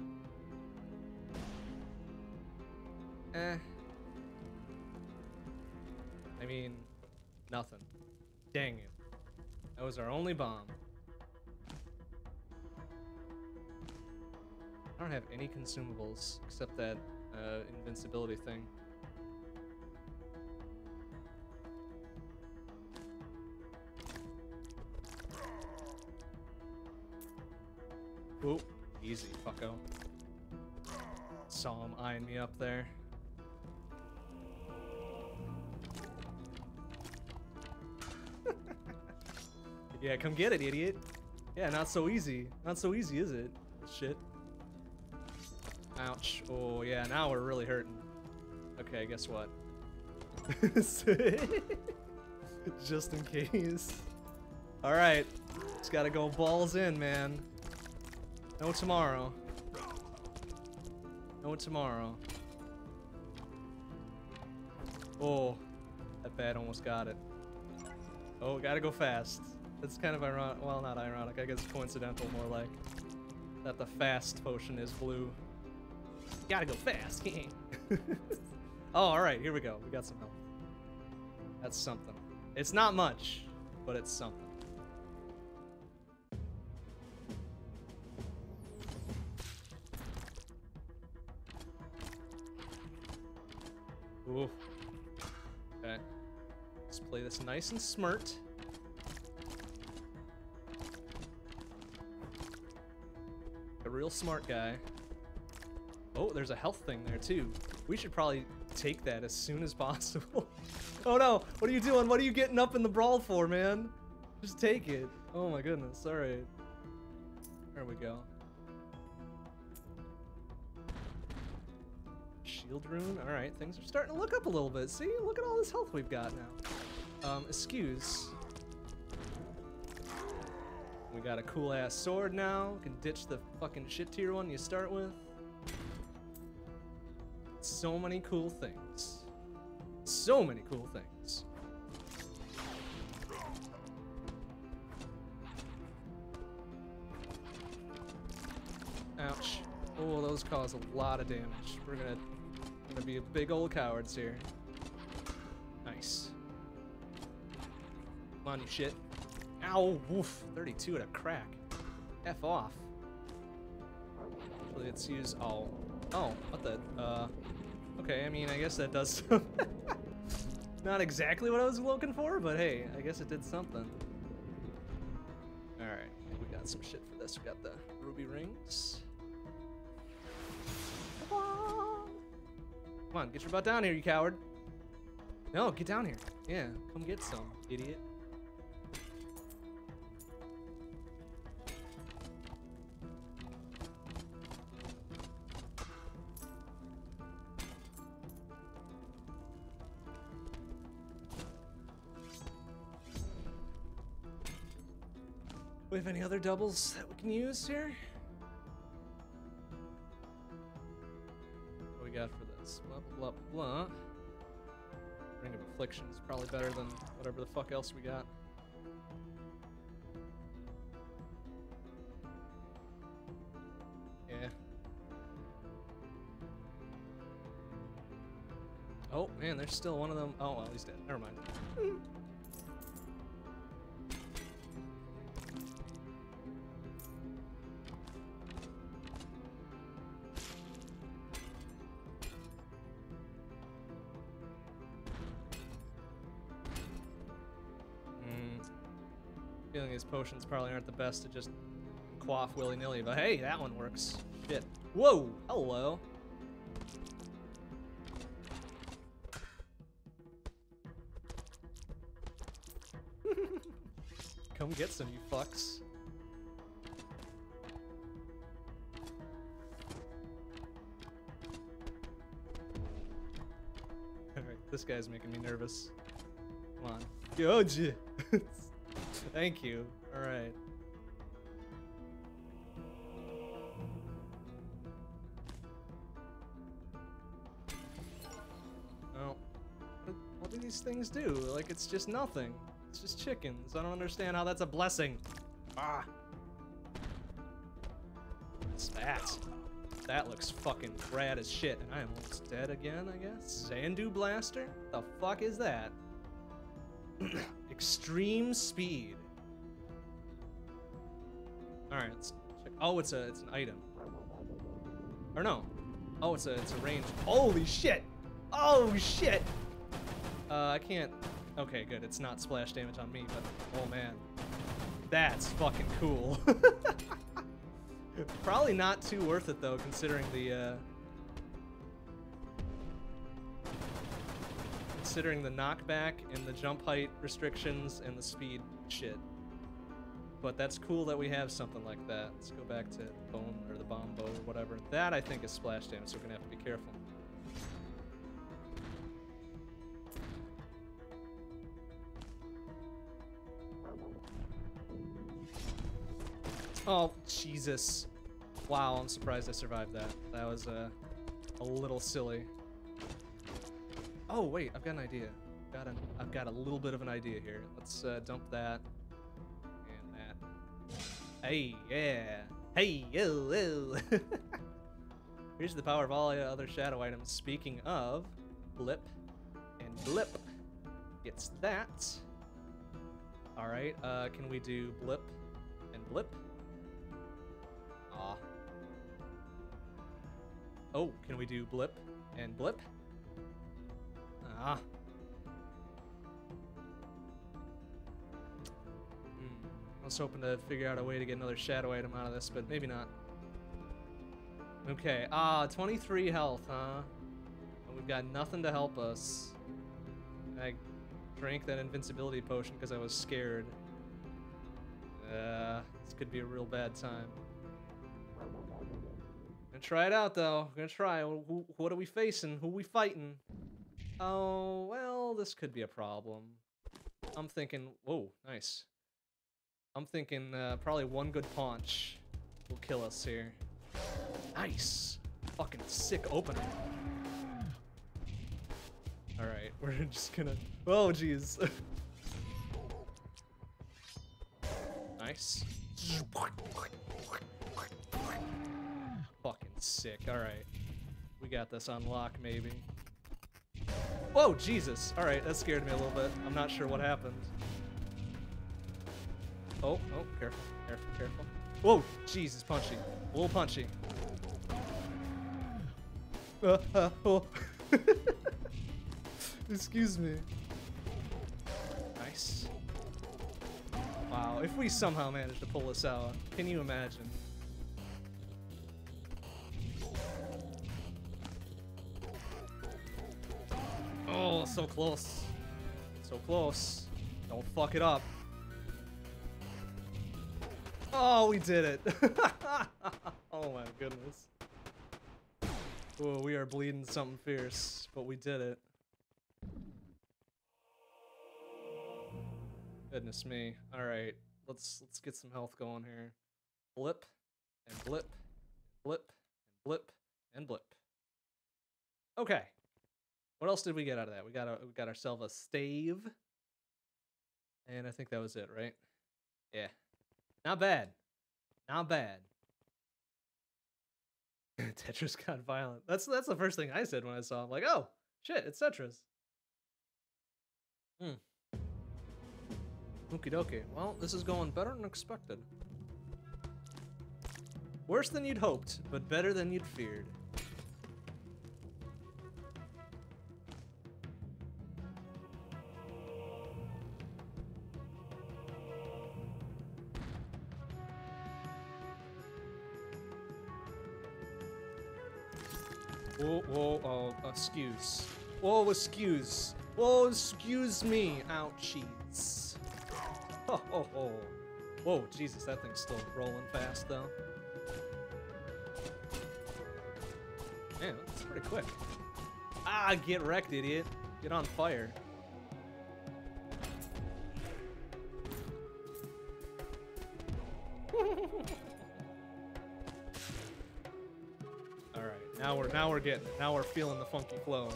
Eh. I mean, nothing. Dang it. That was our only bomb. I don't have any consumables except that uh, invincibility thing. Ooh, easy, fucko. Saw him eyeing me up there. Yeah, come get it, idiot. Yeah, not so easy. Not so easy, is it? Shit. Ouch. Oh, yeah, now we're really hurting. Okay, guess what? Just in case. Alright. Just gotta go balls in, man. No tomorrow. No tomorrow. Oh, that bad almost got it. Oh, gotta go fast. It's kind of ironic. Well, not ironic. I guess coincidental, more like. That the fast potion is blue. Gotta go fast. oh, alright, here we go. We got some health. That's something. It's not much, but it's something. Ooh. Okay. Let's play this nice and smart. Real smart guy. Oh, there's a health thing there too. We should probably take that as soon as possible. oh no, what are you doing? What are you getting up in the brawl for, man? Just take it. Oh my goodness, alright. There we go. Shield rune. All right, things are starting to look up a little bit. See, look at all this health we've got now. Um, excuse. We got a cool ass sword now. Can ditch the fucking shit tier one you start with. So many cool things. So many cool things. Ouch. Oh, those cause a lot of damage. We're gonna, gonna be big old cowards here. Nice. Come on, you shit. Ow, woof. 32 at a crack. F off. Let's use, oh. Oh, what the, uh, okay, I mean, I guess that does Not exactly what I was looking for, but hey, I guess it did something. Alright, we got some shit for this. We got the ruby rings. Come on, get your butt down here, you coward. No, get down here. Yeah, come get some, idiot. Have any other doubles that we can use here? What we got for this? Blah, blah, blah. Ring of Affliction is probably better than whatever the fuck else we got. Yeah. Oh, man, there's still one of them. Oh, well, he's dead. Never mind. Potions probably aren't the best to just quaff willy-nilly, but hey, that one works. Shit. Whoa! Hello! Come get some, you fucks. Alright, this guy's making me nervous. Come on. Goji! Thank you. Alright. Oh. What, what do these things do? Like, it's just nothing. It's just chickens. I don't understand how that's a blessing. Ah. What's that? That looks fucking rad as shit. And I am almost dead again, I guess? Zandu Blaster? The fuck is that? Extreme speed. Alright, let's check. Oh, it's a it's an item. Or no. Oh, it's a it's a range. Holy shit! Oh shit! Uh, I can't. Okay, good. It's not splash damage on me, but oh man, that's fucking cool. Probably not too worth it though, considering the uh, considering the knockback and the jump height restrictions and the speed shit. But that's cool that we have something like that. Let's go back to bone or the bomb bow or whatever. That I think is splash damage, so we're gonna have to be careful. Oh, Jesus. Wow, I'm surprised I survived that. That was uh, a little silly. Oh, wait, I've got an idea. Got an, I've got a little bit of an idea here. Let's uh, dump that. Hey, yeah. Hey, yo, yo. Here's the power of all the other shadow items. Speaking of, blip and blip. It's that. All right, uh, can we do blip and blip? Aw. Oh, can we do blip and blip? Ah. I was hoping to figure out a way to get another shadow item out of this, but maybe not. Okay, ah, 23 health, huh? We've got nothing to help us. I drank that invincibility potion because I was scared. Uh, this could be a real bad time. Gonna try it out though. Gonna try. What are we facing? Who we fighting? Oh, well, this could be a problem. I'm thinking, whoa, nice. I'm thinking uh, probably one good punch will kill us here. Nice. Fucking sick opening. Alright, we're just gonna... Oh, jeez. nice. Fucking sick. Alright. We got this on lock, maybe. Whoa, Jesus. Alright, that scared me a little bit. I'm not sure what happened. Oh, oh, careful, careful, careful. Whoa, Jesus, punchy. A little punchy. Uh, uh, oh. Excuse me. Nice. Wow, if we somehow manage to pull this out, can you imagine? Oh, so close. So close. Don't fuck it up. Oh, we did it. oh my goodness. Oh, we are bleeding something fierce, but we did it. Goodness me. All right, let's let's get some health going here. Blip and blip, blip and blip and blip. Okay. What else did we get out of that? We got a, we got ourselves a stave. And I think that was it, right? Yeah. Not bad. Not bad. Tetris got violent. That's that's the first thing I said when I saw him. Like, oh, shit, it's Tetris. Hmm. Okie dokie. Well, this is going better than expected. Worse than you'd hoped, but better than you'd feared. Whoa, oh, excuse. Whoa, excuse. Whoa, excuse me. Ouchies. Oh, oh, oh. Whoa, Jesus, that thing's still rolling fast, though. Man, that's pretty quick. Ah, get wrecked, idiot. Get on fire. Now we're getting it. Now we're feeling the funky flow.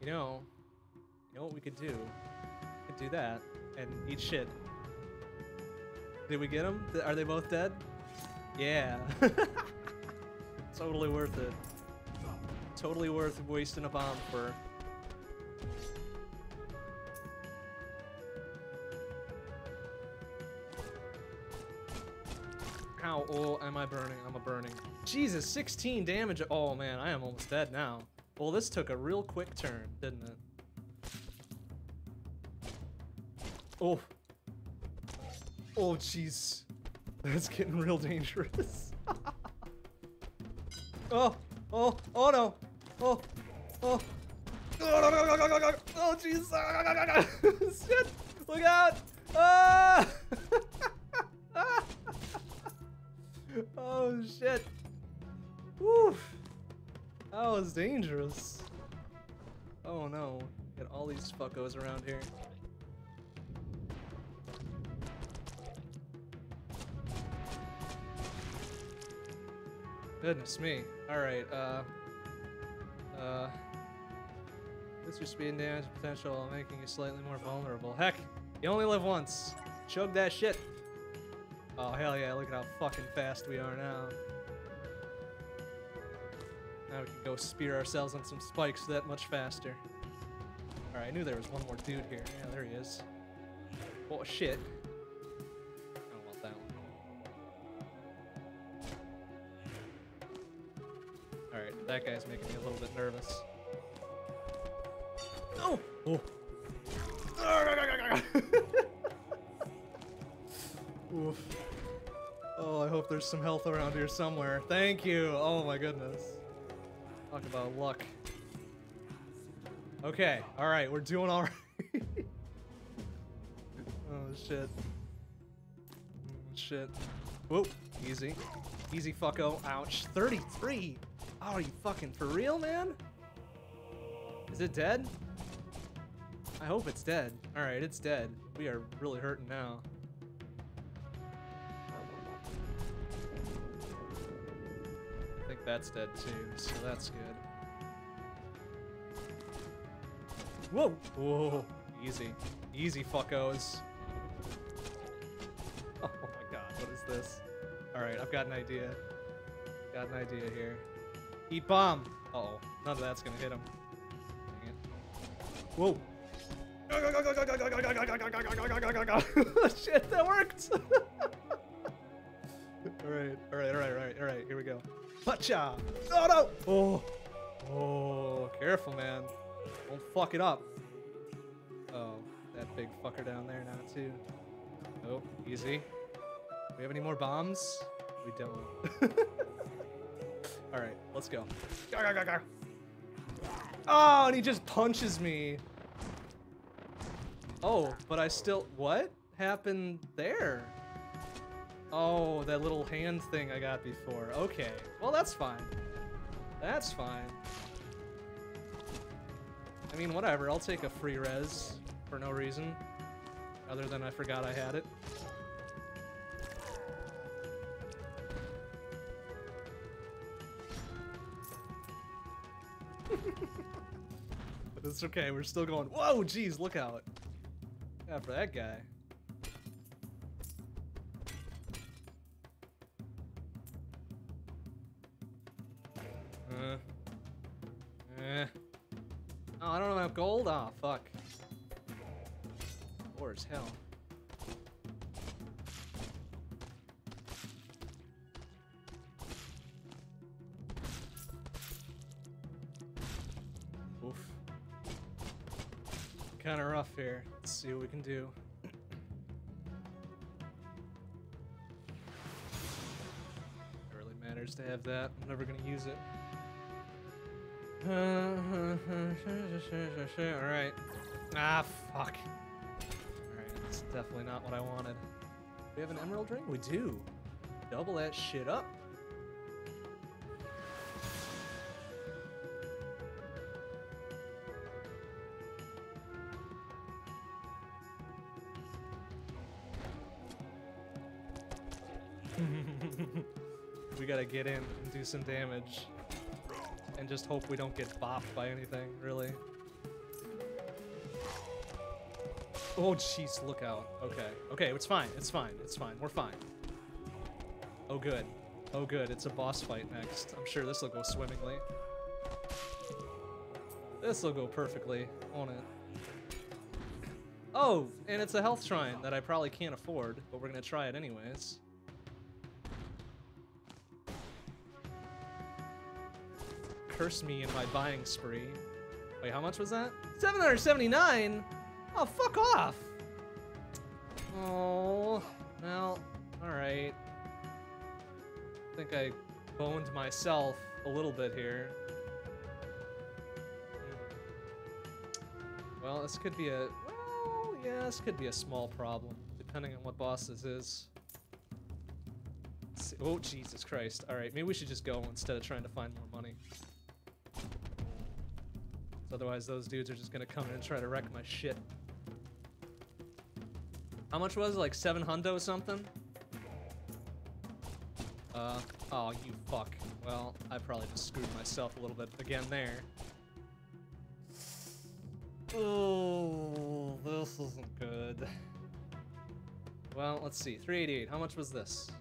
You know, you know what we could do? We could do that and eat shit. Did we get them? Are they both dead? Yeah. totally worth it. Totally worth wasting a bomb for. How oh am I burning? I'm a burning. Jesus, 16 damage. Oh man, I am almost dead now. Well, this took a real quick turn, didn't it? Oh. Oh, jeez. That's getting real dangerous. oh, oh, oh no. Oh, oh. Oh, jeez. Shit. Look out. Ah! oh, shit. Woo. That was dangerous. Oh no. Get all these fuckos around here. Goodness me. Alright, uh... Uh... Boost your speed and damage potential making you slightly more vulnerable. Heck, you only live once. Chug that shit. Oh, hell yeah, look at how fucking fast we are now. Now we can go spear ourselves on some spikes that much faster. Alright, I knew there was one more dude here. Yeah, there he is. Oh, shit. That guy's making me a little bit nervous. No! Oh! Oof. Oh, I hope there's some health around here somewhere. Thank you. Oh my goodness. Talk about luck. Okay, alright, we're doing alright. oh shit. Mm, shit. Whoop, easy. Easy fucko. Ouch. 33! Oh, are you fucking for real, man? Is it dead? I hope it's dead. Alright, it's dead. We are really hurting now. I think that's dead too, so that's good. Whoa! Whoa! Easy. Easy, fuckos. Oh my god, what is this? Alright, I've got an idea. Got an idea here. Eat bomb! Uh oh none of that's gonna hit him. Whoa! Shit, that worked! alright, alright, alright, alright, alright, here we go. Pacha! Oh no! Oh! Oh, careful, man. Don't fuck it up. Oh, that big fucker down there now, too. Oh, easy. We have any more bombs? We don't. Alright, let's go. Oh, and he just punches me. Oh, but I still... What happened there? Oh, that little hand thing I got before. Okay. Well, that's fine. That's fine. I mean, whatever. I'll take a free res for no reason. Other than I forgot I had it. It's okay. We're still going. Whoa, jeez, look out. For that guy. Uh. Eh. Oh, I don't about gold? Oh, fuck. Poor as hell. Here. Let's see what we can do. It really matters to have that. I'm never gonna use it. Alright. Ah, fuck. Alright, that's definitely not what I wanted. We have an emerald ring? We do. Double that shit up. Get in and do some damage and just hope we don't get bopped by anything, really. Oh, jeez, look out. Okay. Okay, it's fine. It's fine. It's fine. We're fine. Oh, good. Oh, good. It's a boss fight next. I'm sure this will go swimmingly. This will go perfectly, won't it? Oh, and it's a health shrine that I probably can't afford, but we're gonna try it anyways. Curse me in my buying spree. Wait, how much was that? 779? Oh, fuck off! Oh, well, alright. I think I boned myself a little bit here. Hmm. Well, this could be a... Well, yeah, this could be a small problem, depending on what boss this is. Oh, Jesus Christ. Alright, maybe we should just go instead of trying to find more money. Otherwise, those dudes are just gonna come in and try to wreck my shit. How much was it? Like seven hundo something? Uh, oh, you fuck. Well, I probably just screwed myself a little bit again there. Oh, this isn't good. Well, let's see. 388. How much was this?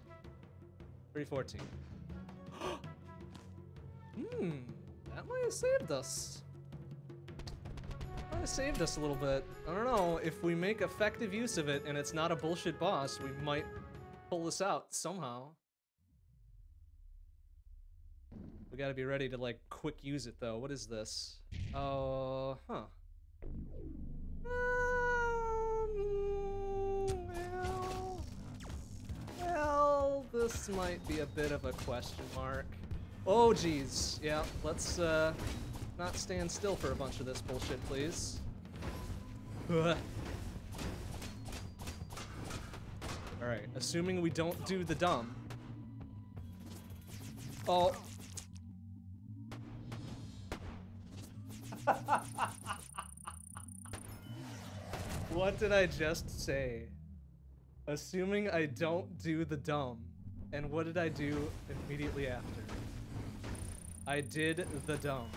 314. hmm, that might have saved us of saved us a little bit. I don't know, if we make effective use of it and it's not a bullshit boss, we might pull this out somehow. We gotta be ready to, like, quick use it, though. What is this? Oh, uh, huh. Um, well, This might be a bit of a question mark. Oh, geez. Yeah, let's uh, not stand still for a bunch of this bullshit, please. All right, assuming we don't do the dumb. Oh. what did I just say? Assuming I don't do the dumb. And what did I do immediately after? I did the dumb.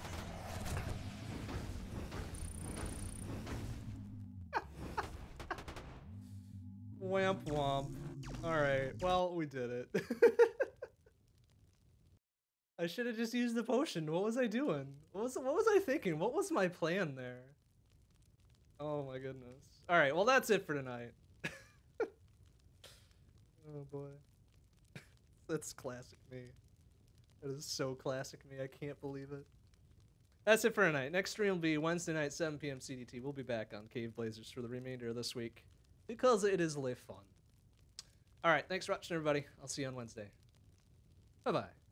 Wamp womp. Alright, well, we did it. I should have just used the potion. What was I doing? What was what was I thinking? What was my plan there? Oh my goodness. Alright, well that's it for tonight. oh boy. That's classic me. That is so classic me. I can't believe it. That's it for tonight. Next stream will be Wednesday night, 7 p.m. CDT. We'll be back on Caveblazers for the remainder of this week because it is live fun. All right, thanks for watching, everybody. I'll see you on Wednesday. Bye bye.